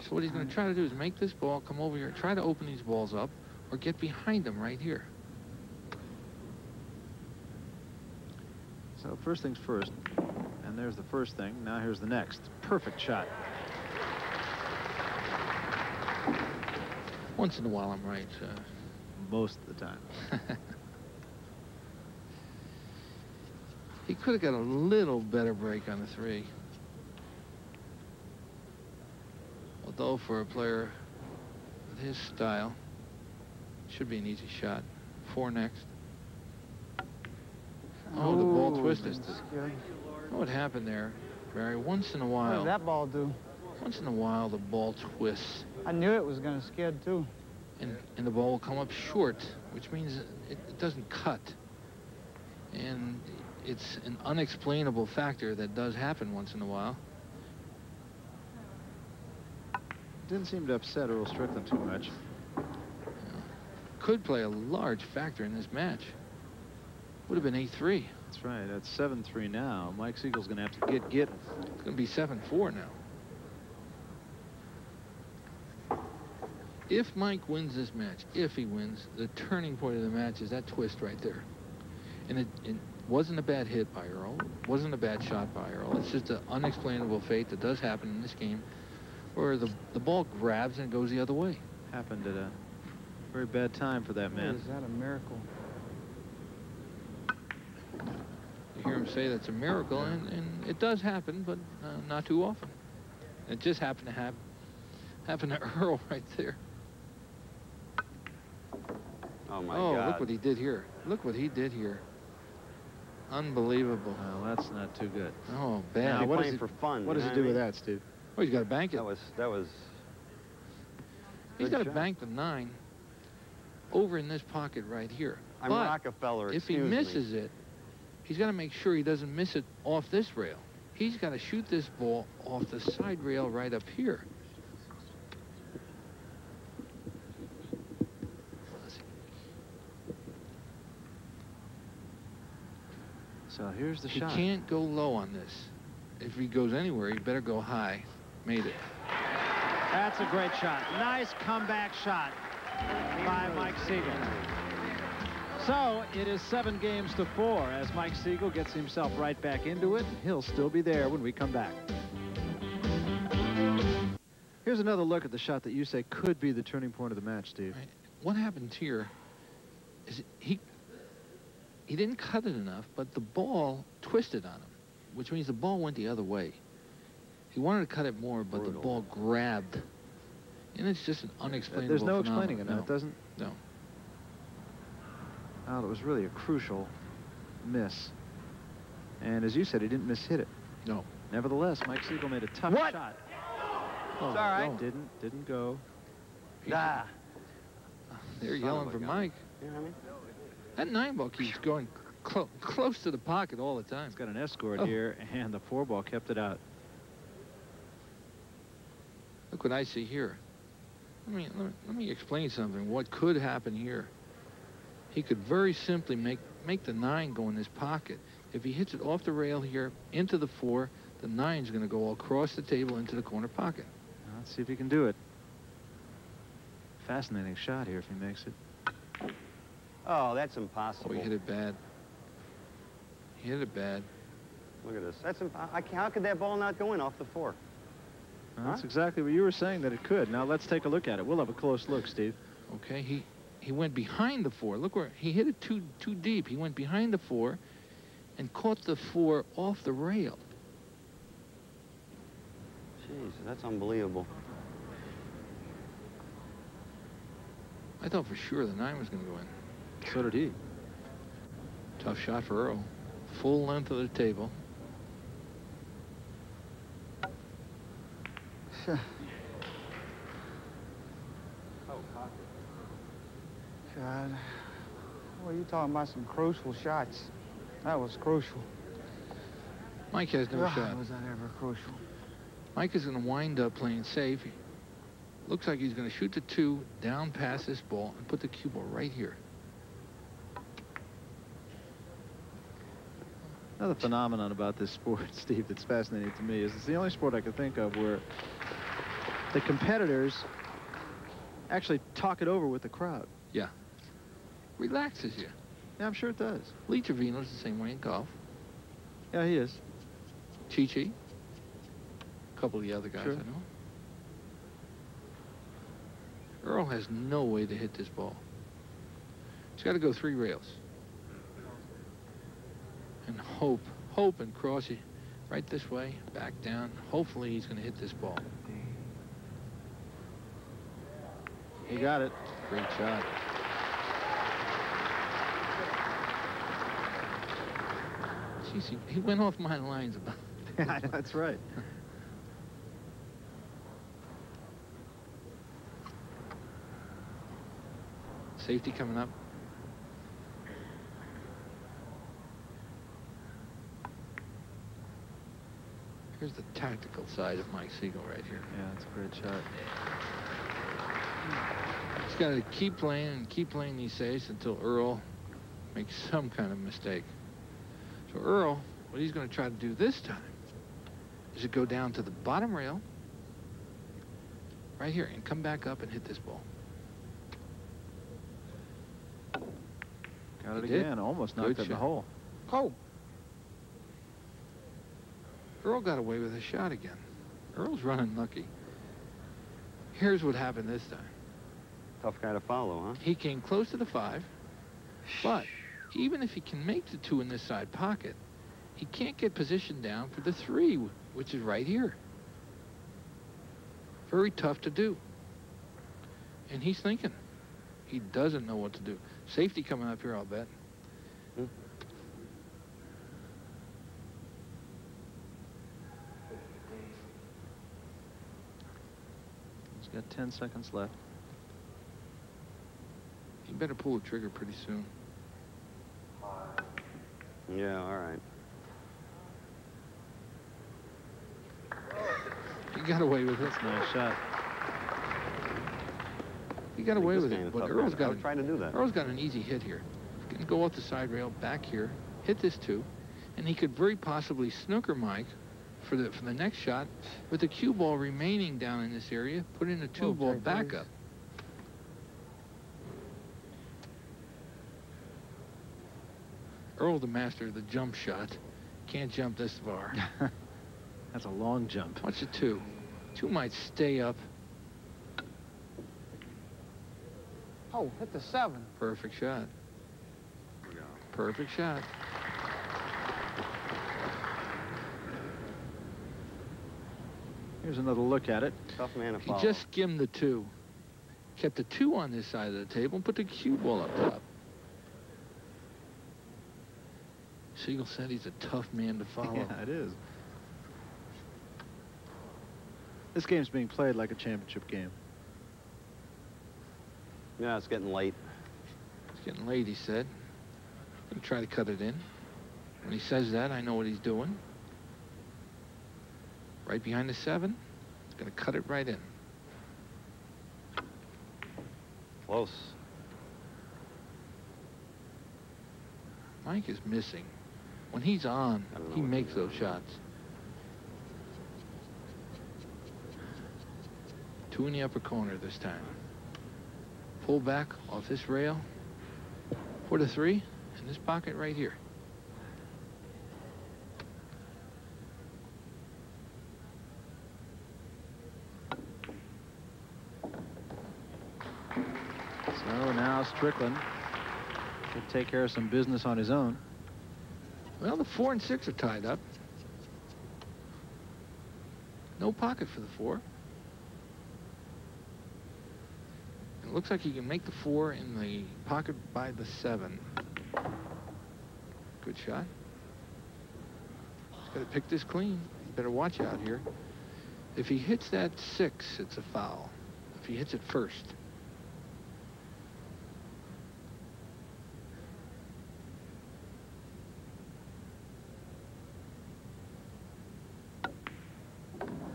So what he's going to try to do is make this ball come over here, try to open these balls up, or get behind them right here. So first things first. And there's the first thing. Now here's the next. Perfect shot. Once in a while, I'm right. Uh, Most of the time. He could have got a little better break on the three. Although for a player with his style, should be an easy shot. Four next. Oh, the ball Ooh, twisted. that's good. You know what happened there, Barry? Once in a What while, did that ball do? once in a while, the ball twists, I knew it was going to skid, too. and, and the ball will come up short, which means it, it doesn't cut. And it's an unexplainable factor that does happen once in a while. Didn't seem to upset Earl Strickland too much. Could play a large factor in this match. Would have been 8-3. That's right. That's 7-3 now. Mike Sigel's going to have to get get. It's going to be 7-4 now. If Mike wins this match, if he wins, the turning point of the match is that twist right there. And it, it wasn't a bad hit by Earl. wasn't a bad shot by Earl. It's just an unexplainable fate that does happen in this game where the, the ball grabs and goes the other way. Happened at a very bad time for that man. Is that a miracle? You hear him say that's a miracle, and, and it does happen, but uh, not too often. It just happened to have happen to Earl right there. Oh my god. oh, God. look what he did here. Look what he did here. Unbelievable. Well, that's not too good. Oh, Now, bad. what what playing it- for fun. What does it do I with that, Steve? Oh, he's got to bank it. That was that was. He's got to bank the nine over in this pocket right here. I'm but Rockefeller. if he excuse me. misses it, he's got to make sure he doesn't miss it off this rail. He's got to shoot this ball off the side rail right up here. So here's the He shot. He can't go low on this. If he goes anywhere, he better go high. Made it. That's a great shot. Nice comeback shot by Mike Sigel. So it is seven games to four as Mike Sigel gets himself right back into it. He'll still be there when we come back. Here's another look at the shot that you say could be the turning point of the match, Steve. What happened here is he he didn't cut it enough, but the ball twisted on him, which means the ball went the other way. He wanted to cut it more, but the ball grabbed. And it's just an unexplainable There's no phenomenon. explaining it. No, it doesn't. No. Well, it was really a crucial miss. And as you said, he didn't miss hit it. No. Nevertheless, Mike Sigel made a tough What? shot. Oh, it's all right. no, Didn't didn't go. Ah. They're yelling for. Mike. You know what I mean? That nine ball keeps going clo close to the pocket all the time. He's got an escort Oh. here, and the four ball kept it out. Look what I see here. Let me, let me let me explain something. What could happen here? He could very simply make make the nine go in his pocket. If he hits it off the rail here into the four, the nine's going to go all across the table into the corner pocket. Let's see if he can do it. Fascinating shot here if he makes it. Oh, that's impossible. Oh, he hit it bad. He hit it bad. Look at this. That's imp- I, I- how could that ball not go in off the four? Well, That's exactly what you were saying that it could. Now let's take a look at it. We'll have a close look, Steve. Okay, he he went behind the four. Look where he hit it too too deep. He went behind the four, and caught the four off the rail. Jeez, that's unbelievable. I thought for sure the nine was going to go in. So did he. Tough shot for Earl. Full length of the table. God. Well, you're talking about some crucial shots. That was crucial. Mike has no God, shot. was that ever crucial? Mike is going to wind up playing safe. Looks like he's going to shoot the two down past this ball and put the cue ball right here. Another phenomenon about this sport, Steve, that's fascinating to me is it's the only sport I can think of where the competitors actually talk it over with the crowd. Yeah. Relaxes you. Yeah, I'm sure it does. Lee Trevino's the same way in golf. Yeah, he is. Chi Chi. A couple of the other guys Sure. I know. Earl has no way to hit this ball. He's got to go three rails. And hope, hope and cross it right this way, back down. Hopefully he's going to hit this ball. He got it. Great shot. Jeez, he, he went off my lines about. Yeah, that's right. Safety coming up. Here's the tactical side of Mike Sigel right here. Yeah, that's a great shot. He's got to keep playing and keep playing these saves until Earl makes some kind of mistake. So Earl, what he's going to try to do this time is to go down to the bottom rail right here and come back up and hit this ball. Got it He did. again. Almost knocked it in the hole. Oh, Earl got away with a shot again. Earl's running lucky. Here's what happened this time. Tough guy to follow, huh? He came close to the five, but even if he can make the two in this side pocket, he can't get positioned down for the three, which is right here. Very tough to do. And he's thinking. He doesn't know what to do. Safety coming up here, I'll bet. He's got 10 seconds left. He better pull the trigger pretty soon. Yeah, all right. He got away with this. That's a nice shot. He got away with it, but tough, Earl's man. I got was trying to do that. Earl's got an easy hit here. He can go off the side rail, back here, hit this two, and he could very possibly snooker Mike for the for the next shot with the cue ball remaining down in this area, put in a two oh, ball Okay, backup. please. Earl, the master of the jump shot, can't jump this far. That's a long jump. Watch the two. Two might stay up. oh, hit the seven. Perfect shot. Perfect shot. Here's another look at it. Tough man to He just skimmed the two. Kept the two on this side of the table and put the cue ball up top. Sigel said he's a tough man to follow. Yeah, it is. This game's being played like a championship game. Yeah, it's getting late. It's getting late, he said. Gonna try to cut it in. When he says that, I know what he's doing. Right behind the seven. He's gonna cut it right in. Close. Mike is missing. When he's on, he makes those shots. Two in the upper corner this time. Pull back off this rail. For the three in this pocket right here. So now Strickland could take care of some business on his own. Well, the four and six are tied up. No pocket for the four. It looks like he can make the four in the pocket by the seven. Good shot. He's got to pick this clean. Better watch out here. If he hits that six, it's a foul. If he hits it first.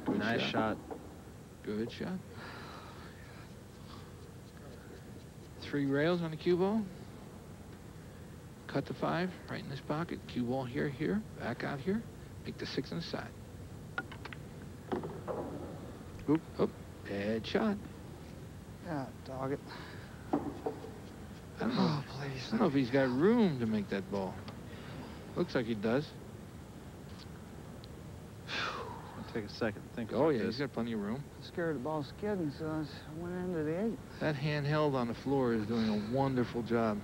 Good nice shot. Good shot. Three rails on the cue ball. Cut the five right in this pocket. Cue ball here, here. Back out here. Make the six on the side. Oop, oop. Bad shot. Yeah, dog it. I don't know. Oh, please. I don't know if he's got room to make that ball. Looks like he does. I'll take a second to think Oh, about yeah, this. he's got plenty of room. Scared the ball skidding, so I went into the eight. That handheld on the floor is doing a wonderful job.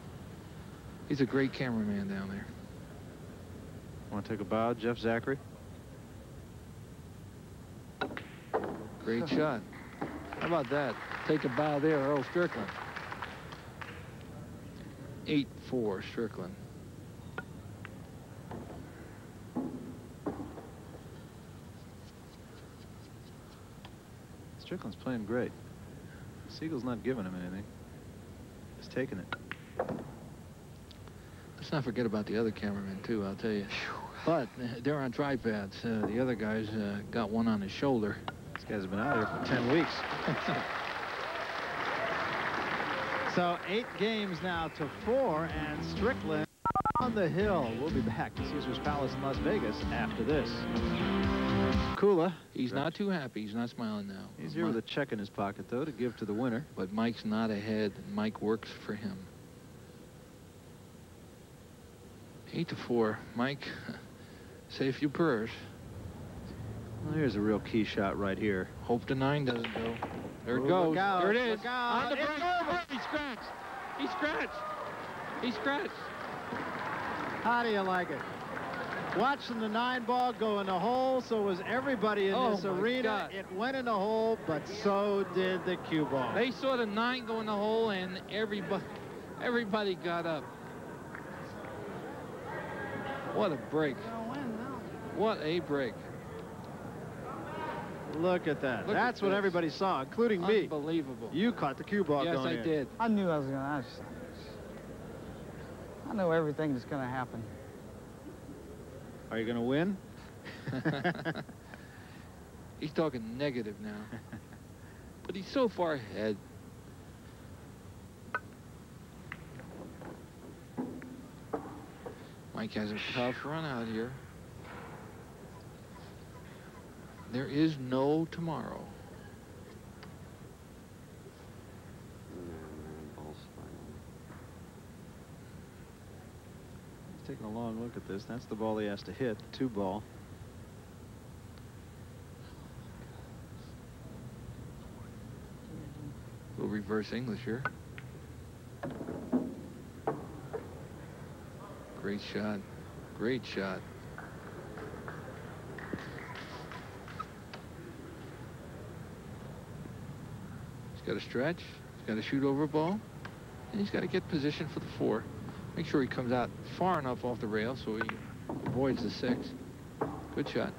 He's a great cameraman down there. Want to take a bow, Jeff Zachary? Great shot. How about that? Take a bow there, Earl Strickland. 8-4, Strickland. Strickland's playing great. Sigel's not giving him anything. He's taking it. Let's not forget about the other cameramen, too, I'll tell you. But uh, they're on tripods. Uh, the other guys uh, got one on his shoulder. This guy's been out here for 10 weeks. So eight games now to four, and Strickland on the hill. We'll be back to Caesar's Palace in Las Vegas after this. Kula. He's not too happy. He's not smiling now. He's here with a check in his pocket, though, to give to the winner. But Mike's not ahead. Mike works for him. Eight to four. Mike, say a few prayers. Well, here's a real key shot right here. Hope the nine doesn't go. There it Ooh, goes. out, there it is. On the break. He scratched. He scratched. He scratched. How do you like it? Watching the nine ball go in the hole, so was everybody in Oh, this arena. God. It went in the hole, but so did the cue ball. They saw the nine go in the hole, and everybody, everybody got up. What a break. What a break. Look at that. Look That's at what this. everybody saw, including me. Unbelievable. You caught the cue ball yes, going I in. did. I knew I was gonna. I, I know everything that's gonna happen. Are you going to win? He's talking negative now. but he's so far ahead. Mike has a tough run out here. There is no tomorrow. He's taking a long look at this. That's the ball he has to hit, two ball. We'll reverse English here. Great shot. Great shot. He's got to stretch. He's got to shoot over a ball. And he's got to get position for the four. Make sure he comes out far enough off the rail so he avoids the six. Good shot.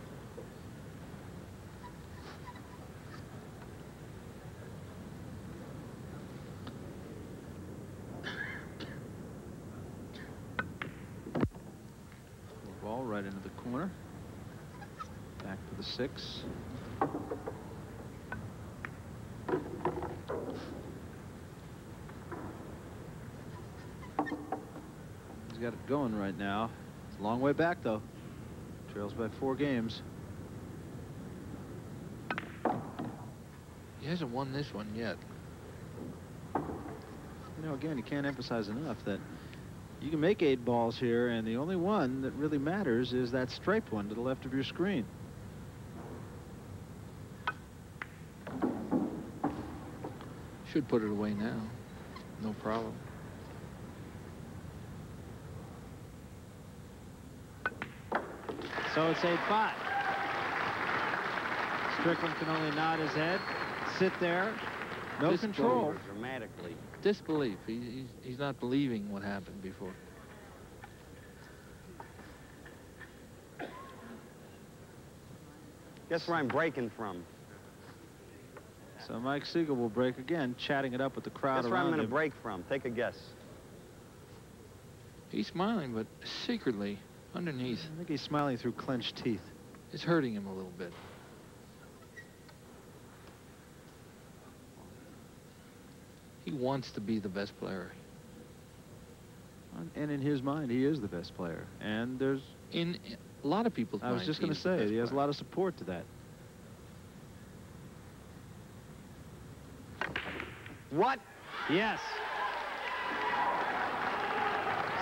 Ball right into the corner. Back to the six. He's got it going right now. It's a long way back, though. Trails by four games. He hasn't won this one yet. You know, again, you can't emphasize enough that you can make eight balls here, and the only one that really matters is that striped one to the left of your screen. Should put it away now. No problem. So it's 8-5. Strickland can only nod his head, sit there, no Disbelief. control. Dramatically. Disbelief. He, he's, he's not believing what happened before. Guess where I'm breaking from? So Mike Sigel will break again, chatting it up with the crowd Guess where I'm going to break from? Take a guess. He's smiling, but secretly, underneath, I think he's smiling through clenched teeth. it's hurting him a little bit. He wants to be the best player. And in his mind, he is the best player. And there's, In a lot of people's I was minds, just going to say, best he has a lot of support to that. What? Yes.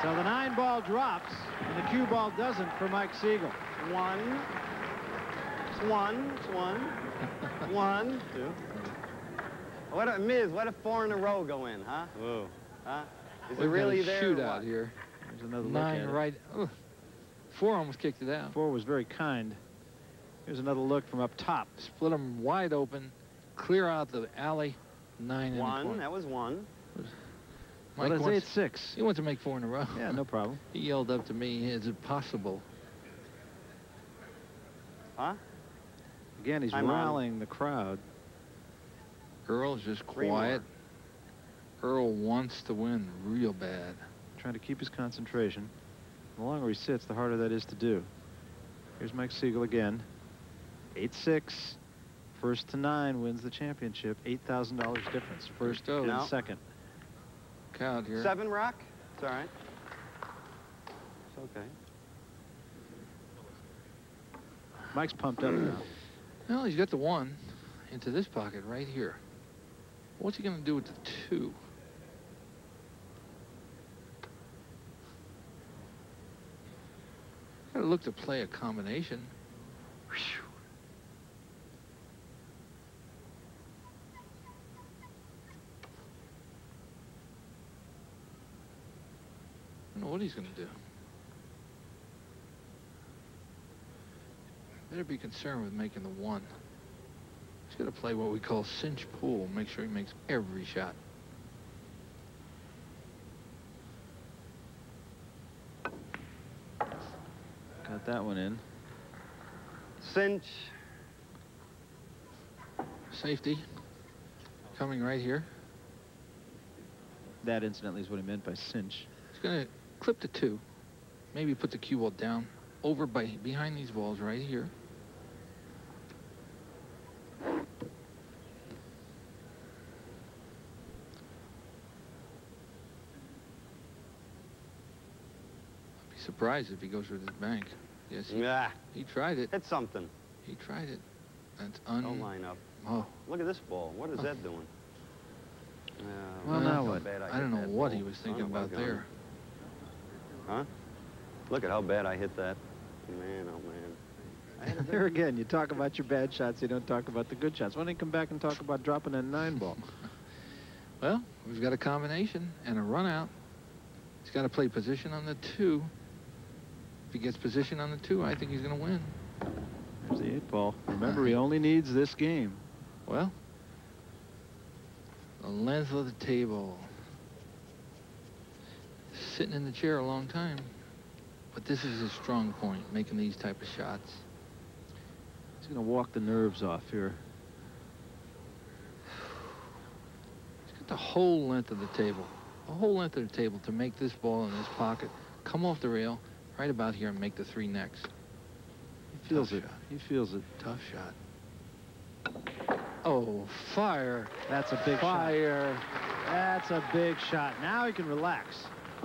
So the nine ball drops, and the cue ball doesn't for Mike Sigel. One. It's one. It's one. one. Two. What a Miz, what a four in a row go in, huh? Whoa. Huh? Is We've it really a there? or shootout here. There's another look Nine at right. ugh. Four almost kicked it out. Four was very kind. Here's another look from up top. Split them wide open, clear out the alley. Nine in the One. That was one. Well, Mike it's wants, eight six. he wants to make four in a row. Yeah, no problem. He yelled up to me, "Is it possible?" Huh? Again, he's I'm on. rallying the crowd. Earl's just quiet. Earl wants to win real bad. trying to keep his concentration. The longer he sits, the harder that is to do. Here's Mike Sigel again. 8-6. First to nine wins the championship. $8,000 difference. First goes. and No. second. Count here. Seven rock? It's all right. It's okay. Mike's pumped up now. Well, he's got the one into this pocket right here. What's he going to do with the two? Got to look to play a combination. I know what he's going to do. Better be concerned with making the one. He's going to play what we call cinch pool. Make sure he makes every shot. Got that one in. Cinch. Safety. Coming right here. That, incidentally, is what he meant by cinch. He's going to clip the two. Maybe put the cue ball down over by behind these balls right here. I'd be surprised if he goes with his bank. Yes, he, Yeah. he tried it. Hit something. He tried it. That's un. Don't line up. Oh, Look at this ball. What is oh. that doing? Yeah, Well, look now what? bad I don't know what ball. he was thinking of about gun. there. Huh? Look at how bad I hit that. Man, oh man. I There again, you talk about your bad shots, you don't talk about the good shots. Why don't you come back and talk about dropping that nine ball? Well, we've got a combination and a run out. He's got to play position on the two. If he gets position on the two, I think he's going to win. There's the eight ball. Remember, he uh-huh. only needs this game. Well, the length of the table. Sitting in the chair a long time. But this is his strong point, making these type of shots. He's going to walk the nerves off here. He's got the whole length of the table, the whole length of the table to make this ball in his pocket come off the rail right about here and make the three necks. He feels Tough it. shot. He feels it. Tough shot. Oh, fire. That's a big Fire. shot. That's a big shot. Now he can relax.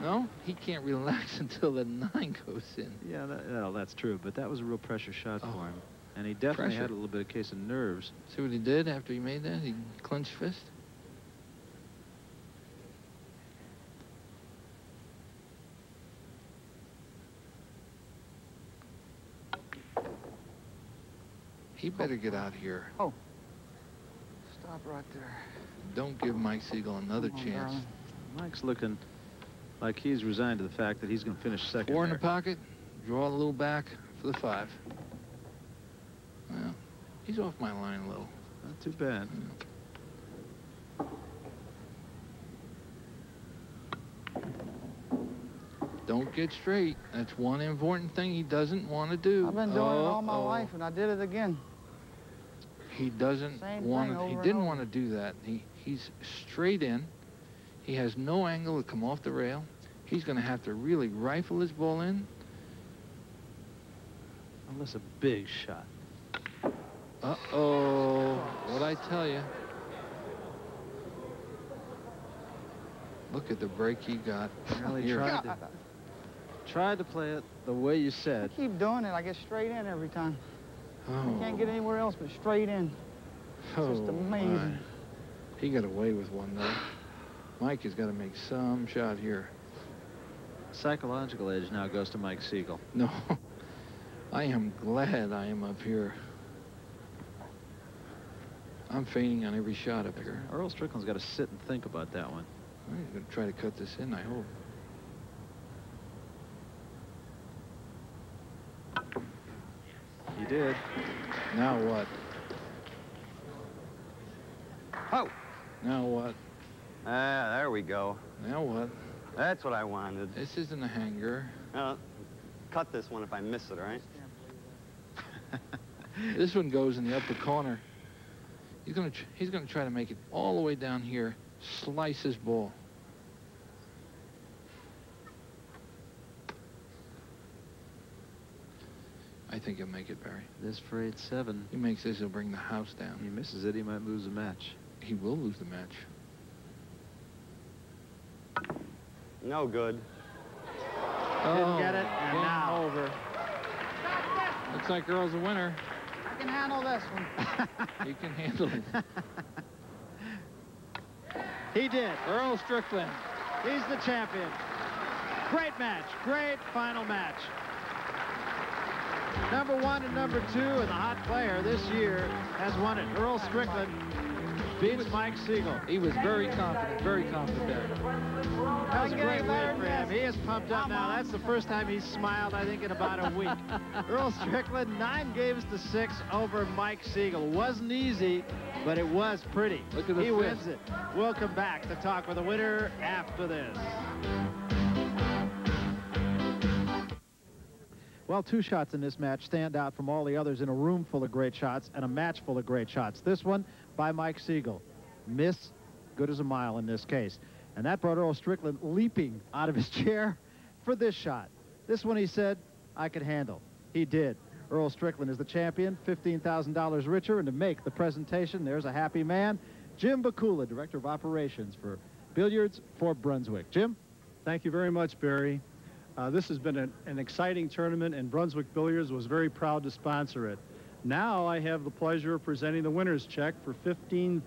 No, he can't relax until the nine goes in. Yeah, that, well, that's true, but that was a real pressure shot Oh. for him. And he definitely Pressure. had a little bit of case of nerves. See what he did after he made that? He clenched fist. He oh. better get out here. Oh. Stop right there. Don't give Mike Sigel another on, chance. darling. Mike's looking like he's resigned to the fact that he's going to finish second. Four in the pocket. Draw a little back for the five. Well, he's off my line a little. Not too bad. Hmm. Don't get straight. That's one important thing he doesn't want to do. I've been doing it all my Uh-oh. life, and I did it again. He doesn't want to. He didn't want to do that. He he's straight in. He has no angle to come off the rail. He's going to have to really rifle his ball in. Unless a big shot. Uh-oh. What'd I tell you. Look at the break he got. Well, he tried to, tried to play it the way you said. I said. keep doing it. I get straight in every time. Oh. Can't get anywhere else but straight in. Oh, just amazing. my. He got away with one, though. Mike has got to make some shot here. Psychological edge now goes to Mike Sigel. No. I am glad I am up here. I'm fainting on every shot up here. Earl Strickland's got to sit and think about that one. I'm going to try to cut this in, I hope. He did. Now what? Oh. Now what? Ah, there we go. Now what? That's what I wanted. This isn't a hanger. Uh, cut this one if I miss it, all right? This one goes in the upper corner. He's going to he's going to try to make it all the way down here, slice his ball. I think he'll make it, Barry. This for 8-7. He makes this, he'll bring the house down. He misses it, he might lose the match. He will lose the match. No good. Didn't get it, oh, and game now- over. Looks like Earl's a winner. I can handle this one. He can handle it. He did. Earl Strickland. He's the champion. Great match. Great final match. Number one and number two, and the hot player this year has won it. Earl Strickland beats Mike Sigel. He was very confident, very confident there. That was a great win for him. He is pumped up now. That's the first time he's smiled, I think, in about a week. Earl Strickland, nine games to six over Mike Sigel. Wasn't easy, but it was pretty. Look at the He fist. wins it. We'll come back to talk with the winner after this. Well, two shots in this match stand out from all the others in a room full of great shots and a match full of great shots. This one by Mike Sigel. Miss, good as a mile in this case. And that brought Earl Strickland leaping out of his chair for this shot. This one he said, I could handle. He did. Earl Strickland is the champion, $15,000 richer, and to make the presentation, there's a happy man, Jim Bakula, Director of Operations for Billiards for Brunswick. Jim? Thank you very much, Barry. Uh, this has been an, an exciting tournament, and Brunswick Billiards was very proud to sponsor it. Now I have the pleasure of presenting the winner's check for $15,000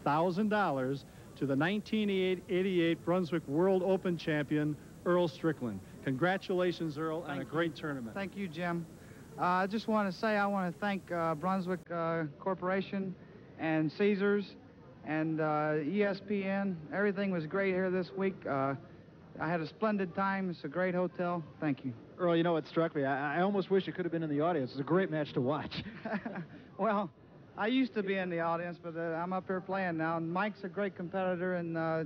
to the 1988 Brunswick World Open champion, Earl Strickland. Congratulations, Earl, on a great tournament. Thank you, Jim. Uh, I just want to say I want to thank uh, Brunswick uh, Corporation and Caesars and uh, ESPN. Everything was great here this week. Uh, I had a splendid time. It's a great hotel. Thank you. Earl, you know what struck me? I, I almost wish you could have been in the audience. It's a great match to watch. Well, I used to be in the audience, but uh, I'm up here playing now. And Mike's a great competitor, and uh,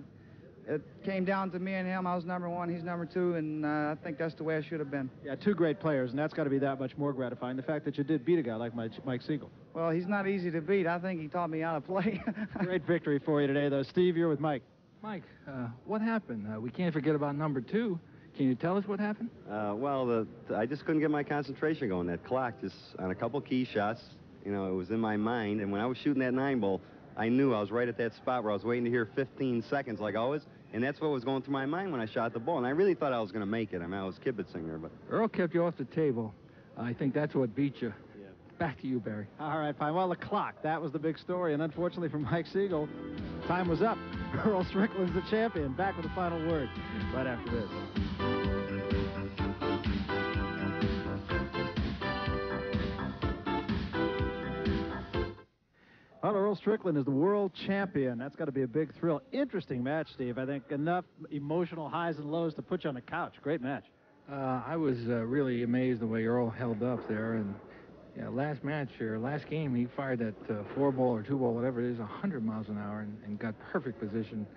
it came down to me and him. I was number one, he's number two, and uh, I think that's the way I should have been. Yeah, two great players, and that's got to be that much more gratifying. The fact that you did beat a guy like Mike, Mike Sigel. Well, he's not easy to beat. I think he taught me how to play. great victory for you today, though. Steve, you're with Mike. Mike, uh, what happened? Uh, we can't forget about number two. Can you tell us what happened? Uh, well, the, I just couldn't get my concentration going. That clock just on a couple key shots, you know, it was in my mind. And when I was shooting that nine ball, I knew I was right at that spot where I was waiting to hear 15 seconds like always. And that's what was going through my mind when I shot the ball. And I really thought I was going to make it. I mean, I was kibitzing her, but... Earl kept you off the table. I think that's what beat you. Yeah. Back to you, Barry. All right, fine. Well, the clock, that was the big story. And unfortunately for Mike Sigel, time was up. Earl Strickland's the champion. Back with the final word right after this. Well, Earl Strickland is the world champion. That's got to be a big thrill. Interesting match, Steve. I think enough emotional highs and lows to put you on the couch. Great match. Uh, I was uh, really amazed the way Earl held up there. And yeah, last match or last game, he fired that uh, four ball or two ball, whatever it is, 100 miles an hour and, and got perfect position.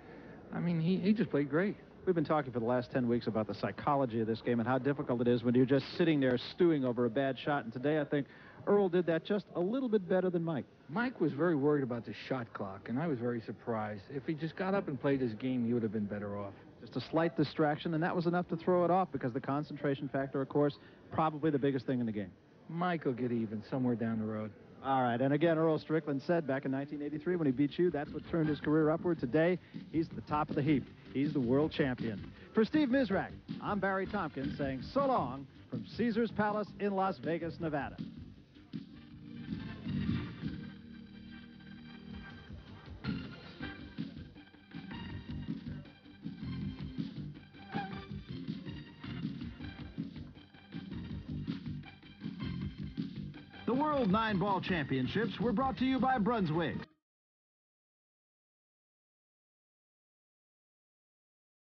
I mean, he, he just played great. We've been talking for the last 10 weeks about the psychology of this game and how difficult it is when you're just sitting there stewing over a bad shot. And today, I think Earl did that just a little bit better than Mike. Mike was very worried about the shot clock, and I was very surprised. If he just got up and played his game, he would have been better off. Just a slight distraction, and that was enough to throw it off because the concentration factor, of course, probably the biggest thing in the game. Mike will get even somewhere down the road. All right, and again, Earl Strickland said back in 1983 when he beat you, that's what turned his career upward. Today, he's the top of the heap. He's the world champion. For Steve Mizerak, I'm Barry Tompkins saying so long from Caesars Palace in Las Vegas, Nevada. World Nine Ball Championships were brought to you by Brunswick.